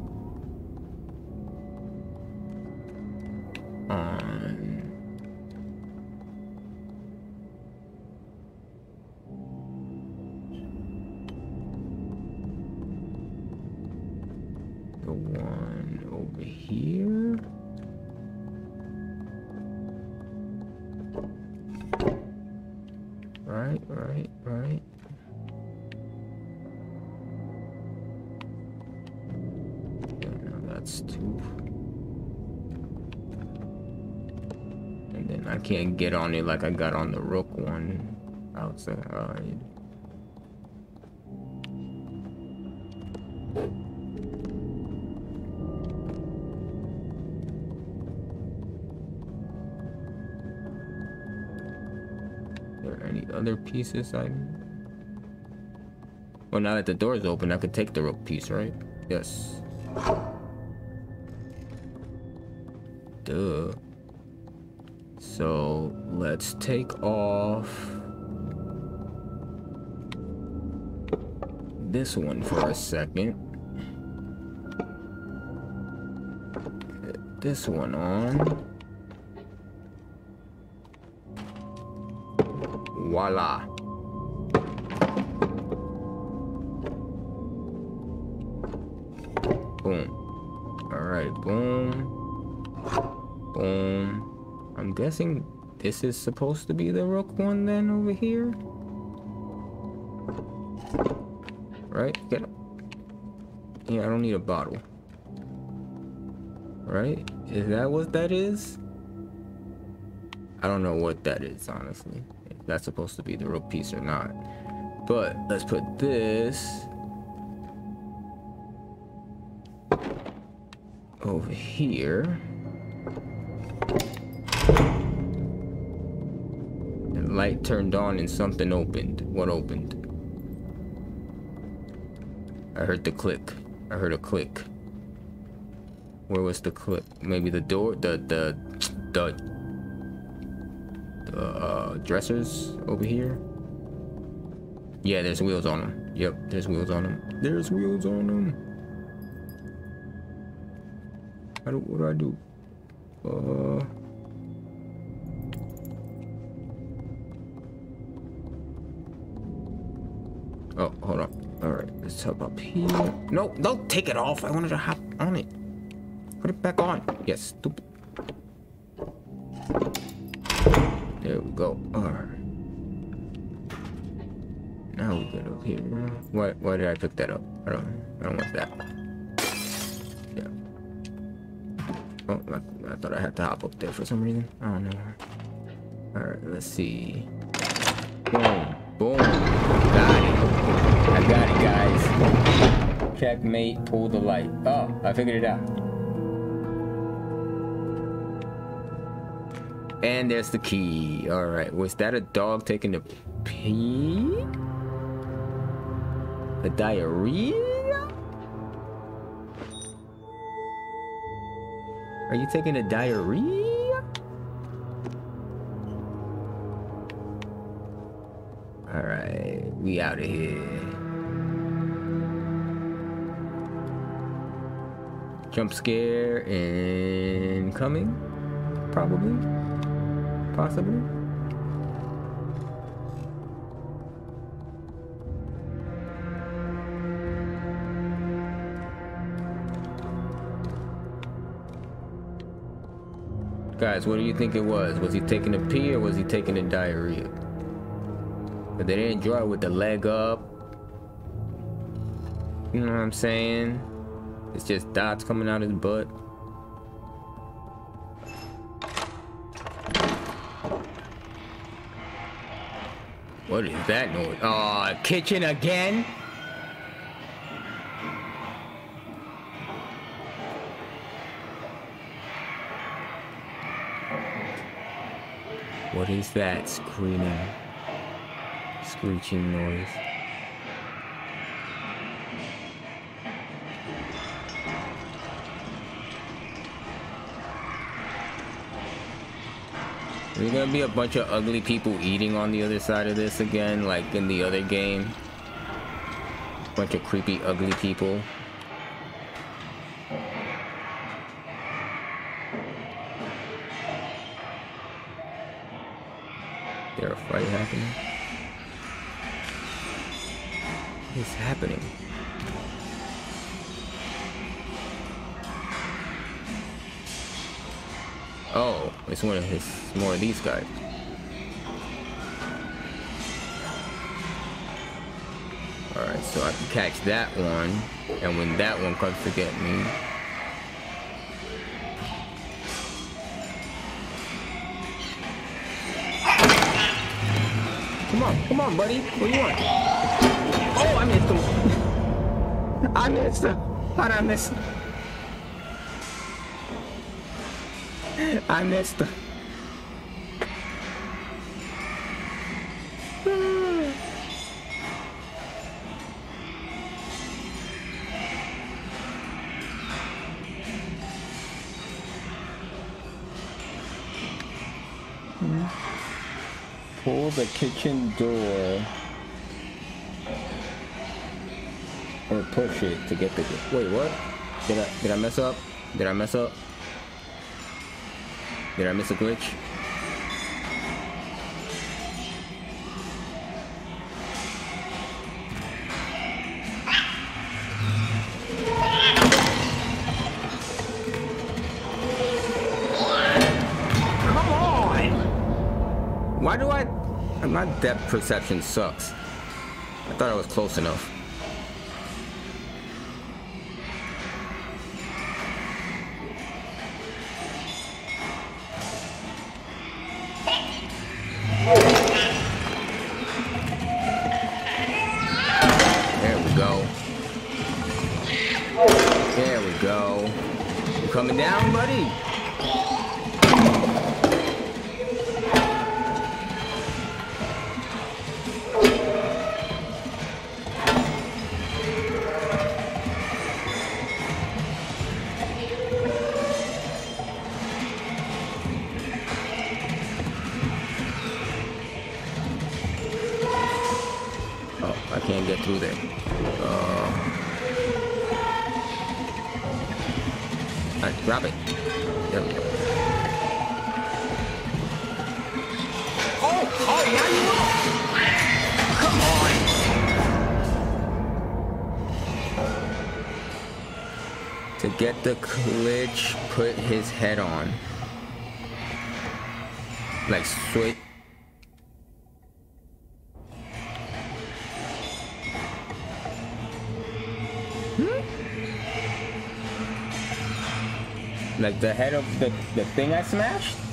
on it like I got on the rook one outside. there any other pieces I... Well, now that the door is open, I could take the rope piece, right? Yes. Take off... this one for a second. This one on. Voila. Boom. Alright, boom. Boom. I'm guessing this is supposed to be the rook one then over here. Right? Get it. Yeah, I don't need a bottle. Right? Is that what that is? I don't know what that is, honestly. If that's supposed to be the rook piece or not. But let's put this over here. Light turned on and something opened. What opened? I heard the click. I heard a click. Where was the click? Maybe the door, the, the, the, the uh, dressers over here? Yeah, there's wheels on them. Yep, there's wheels on them. There's wheels on them. How do, what do I do? Uh... let's up here. No, don't take it off. I wanted to hop on it. Put it back on. Yes, stupid. There we go. Alright. Now we get up here. Why why did I pick that up? I don't I don't want that. Yeah. Oh, I, I thought I had to hop up there for some reason. I don't know. Alright, let's see. Boom. Boom. Got it. I got it, guys. Checkmate, pull the light. Oh, I figured it out. And there's the key. All right, was that a dog taking a pee? A diarrhea? Are you taking a diarrhea? All right, we out of here. Jump scare incoming, probably, possibly. Guys, what do you think it was? Was he taking a pee or was he taking a diarrhea? But they didn't draw it with the leg up. You know what I'm saying? It's just dots coming out his butt. What is that noise? Oh, kitchen again? What is that screaming, screeching noise? There's gonna be a bunch of ugly people eating on the other side of this again, like in the other game. Bunch of creepy, ugly people. Catch that one, and when that one comes to get me, Come on, come on, buddy. What do you want? Oh, I missed him. I missed him. How'd I miss him? I missed him. Kitchen door. or push it to get the. Wait, what? Did I did I mess up? Did I mess up? Did I miss a glitch? Perception sucks. I thought I was close enough. Head on. Like, switch. Hmm? Like the head of the, the thing I smashed?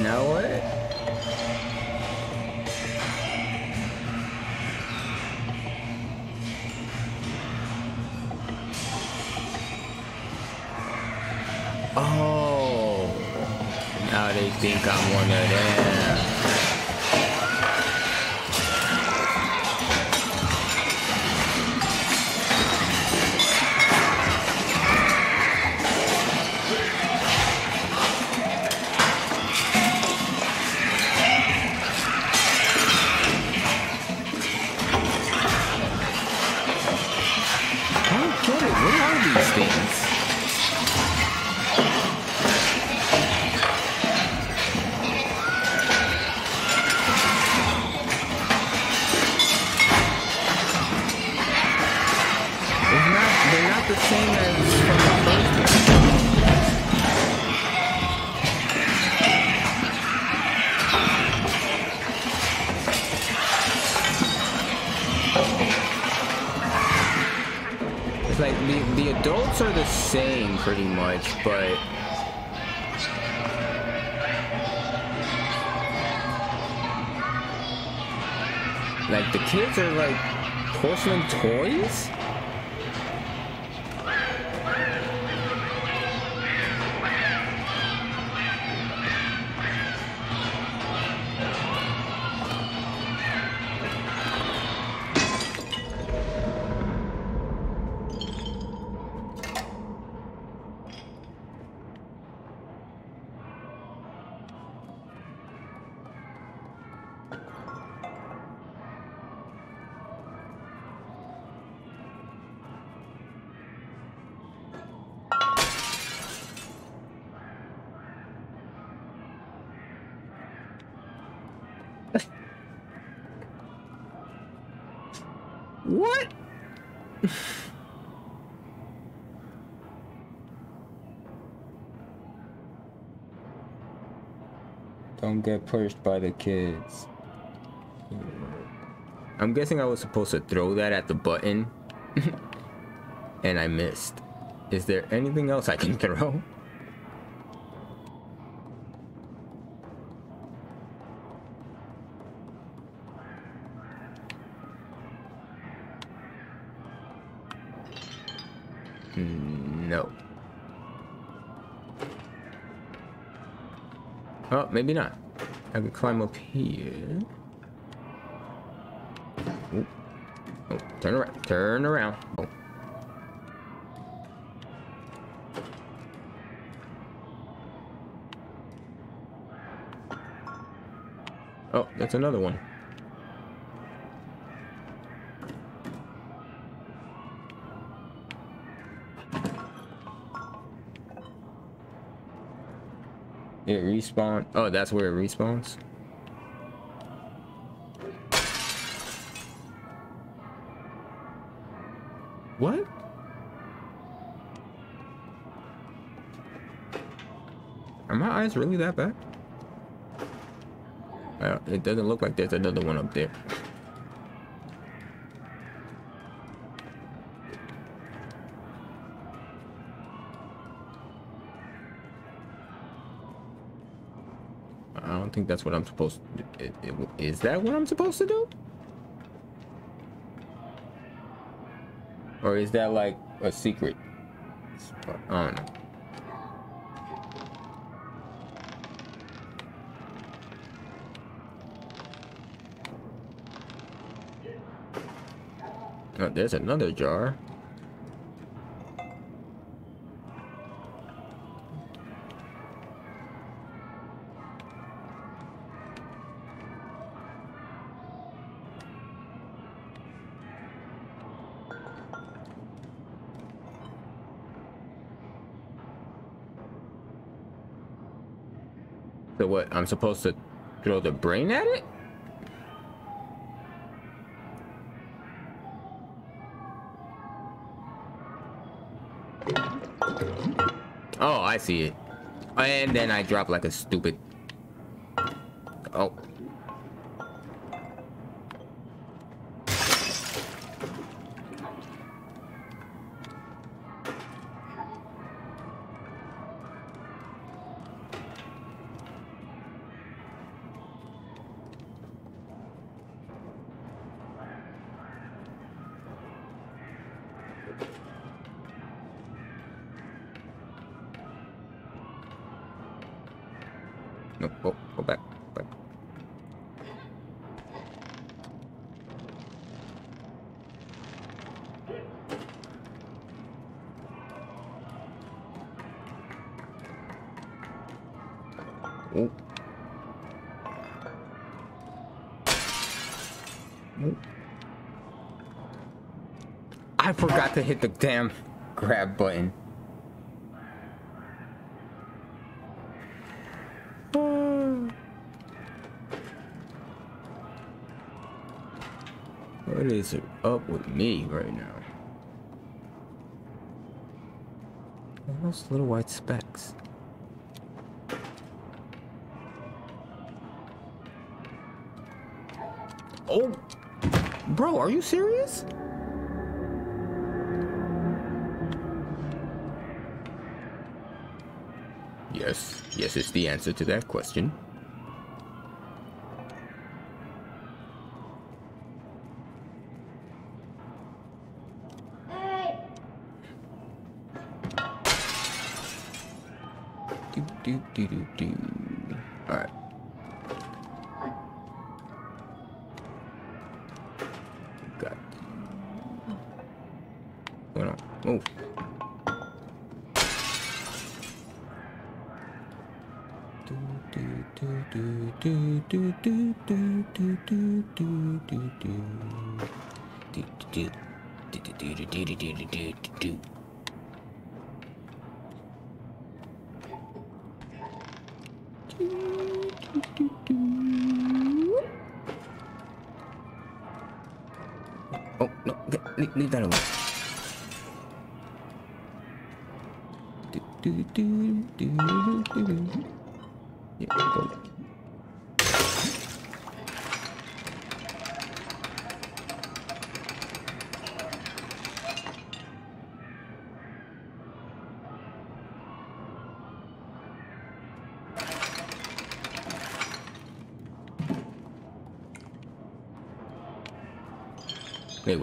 Now what? Oh. Now they think I'm one of them. Kids are like porcelain toys? Get pushed by the kids. I'm guessing I was supposed to throw that at the button. and I missed. Is there anything else I can throw? Hmm, no. Oh, maybe not. I could climb up here. Ooh. Oh, turn around. Turn around. Oh. Oh, that's another one. It respawn. Oh, that's where it respawns. What? Are my eyes really that bad? Uh, it doesn't look like there's another one up there. Think that's what I'm supposed to it, Is that what I'm supposed to do? Or is that like a secret? I don't know. Oh, there's another jar. I'm supposed to throw the brain at it? Oh, I see it. And then I drop like a stupid... to hit the damn grab button. What is it up with me right now? Those little white specks? Oh! Bro, are you serious? Yes is the answer to that question.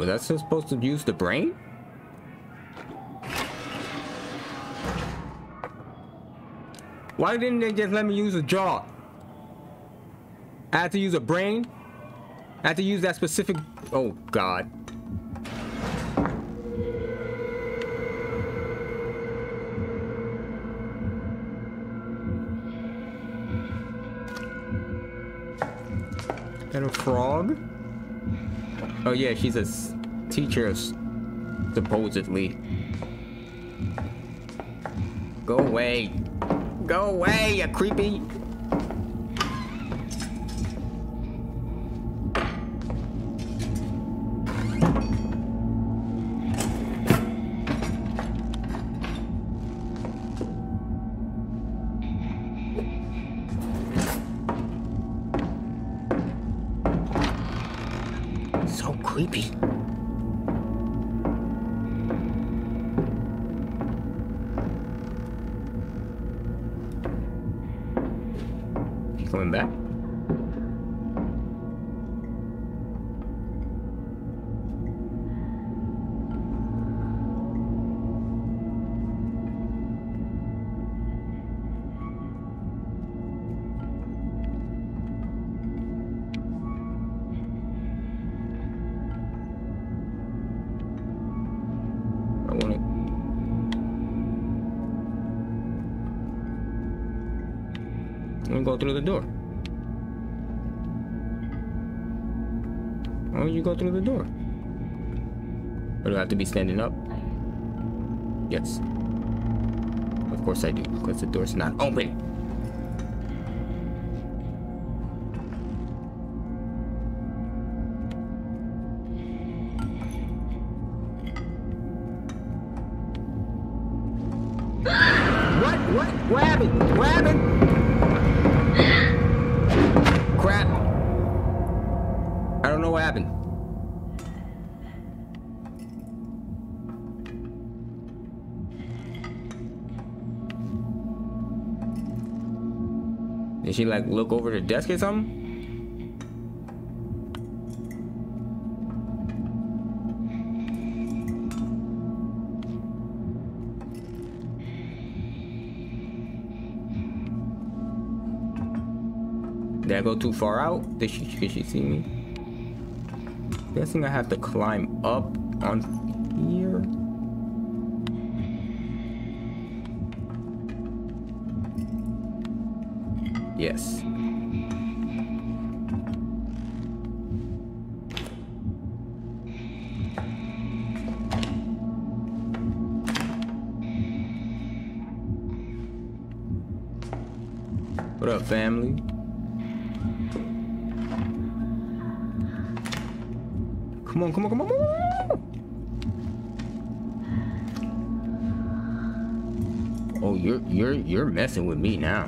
Was that supposed to use the brain? Why didn't they just let me use a jaw? I had to use a brain? I had to use that specific... Oh, God. And a frog? Oh yeah, she's a teacher, supposedly. Go away. Go away, you creepy. Through the door. Don't you go through the door? Or do I have to be standing up? Yes. Of course I do, because the door's not open. Like look over the desk or something? Did I go too far out? Did she, did she see me? Guessing I have to climb up on here. Yes. What up, family? Come on, come on, come on, come on. Oh, you're you're you're messing with me now.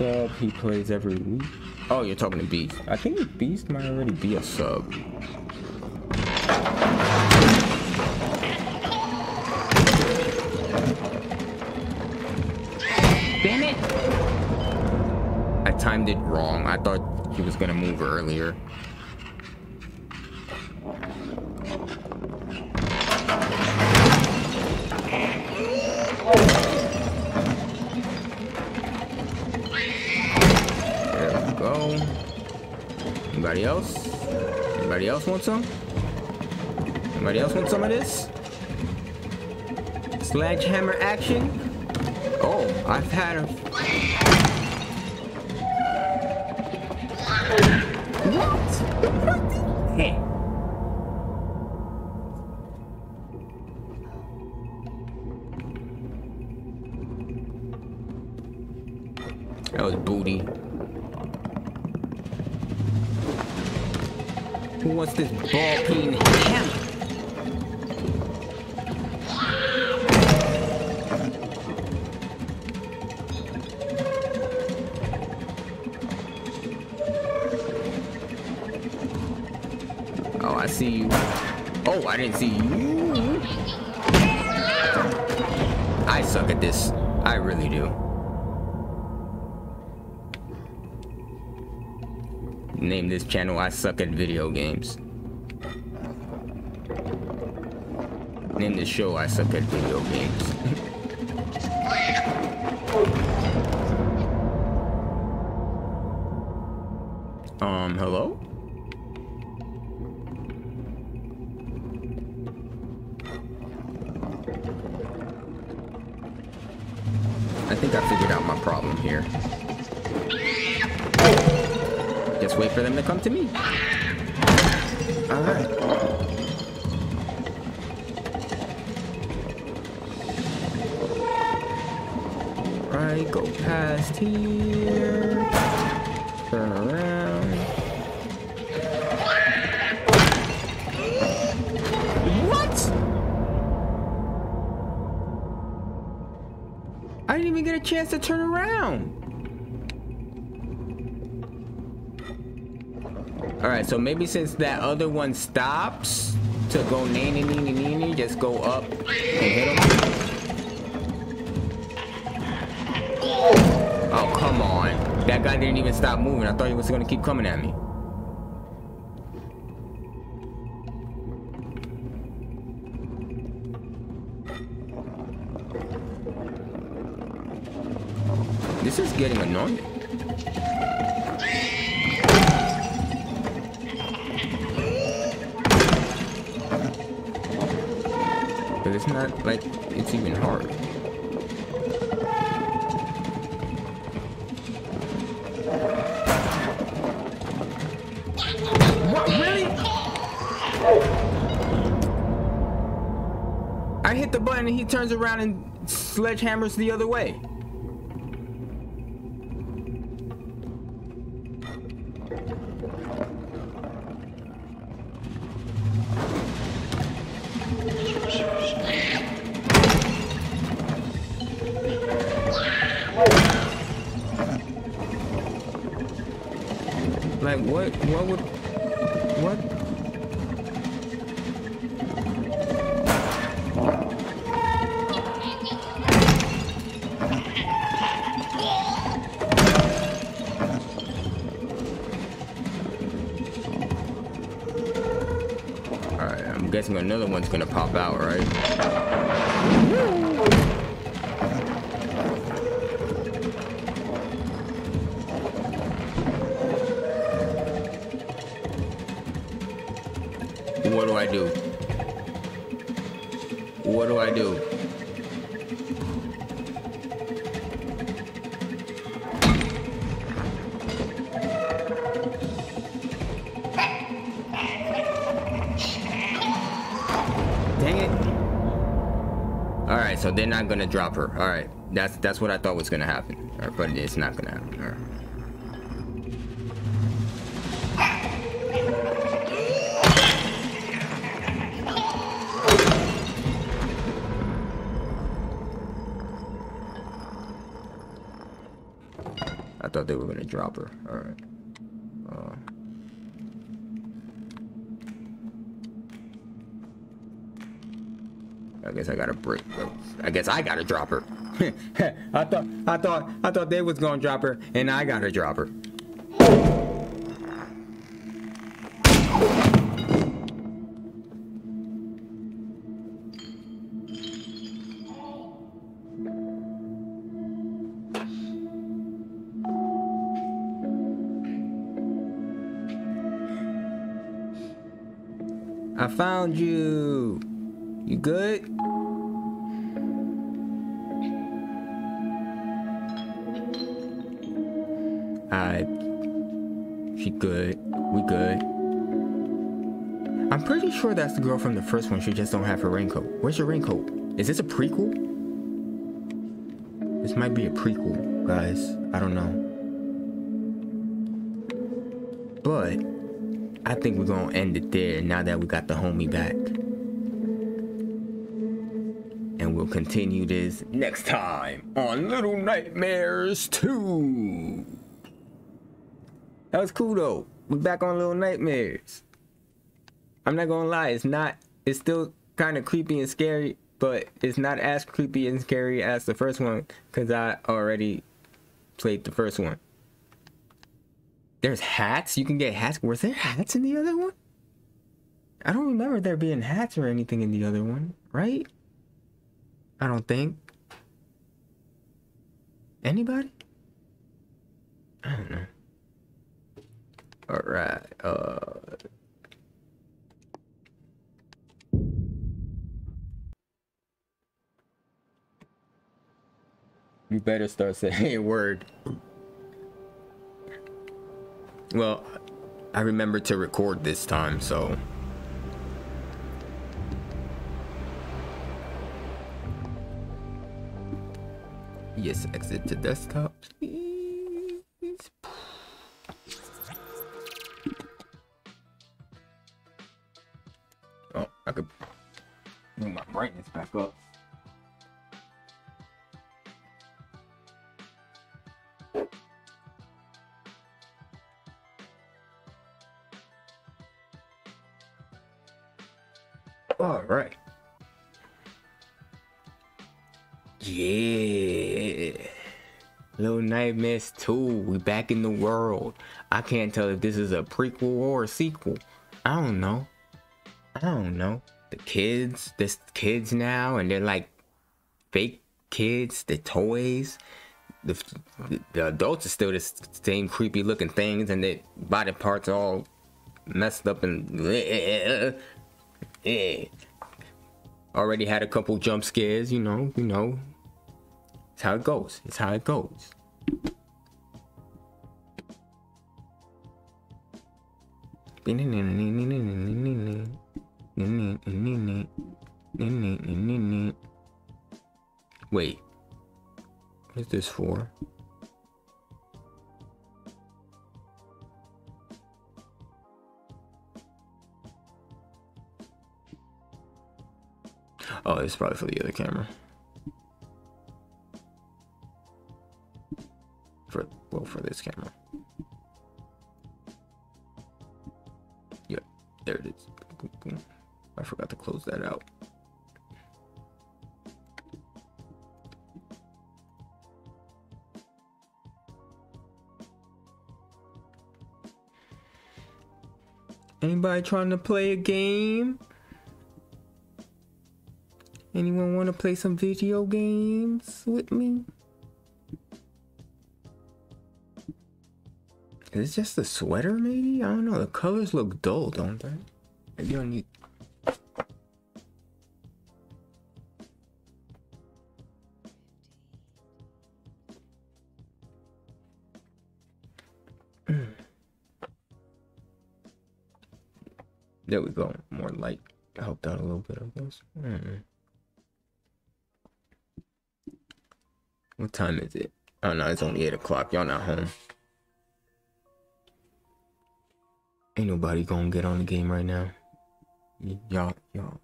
Sub? He plays every week. Oh, you're talking to Beast. I think Beast might already be a sub. Damn it! I timed it wrong. I thought he was gonna move earlier. Want some? Anybody else want some of this? Sledgehammer action? Oh, I've had a. channel I suck at video games. Name the show I suck at video games. um, hello? I think I figured out my problem here. Just wait for them to come to me. Alright. Right, go past here. Turn around. What? I didn't even get a chance to turn around. All right, so maybe since that other one stops to go nanny nanny nanny, just go up and hit him. Oh come on! That guy didn't even stop moving. I thought he was gonna keep coming at me. This is getting annoying. Not like it's even hard. What, really? I hit the button and he turns around and sledgehammers the other way. One's gonna pop out, drop her. Alright. That's that's what I thought was gonna happen. Alright, but it's not gonna happen. I thought they were gonna drop her. Alright. Uh, I guess I gotta break. I guess I gotta drop her. I thought I thought I thought they was gonna drop her, and I gotta drop her. I found you. You good? Alright. She good. We good. I'm pretty sure that's the girl from the first one. She just don't have her raincoat. Where's your raincoat? Is this a prequel? This might be a prequel, guys. I don't know. But I think we're gonna end it there now that we got the homie back. And we'll continue this next time on Little Nightmares 2. That was cool though. We're back on Little Nightmares. I'm not gonna lie, it's not it's still kind of creepy and scary, but it's not as creepy and scary as the first one because I already played the first one. There's hats. You can get hats. Was there hats in the other one? I don't remember there being hats or anything in the other one, right? I don't think. Anybody? I don't know. All right. Uh. You better start saying a word. Well, I remember to record this time, so. Yes, exit to desktop, please. Oh, I could bring my brightness back up. All right. Yeah. Little Nightmares 2. We back in the world. I can't tell if this is a prequel or a sequel. I don't know. I don't know. The kids, there's kids now, and they're like fake kids, the toys. The, the, adults are still the same creepy looking things, and their body parts are all messed up and. Yeah. Already had a couple jump scares, you know, you know. It's how it goes. It's how it goes. Wait. What is this for? Oh, it's probably for the other camera. For well, for this camera. Yep, there it is. I forgot to close that out. Anybody trying to play a game? Anyone want to play some video games with me? Is it just the sweater, maybe? I don't know. The colors look dull, don't they? Maybe I need... Hmm. there we go. More light helped out a little bit, I guess. Mm. What time is it? Oh no, it's only 8 o'clock. Y'all not home. Ain't nobody gonna get on the game right now. Y'all, y'all.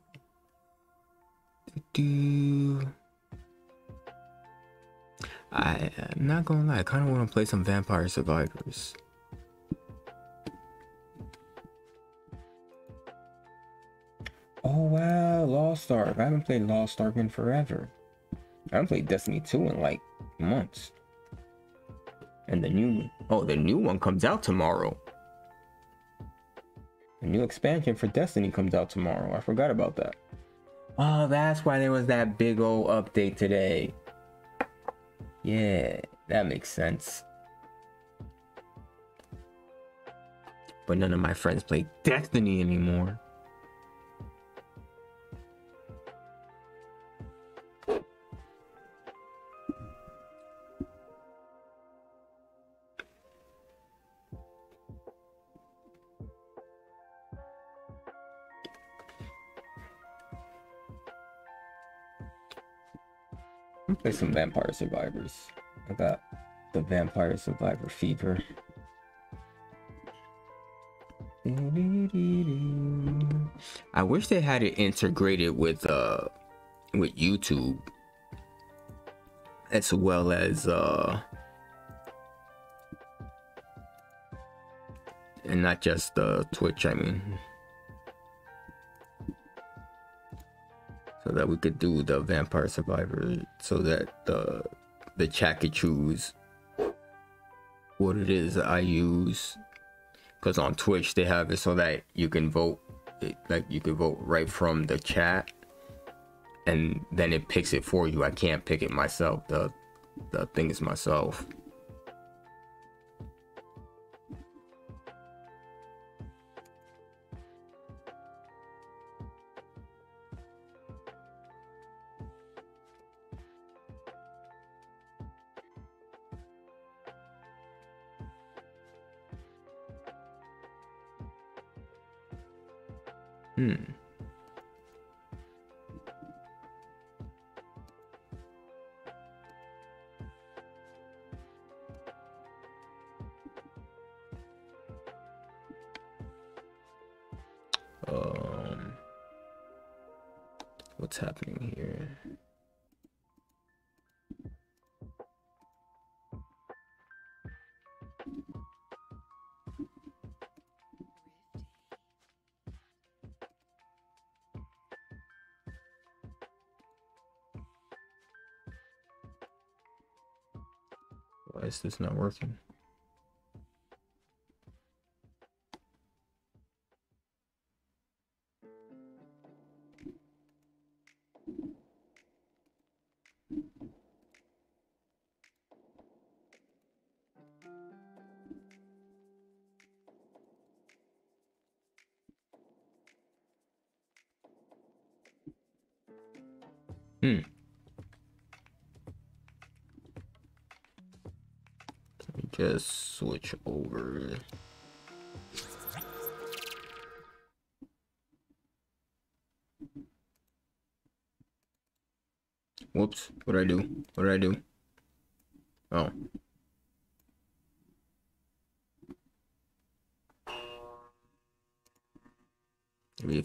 I, I'm not gonna lie. I kind of want to play some Vampire Survivors. Oh wow, Lost Ark. I haven't played Lost Ark in forever. I haven't played Destiny 2 in like months. And the new oh, the new one comes out tomorrow. New expansion for Destiny comes out tomorrow. I forgot about that. Oh, that's why there was that big old update today. Yeah, that makes sense. But none of my friends play Destiny anymore. Some Vampire Survivors. I got the Vampire Survivor fever. I wish they had it integrated with uh with YouTube as well as uh and not just uh Twitch, I mean. That we could do the Vampire Survivor so that the the chat could choose what it is I use because on Twitch they have it so that you can vote it, like you can vote right from the chat and then it picks it for you. I can't pick it myself. The the thing is myself. Is not working?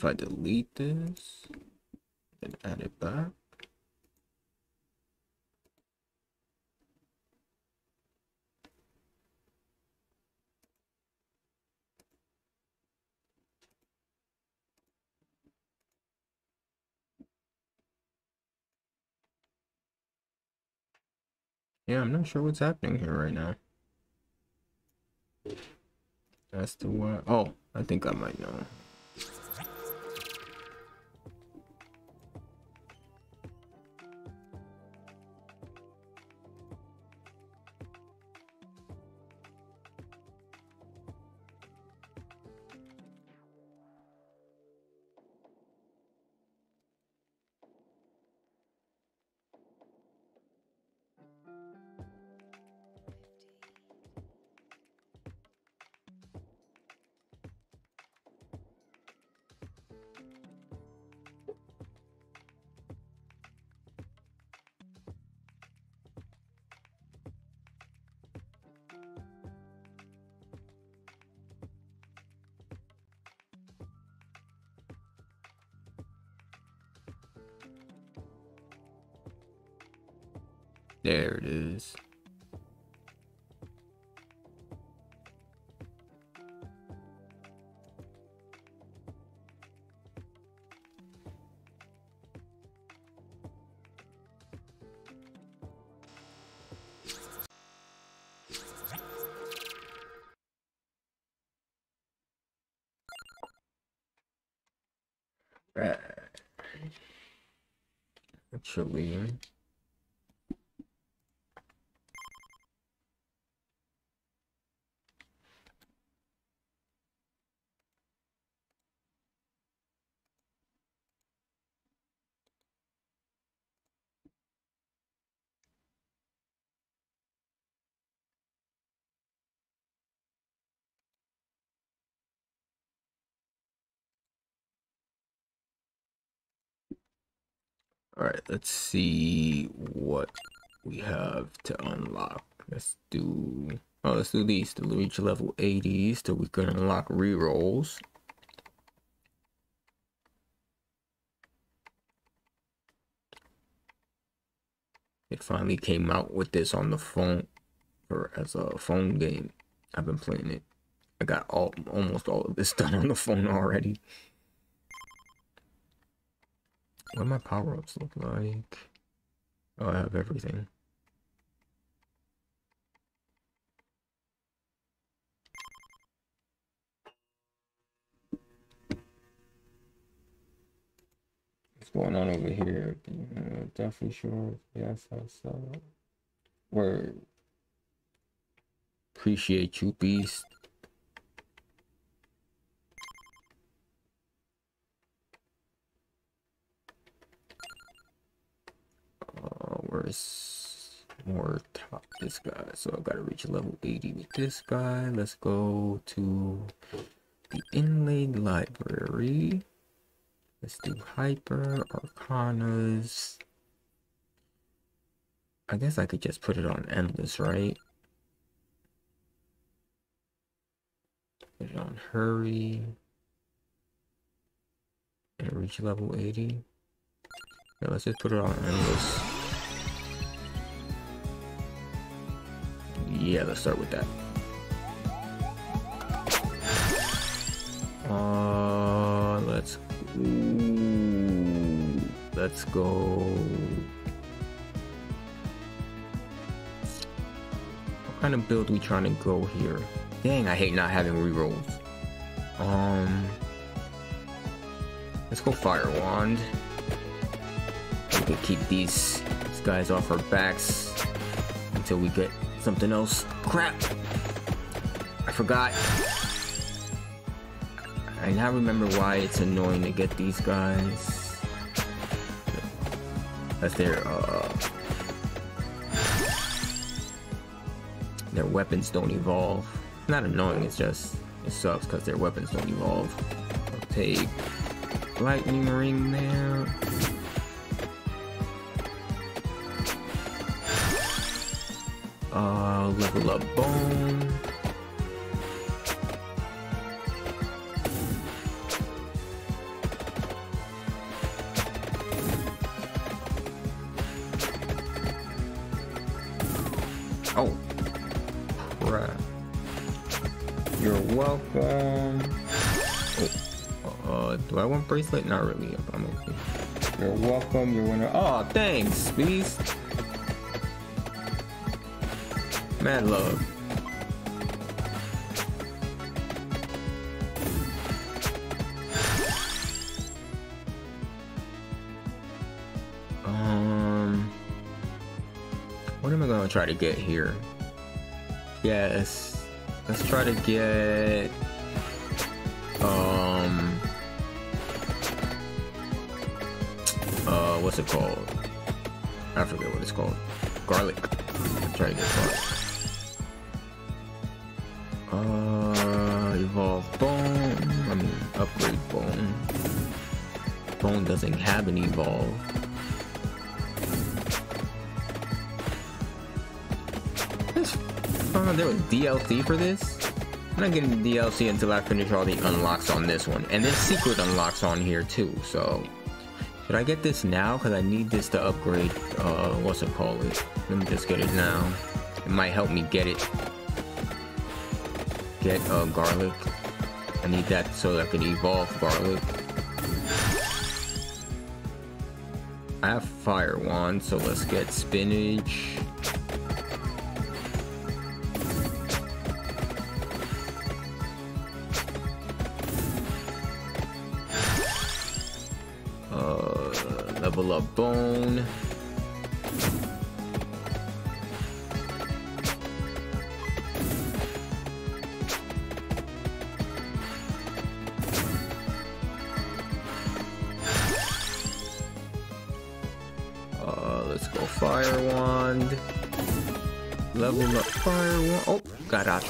If I delete this and add it back. Yeah, I'm not sure what's happening here right now. As to what? Oh, I think I might know. Actually, all right, let's see what we have to unlock. Let's do, oh, let's do these to reach level 80 so we can unlock rerolls. It finally came out with this on the phone or as a phone game. I've been playing it. I got all almost all of this done on the phone already. What do my power-ups look like? Oh, I have everything. What's going on over here? Uh, definitely sure. Yes, I saw. Word. Appreciate you, Beast. Where's more top this guy? So i've gotta reach level 80 with this guy. Let's go to the inlaid library. Let's do hyper arcanas. I guess I could just put it on endless, right? Put it on hurry. And reach level 80. Yeah, let's just put it on endless. Yeah, let's start with that. Uh, let's ooh, let's go. What kind of build we trying to go here? Dang, I hate not having rerolls. Um, let's go fire wand. We can keep these, these guys off our backs until we get something else. Crap! I forgot. I now remember why it's annoying to get these guys. That their uh their weapons don't evolve. It's Not annoying, it's just it sucks because their weapons don't evolve. I'll take lightning ring there. Level up bone. Oh, crap. You're welcome. Uh, do I want bracelet? Not really. I'm okay. You're welcome. You're winner. Oh, Oh, thanks, Beast. Mad love. Um, what am I gonna try to get here? Yes, let's try to get um uh what's it called? I forget what it's called. Garlic. To get garlic. Evolve bone. I mean, upgrade bone. Bone doesn't have an evolve. There was DLC for this? I'm not getting DLC until I finish all the unlocks on this one. And there's secret unlocks on here too, so Should I get this now? Because I need this to upgrade, uh, what's it called? Let me just get it now. It might help me get it. Get, uh, garlic. I need that so I can evolve garlic. I have fire wand, so let's get spinach.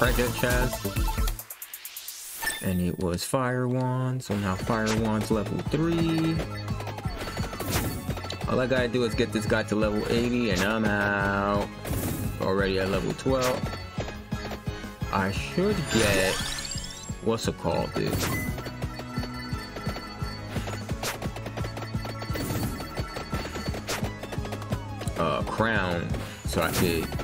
A chest. And it was fire wand, so now fire wand's level 3. All I gotta do is get this guy to level 80 and I'm out. Already at level 12. I should get what's it called, dude? Uh crown so I could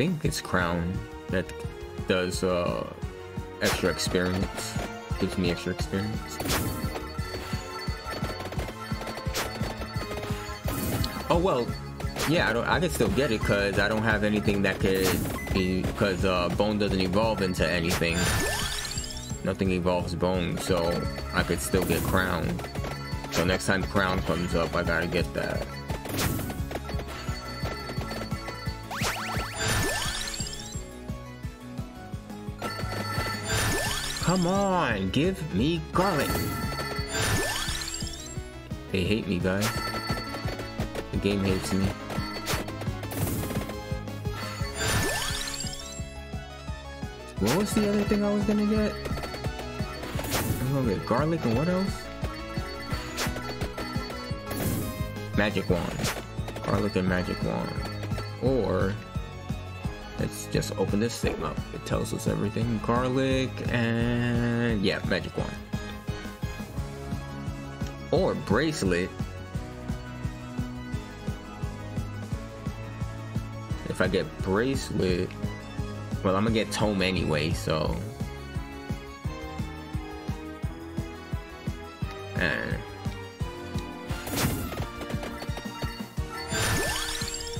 think it's crown that does uh extra experience gives me extra experience. Oh well yeah i don't i could still get it because i don't have anything that could be because uh bone doesn't evolve into anything. Nothing evolves bone so i could still get crown. So next time crown comes up i gotta get that Come on, give me garlic. They hate me, guys. The game hates me. What was the other thing I was gonna get? I'm gonna get garlic and what else? Magic wand. Garlic and magic wand. Or just open this thing up. It tells us everything. Garlic and yeah, magic wand. Or bracelet. If I get bracelet, well, I'm gonna get tome anyway, so. And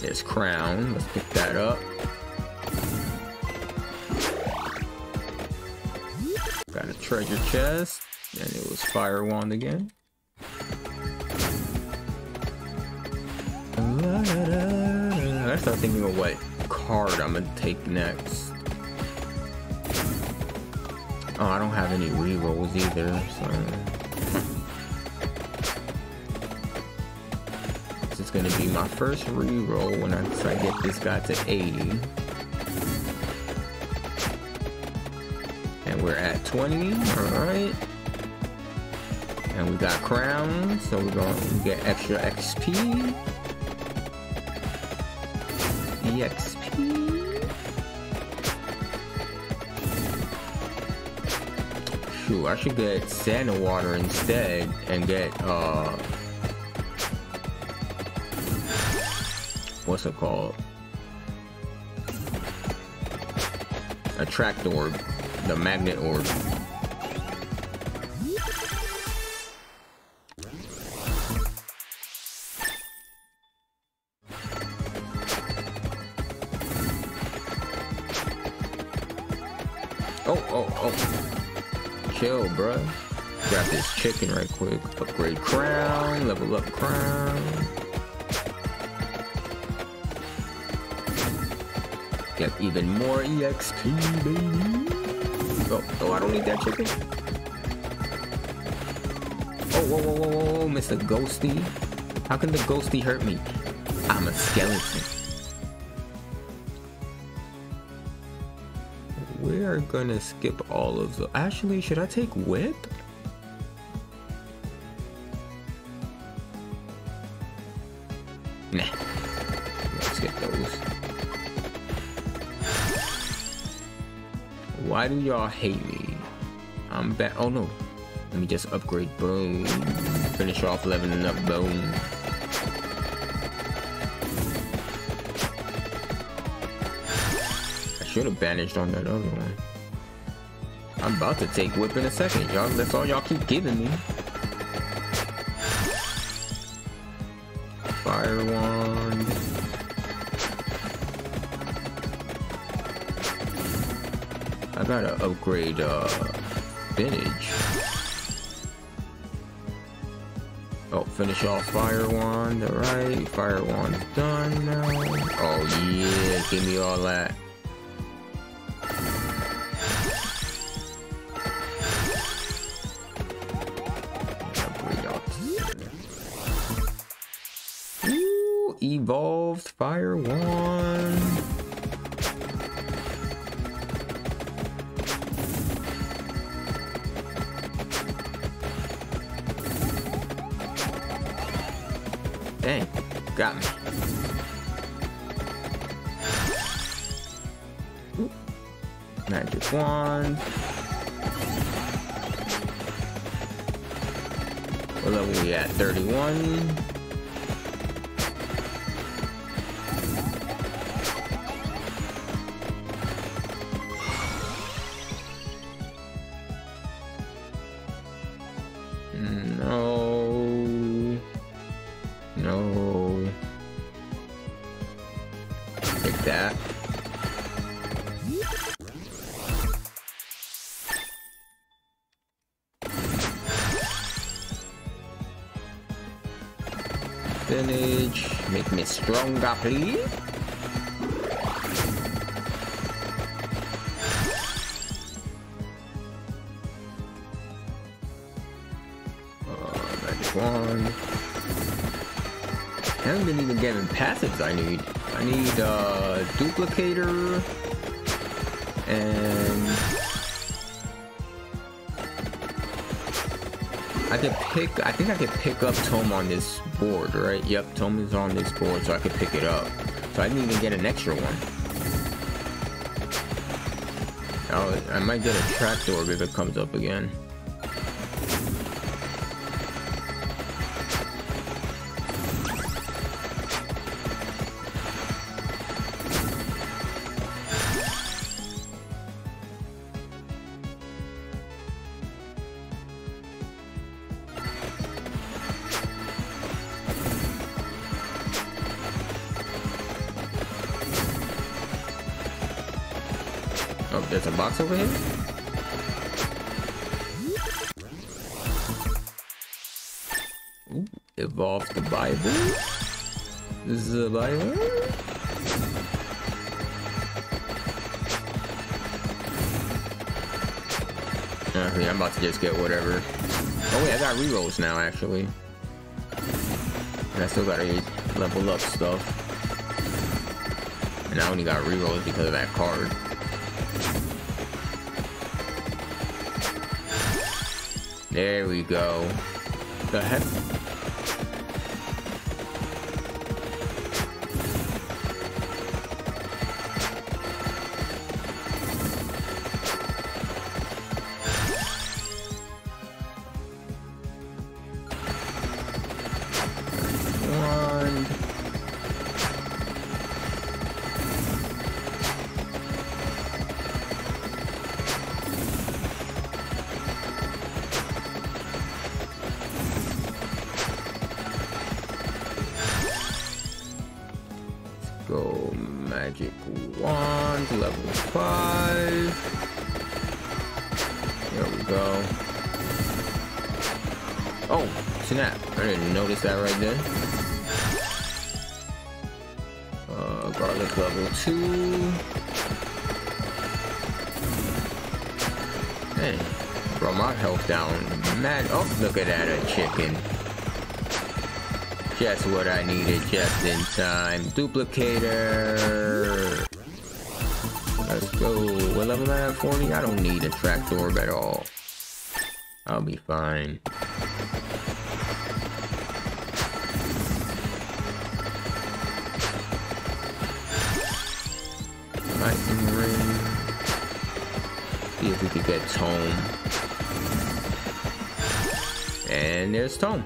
there's crown. Let's pick that up. Treasure chest, and it was fire wand again. I start thinking of what card I'm gonna take next. Oh, I don't have any rerolls either, so. This is gonna be my first reroll when I, I get this guy to 80. 20 all right and we got crowns so we're gonna get extra xp exp Shoot, I should get Santa Water instead and get uh what's it called? Attractorb the magnet orb. Oh, oh, oh. Chill, bruh. Grab this chicken right quick. Upgrade crown, level up crown. Get even more EXP, baby. Oh, oh, I don't need that chicken. Oh, whoa, whoa, whoa, whoa, Mr. Ghosty. How can the ghosty hurt me? I'm a skeleton. We're gonna skip all of the... Actually, should I take whip? Why do y'all hate me? I'm back. Oh no. Let me just upgrade. Boom. Finish off leveling up. Boom. I should have banished on that other one. I'm about to take whip in a second, y'all. That's all y'all keep giving me. Fire wand. I gotta upgrade uh vintage. Oh, finish off fire wand, alright. Fire wand's done now. Oh yeah, give me all that. Ooh, evolved fire wand. 31. Stronger, please. I haven't been even getting passives I need. I need uh duplicator and pick I think I could pick up Tome on this board, right? Yep, Tome is on this board, so I could pick it up. So I didn't even get an extra one. Oh, I might get a trapdoor if it comes up again. Actually. And I still gotta level up stuff. And I only got rerolls because of that card. There we go. The heck? Down oh look at that a chicken just what I needed just in time. Duplicator. Let's go. What level am I at? 40? I don't need a trapdoor at all. I'll be fine. Lightning ring. See if we could get Tome. And there's Tome.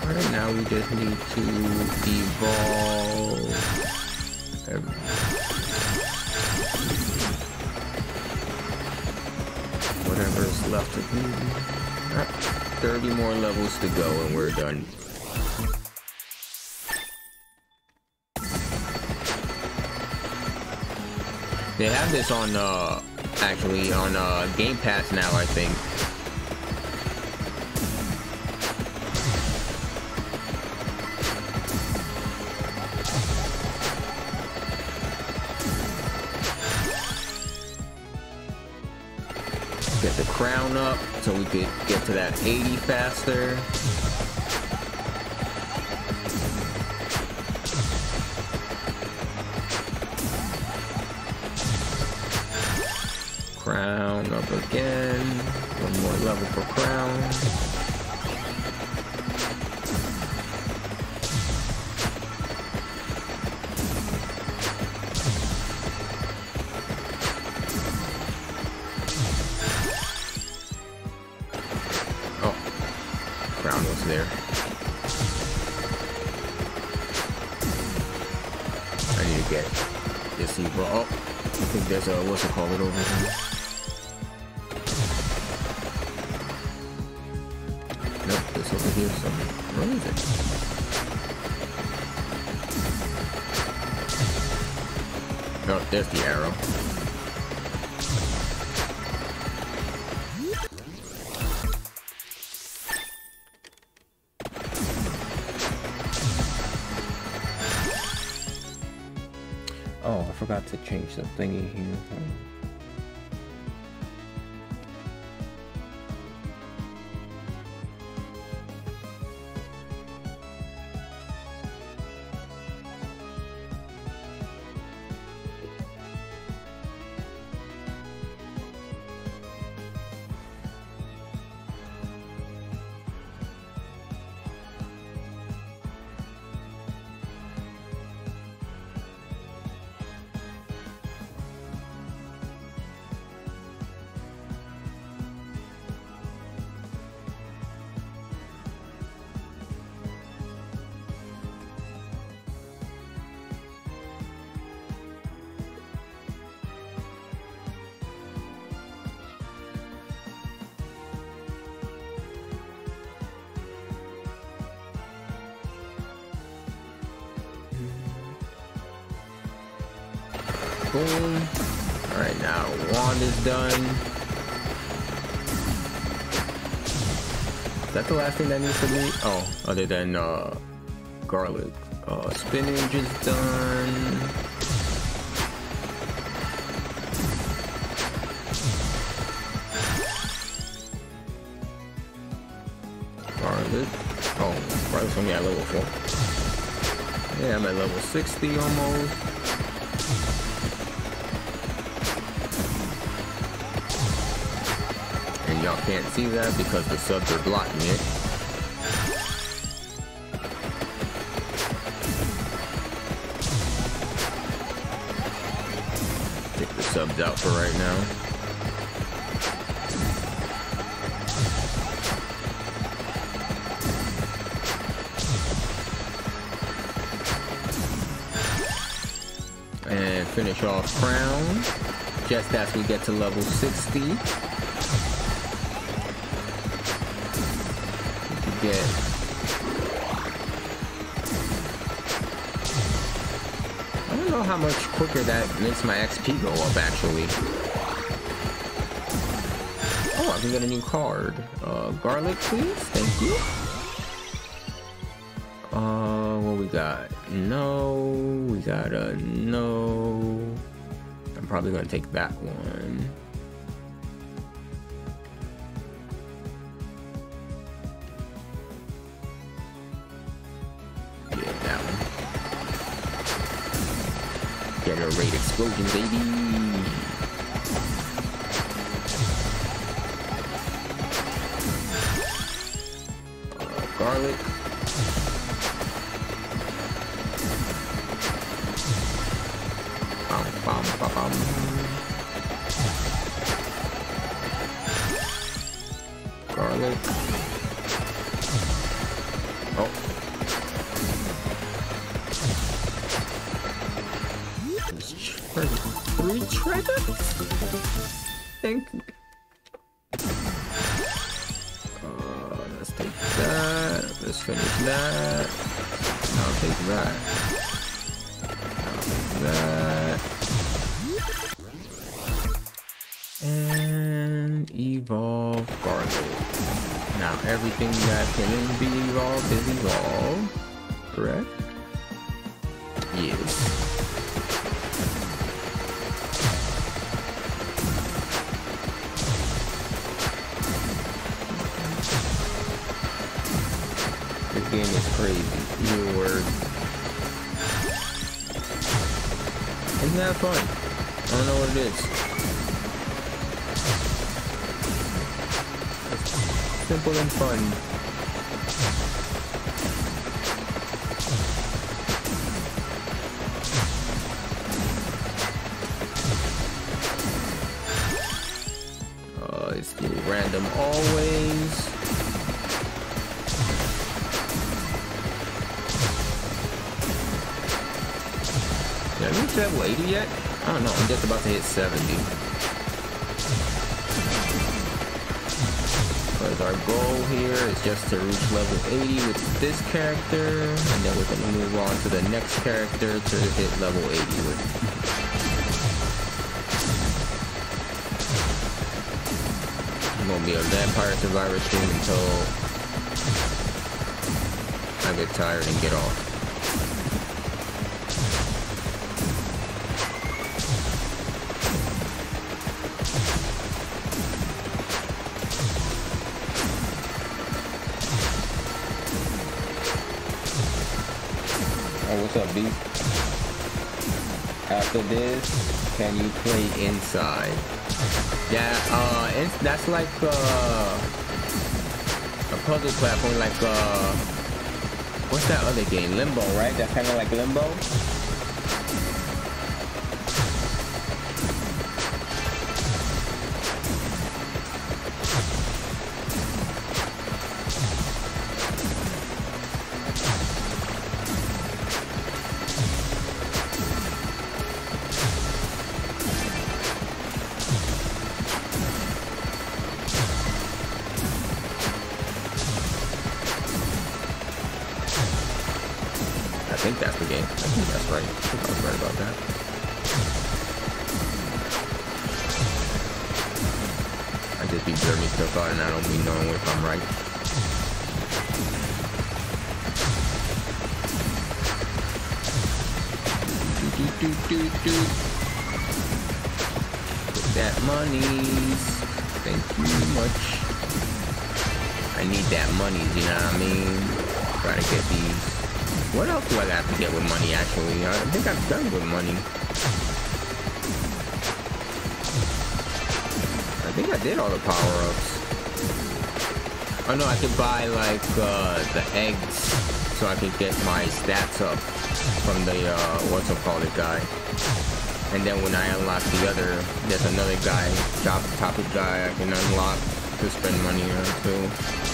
Alright, now we just need to evolve. Whatever's left do. Ah, 30 more levels to go and we're done. They have this on, uh, actually on, uh, Game Pass now, I think. Get the crown up so we could get to that 80 faster. Level for crown. Change the thingy here. Done. Is that the last thing that needs to be? Oh, other than uh, garlic. Uh, spinach is done. Garlic. Oh, garlic's only at level 4. Yeah, I'm at level 60 almost. Can't see that because the subs are blocking it. Take the subs out for right now. And finish off crown just as we get to level 60. How much quicker that makes my XP go up actually. Oh, I can get a new card. Uh, garlic, please. Thank you. Uh, what we got? No, we got a no. I'm probably gonna take that one. Fun? I don't know what it is. Simple and fun. 70. Because our goal here is just to reach level 80 with this character, and then we're going to move on to the next character to hit level 80 with. Going to be a Vampire Survivor stream until I get tired and get off. After this, can you play inside. Yeah, uh, that's like uh, a puzzle platform, like uh, what's that other game? Limbo, right? That's kind of like Limbo. No, I could buy, like, uh, the eggs so I could get my stats up from the, uh, what's it called, guy. And then when I unlock the other, there's another guy, top topic guy I can unlock to spend money on, too.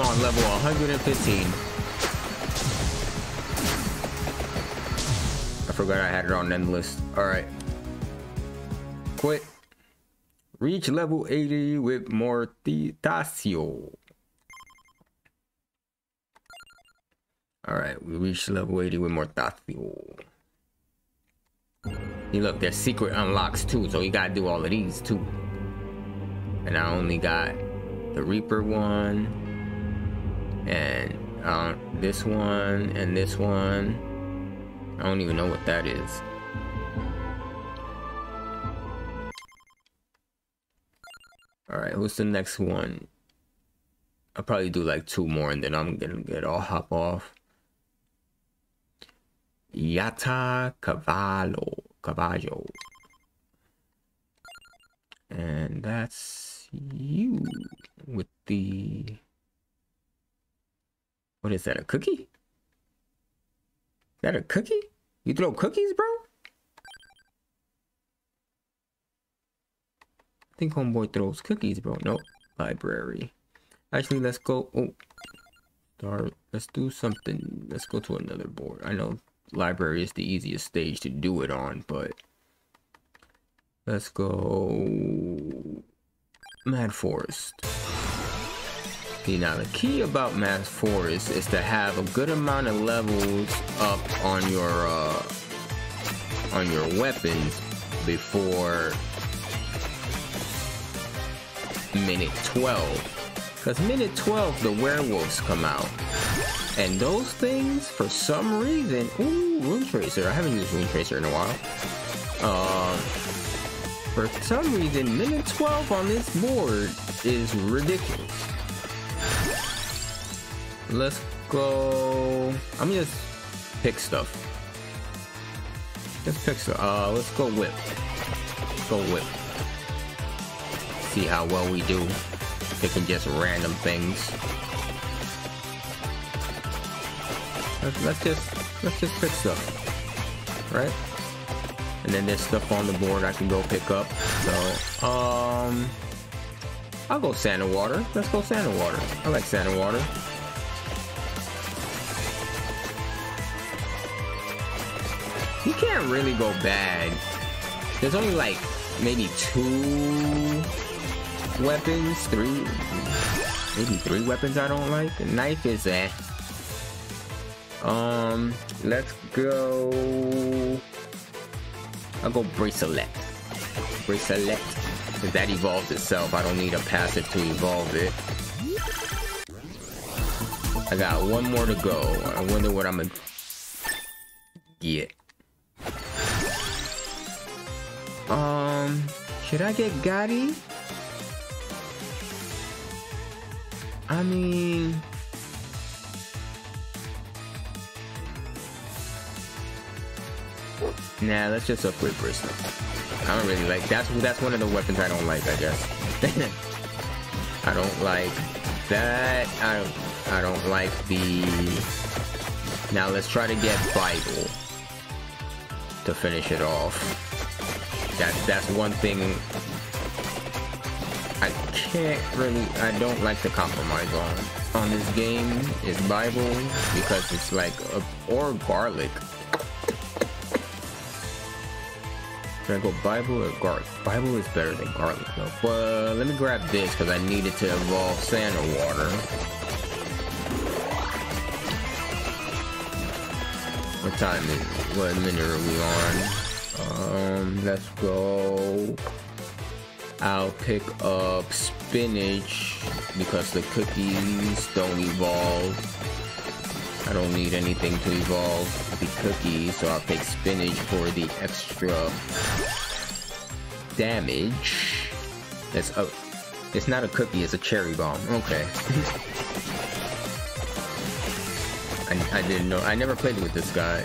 On level 115. I forgot I had it on end list. Alright. Quit. Reach level 80 with Mortitasio. Alright, we reached level 80 with Mortitasio. You look, there's secret unlocks too, so you gotta do all of these too. And I only got the Reaper one, and uh, this one, and this one. I don't even know what that is. Alright, who's the next one? I'll probably do like two more and then I'm gonna get all hop off. Yatta Cavallo. Cavallo. And that's you with the. What is that? A cookie? Is that a cookie? You throw cookies, bro? I think homeboy throws cookies, bro. Nope. Library. Actually, let's go. Oh, start. Let's do something. Let's go to another board. I know library is the easiest stage to do it on, but let's go Mad Forest. Now the key about Mad Forest is to have a good amount of levels up on your uh, on your weapons before minute 12. Because minute 12, the werewolves come out. And those things, for some reason, ooh, Rune Tracer. I haven't used Rune Tracer in a while. Um, for some reason, minute 12 on this board is ridiculous. Let's go. I'm just pick stuff. Let's pick stuff. Uh, let's go whip. Let's go whip. See how well we do picking just random things. Let's, let's just let's just pick stuff, right? And then there's stuff on the board I can go pick up. So, um, I'll go Santa Water. Let's go Santa Water. I like Santa Water. You can't really go bad. There's only like maybe two weapons, three, maybe three weapons I don't like. The knife is eh. Um, let's go. I'll go bracelet. Bracelet. Because that evolves itself. I don't need a passive to evolve it. I got one more to go. I wonder what I'm gonna get. Um, should I get Gotti? I mean, Nah, let's just upgrade bracelet. I don't really like that's that's one of the weapons I don't like, I guess. I don't like that. I don't I don't like the Now let's try to get Bible to finish it off. That's that's one thing I can't really I don't like to compromise on on this game is Bible because it's like a, or garlic Should I go Bible or garlic? Bible is better than garlic though. But let me grab this because I needed to evolve Santa Water. What time is it? What minute are we on? Um, let's go. I'll pick up spinach because the cookies don't evolve. I don't need anything to evolve the cookie, so I'll take spinach for the extra damage. It's a, it's not a cookie, it's a cherry bomb. Okay. I, I didn't know. I never played with this guy.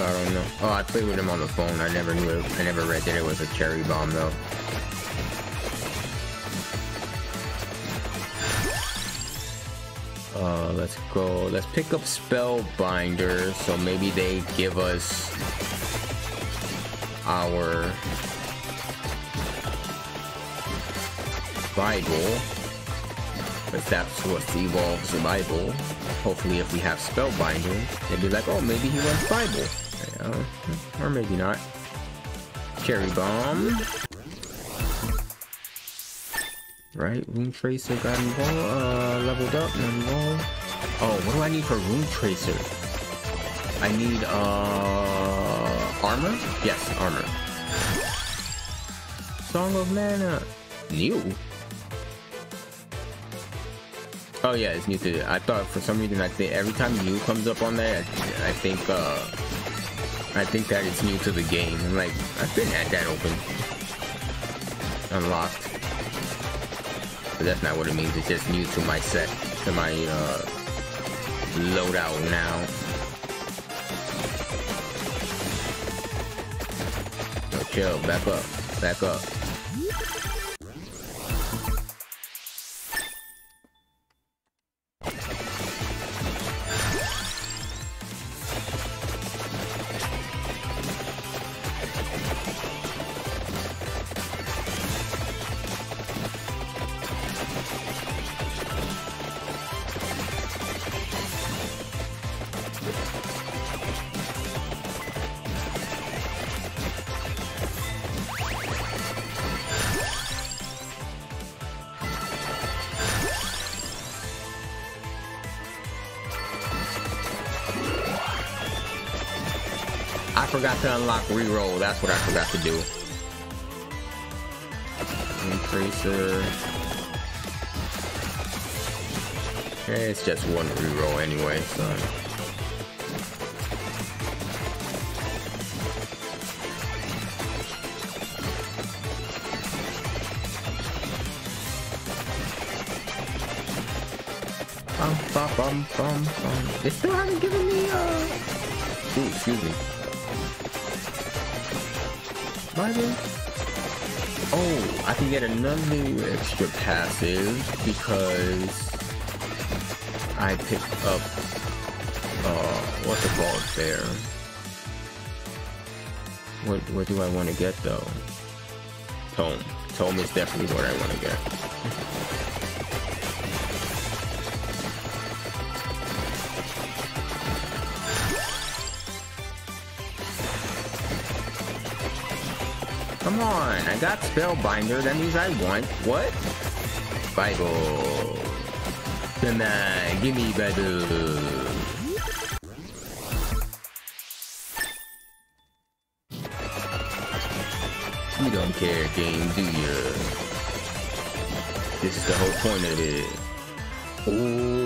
I don't know. Oh, I played with him on the phone. I never knew it. I never read that it was a cherry bomb though. Uh, let's go. Let's pick up Spellbinder, so maybe they give us our Bible. But that's what evolves the Bible. Hopefully if we have Spellbinder, they'd be like, oh, maybe he wants Bible. Or maybe not. Cherry Bomb. Right, Rune Tracer got involved, uh, leveled up, involved. Oh, what do I need for Rune Tracer? I need, uh, armor? Yes, armor. Song of Mana. New? Oh yeah, it's new to I thought for some reason I think every time new comes up on there, I, I think, uh, I think that it's new to the game. Like, I've been had that open. Unlocked. But that's not what it means. It's just new to my set, to my uh, loadout now. So chill, back up, back up. Forgot to unlock reroll. That's what I forgot to do. Okay, it's just one reroll anyway, so. Bum, bum, bum, bum, bum. They still haven't given me, uh... Ooh, excuse me. Oh, I can get another extra passive because I picked up, uh, what's it called there? What, what do I want to get though? Tome. Tome is definitely what I want to get. I got Spellbinder. That means I want what? Bible. Come on, uh, give me Bible. You don't care, game, do you? This is the whole point of it. Ooh.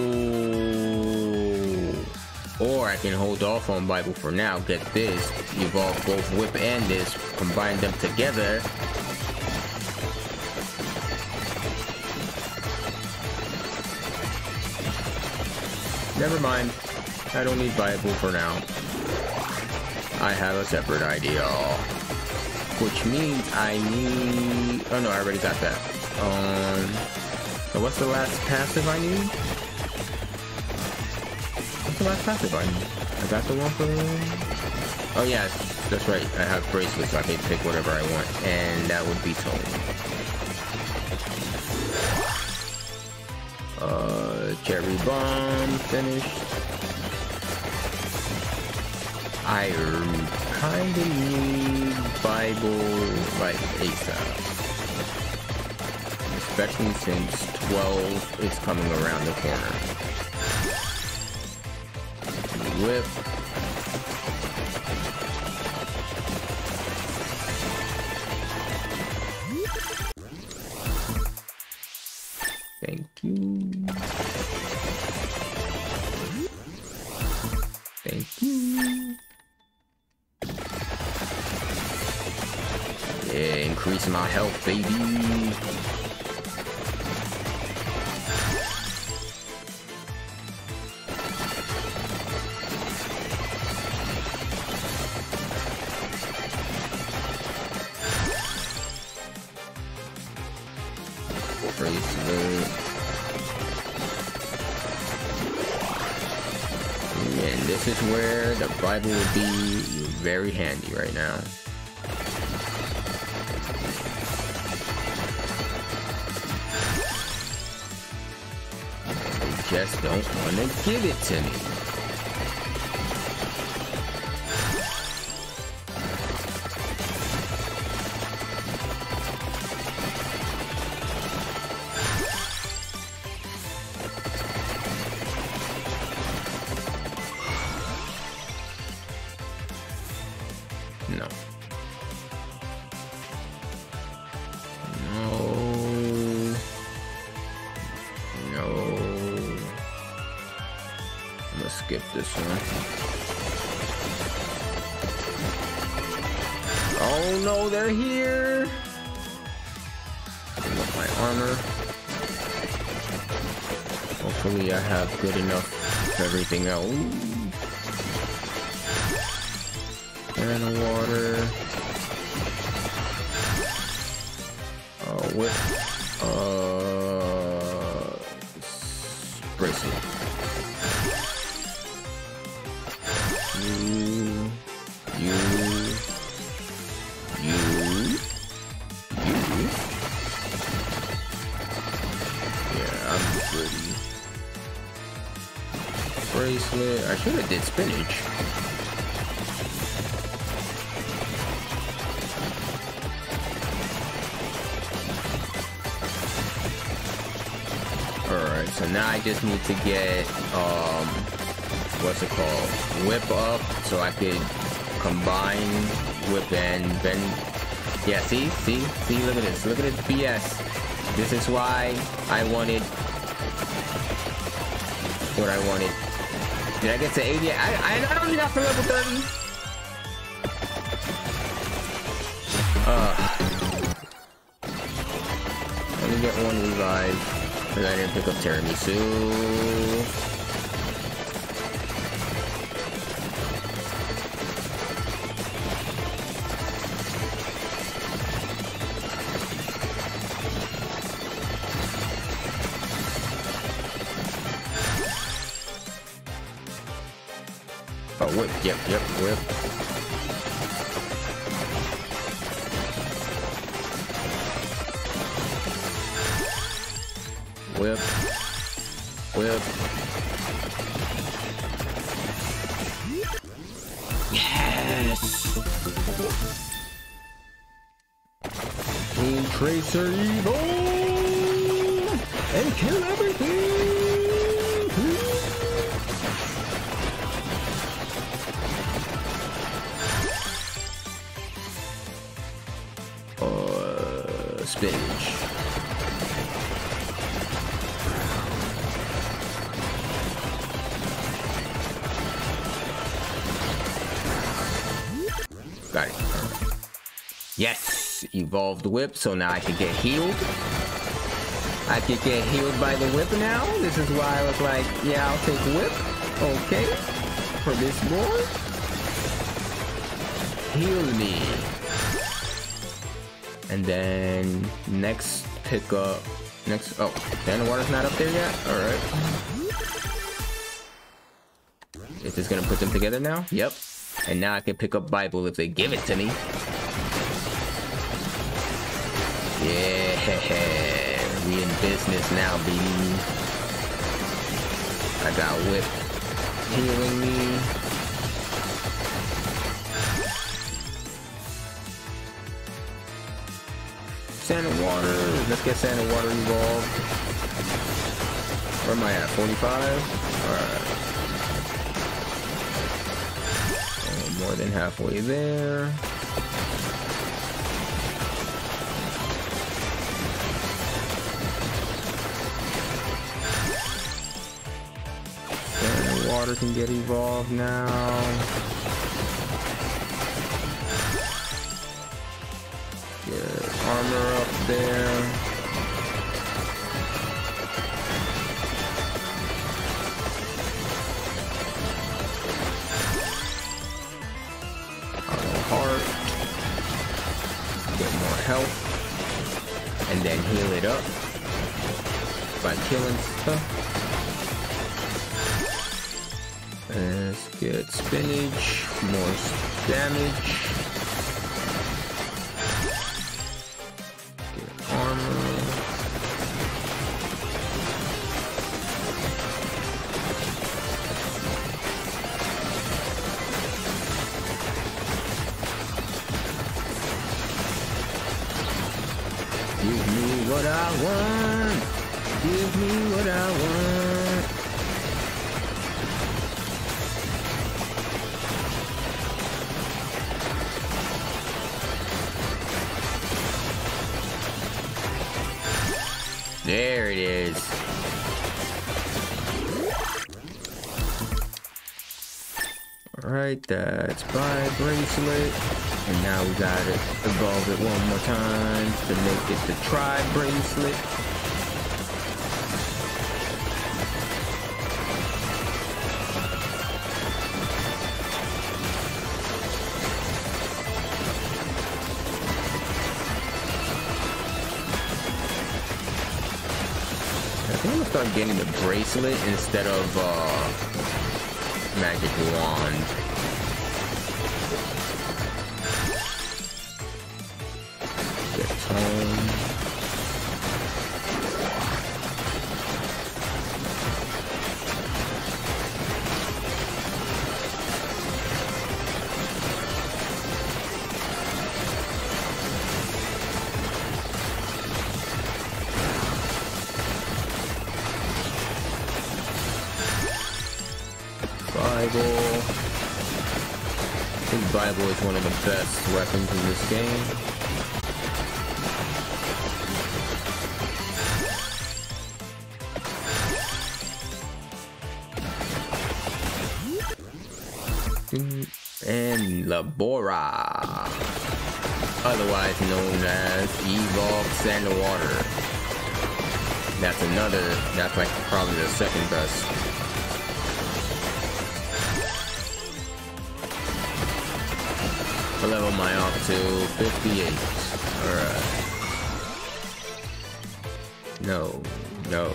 Or I can hold off on Bible for now, get this, evolve both Whip and this, combine them together. Never mind. I don't need Bible for now. I have a separate idea. Which means I need... Oh no, I already got that. Um... So what's the last passive I need? What's the last passive button? I got the one for... Oh yeah, that's right. I have bracelets, so I can pick whatever I want. And that would be Tony. Uh, Cherry Bomb finished. I kinda need Bible like ASAP. Especially since 12 is coming around the corner whip. To give this one. Oh no, they're here! Up my armor. Hopefully I have good enough for everything else. To get, um, what's it called? Whip up so I could combine whip and bend. Yeah, see? See? See? Look at this. Look at this BS. This is why I wanted what I wanted. Did I get to 80? I, I, I even got to level 30. Uh, let me get one revive. And I didn't pick up tiramisu. Yes! Evolved whip, so now I can get healed. I can get healed by the whip now. This is why I was like, yeah, I'll take whip. Okay. For this boy. Heal me. And then next pick up next oh then the water's not up there yet? Alright. Is this gonna put them together now? Yep. And now I can pick up Bible if they give it to me. Business now, baby. I got whip healing me. Santa Water. Let's get Santa Water involved. Where am I at? 45? Alright. Oh, more than halfway there. Can get evolved now. Get armor up there. Damage. Bracelet. And now we gotta evolve it one more time to make it the tri bracelet. Start getting the bracelet instead of uh, magic wand. Bible. I think Bible is one of the best weapons in this game. And La Borra, otherwise known as Evolve Santa Water. That's another, that's like probably the second best I level my op to 58. Alright. No, no.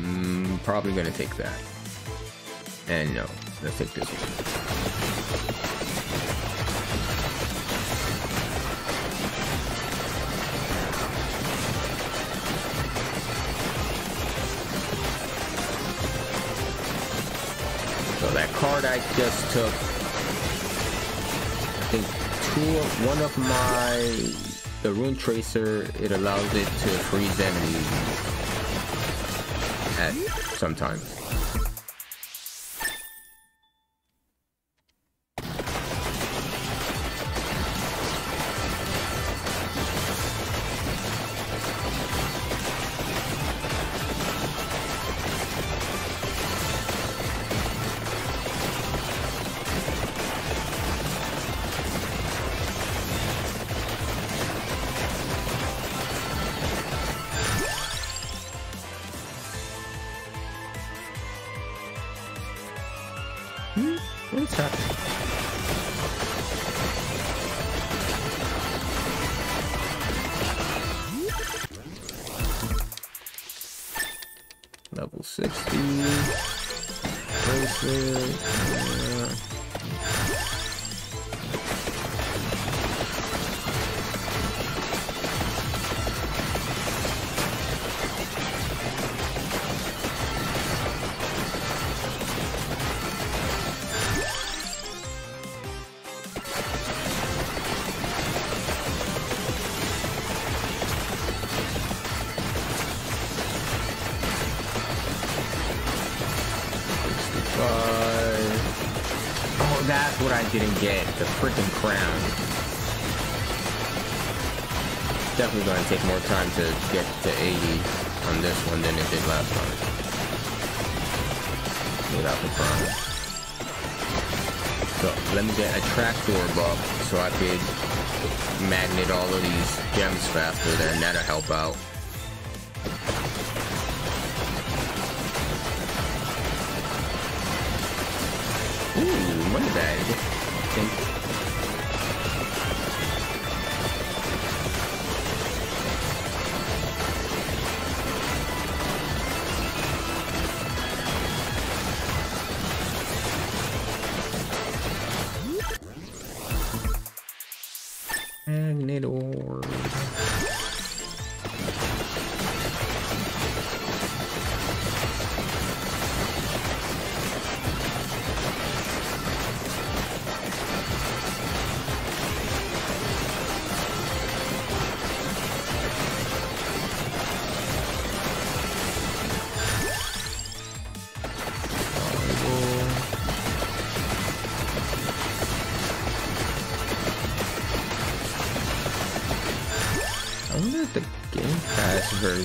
Mm, probably gonna take that. And no, let's take this one. So that card I just took two of one of my the rune tracer it allows it to freeze enemies at sometimes.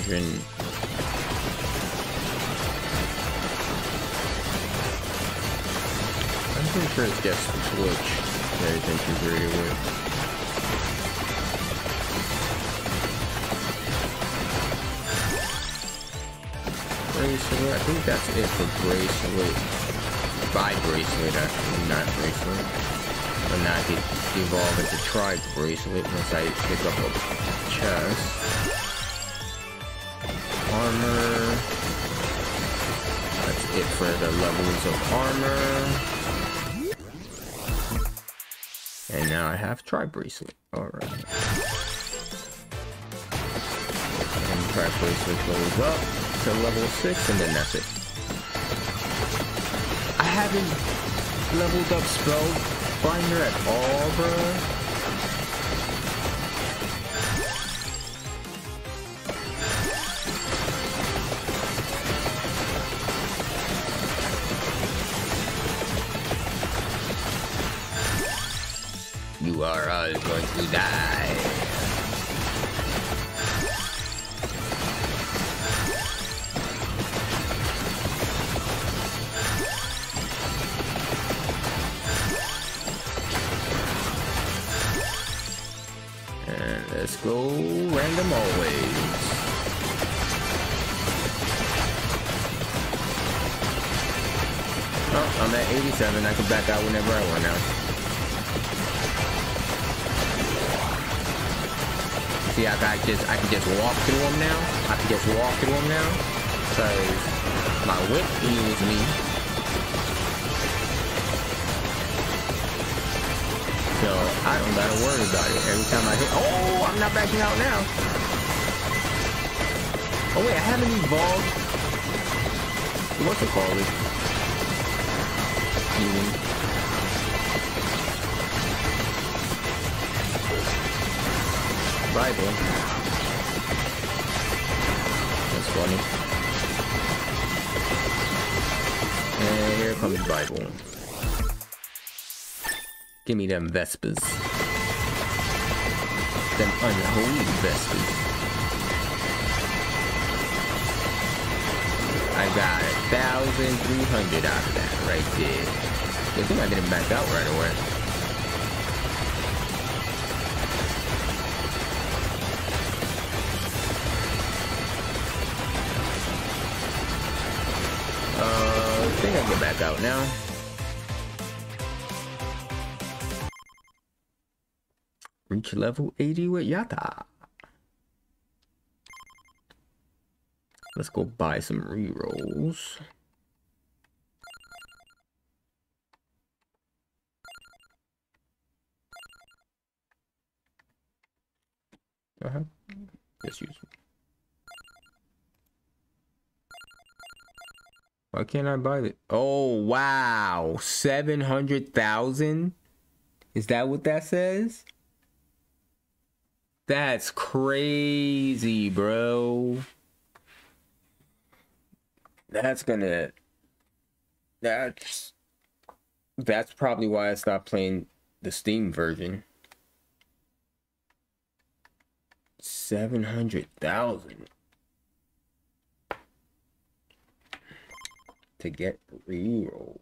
Version. I'm pretty sure it's just Switch that it's integrated with. Bracelet, I think that's it for bracelet. By bracelet, actually, not bracelet. But now I could evolve into tri bracelet once I pick up a chest. It for the levels of armor. And now I have tri bracelet. Alright. And tri bracelet goes up to level 6 and then that's it. I haven't leveled up Spellbinder at all, bro. Every time I hit Oh, I'm not backing out now. Oh wait, I haven't evolved. What's it called? Even. Bible. That's funny. And here comes Bible. Give me them Vespers. Them unholy Vespers. I got thousand three hundred out of that right there. I think I didn't back out right away. Uh, I think I can back out now. Level 80 with Yatta. Let's go buy some rerolls. Uh-huh. Yes, use it. Why can't I buy it? Oh, wow. 700,000? Is that what that says? That's crazy, bro. That's gonna. That's. That's probably why I stopped playing the Steam version. 700,000 to get rerolls.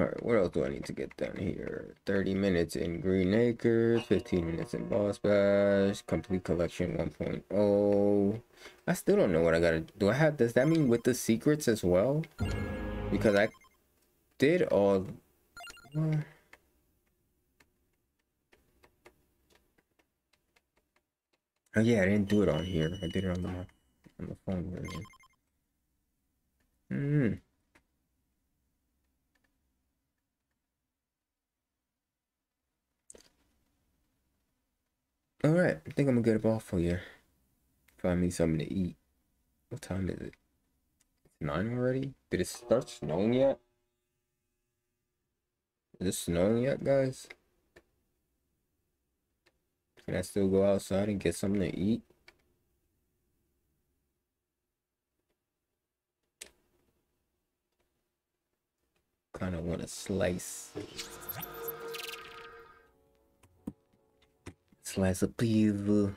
Alright, what else do I need to get done here? 30 minutes in Green Acres, 15 minutes in Boss Bash, complete collection 1.0. I still don't know what I gotta do. I have does that mean with the secrets as well? Because I did all well, Oh yeah, I didn't do it on here. I did it on the on the phone version. Hmm. All right, I think I'm gonna get it off for you. Find me something to eat. What time is it? It's nine already. Did it start snowing yet? Is it snowing yet, guys? Can I still go outside and get something to eat? kind of want to slice. Slice a pizza.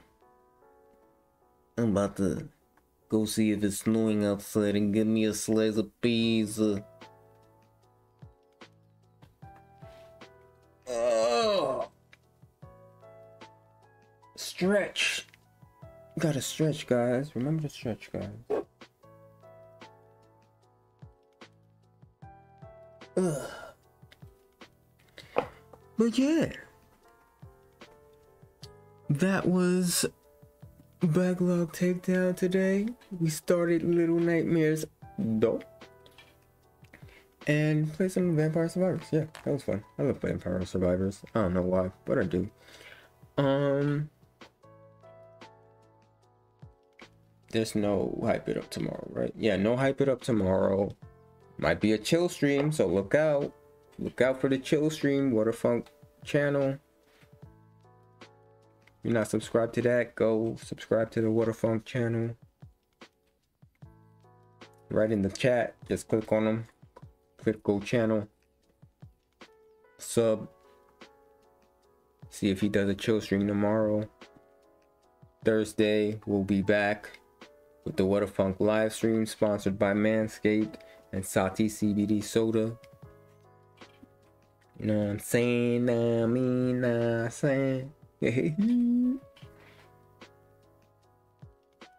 I'm about to go see if it's snowing outside and get me a slice of pizza. Oh. Stretch. Gotta stretch, guys. Remember to stretch, guys. Ugh. But yeah. That was Backlog Takedown today. We started Little Nightmares though. And play some Vampire Survivors. Yeah, that was fun. I love Vampire Survivors. I don't know why, but I do. Um There's no hype it up tomorrow, right? Yeah, no hype it up tomorrow. Might be a chill stream, so look out. Look out for the chill stream, Whadafunk channel. You're not subscribed to that, go subscribe to the Whadafunk channel. Right in the chat, just click on them. Click go channel. Sub. See if he does a chill stream tomorrow. Thursday, we'll be back with the Whadafunk live stream sponsored by Manscaped and Sati CBD soda. You know what I'm saying? I mean, I'm saying.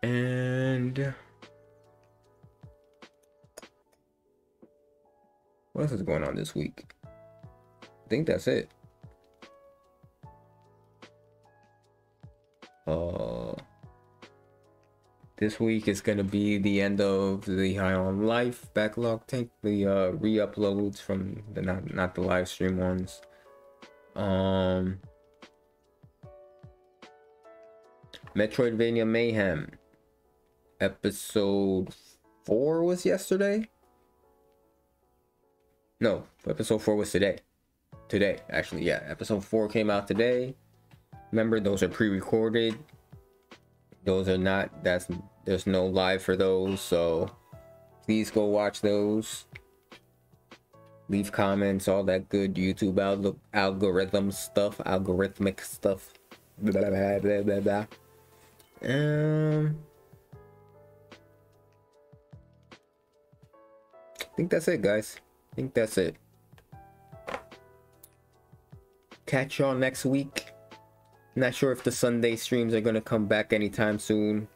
And what else is going on this week? I think that's it. Uh this week is gonna be the end of the High on Life backlog tank, the uh, re-uploads from the not not the live stream ones. Um, Metroidvania Mayhem episode four was yesterday. No, episode four was today. Today, actually, yeah. Episode four came out today. Remember, those are pre-recorded those are not that's there's no live for those so please go watch those leave comments all that good youtube al- algorithm stuff algorithmic stuff blah, blah, blah. Um i think that's it guys i think that's it catch y'all next week not sure if the Sunday streams are gonna come back anytime soon.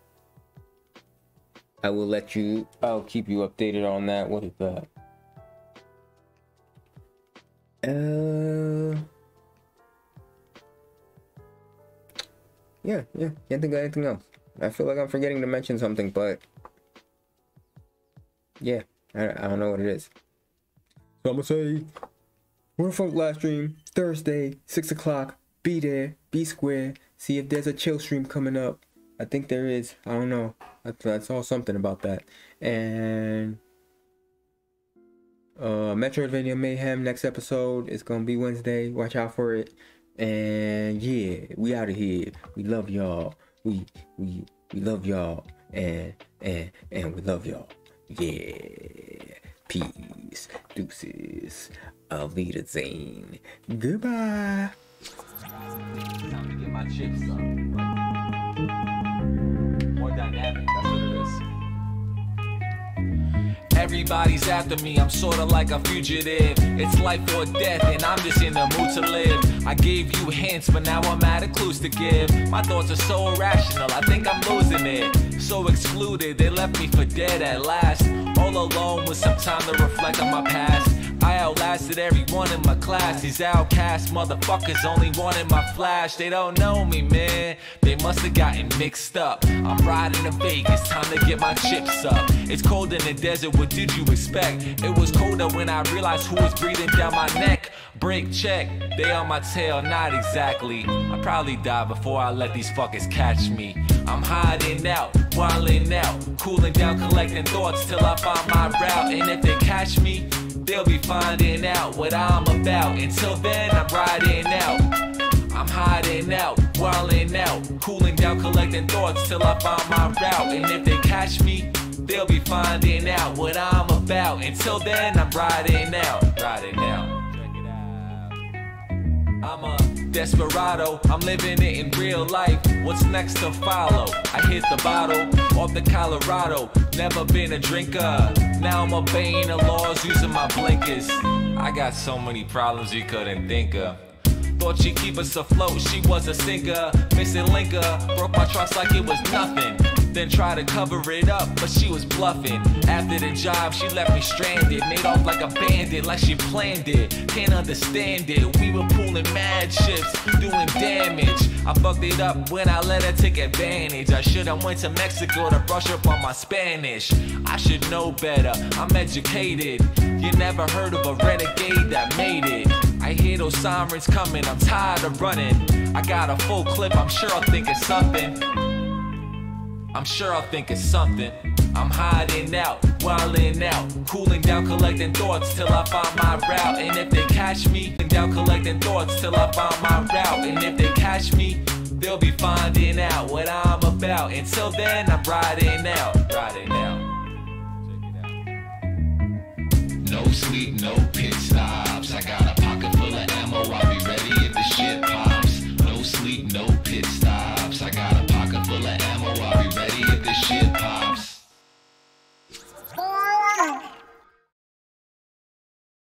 I will let you. I'll keep you updated on that. What is that? Uh. Yeah, yeah. Can't think of anything else. I feel like I'm forgetting to mention something, but yeah, I, I don't know what it is. So I'm gonna say, Whadafunk live stream Thursday, six o'clock be there, be square, see if there's a chill stream coming up. I think there is. I don't know. I, I saw something about that. And uh Metroidvania Mayhem next episode is gonna be Wednesday. Watch out for it. And yeah, we out of here. We love y'all. We we we love y'all. And and and we love y'all. Yeah. Peace. Deuces. Alvita Zane. Goodbye. Time to get my chips up. More dynamic, Everybody's after me, I'm sorta like a fugitive. It's life or death, and I'm just in the mood to live. I gave you hints, but now I'm out of clues to give. My thoughts are so irrational, I think I'm losing it. So excluded, they left me for dead at last. All alone with some time to reflect on my past. I outlasted everyone in my class. These outcast motherfuckers only wanted my flash. They don't know me, man. They must have gotten mixed up. I'm riding to Vegas, time to get my chips up. It's cold in the desert, what did you expect? It was colder when I realized who was breathing down my neck. Break check, they on my tail, not exactly. I probably die before I let these fuckers catch me. I'm hiding out, wilding out, cooling down, collecting thoughts till I find my route. And if they catch me, They'll be finding out what I'm about. Until then, I'm riding out. I'm hiding out, wilding out, cooling down, collecting thoughts till I find my route. And if they catch me, they'll be finding out what I'm about. Until then, I'm riding out, riding out. I'm a desperado, I'm living it in real life. What's next to follow? I hit the bottle off the Colorado. Never been a drinker. Now I'm obeying the laws using my blinkers. I got so many problems you couldn't think of. Thought she'd keep us afloat, she was a sinker. Missing linker, broke my trust like it was nothing. Then tried to cover it up, but she was bluffing. After the job, she left me stranded. Made off like a bandit, like she planned it. Can't understand it. We were pulling mad shifts, doing damage. I fucked it up when I let her take advantage. I should've went to Mexico to brush up on my Spanish. I should know better, I'm educated. You never heard of a renegade that made it. I hear those sirens coming, I'm tired of running. I got a full clip, I'm sure I'll think it's something. I'm sure I'll think it's something. I'm hiding out, wilding out, cooling down, collecting thoughts till I find my route. And if they catch me, down collecting thoughts till I find my route. And if they catch me, they'll be finding out what I'm about. Until then, I'm riding out, riding out. No sleep, no pit stop.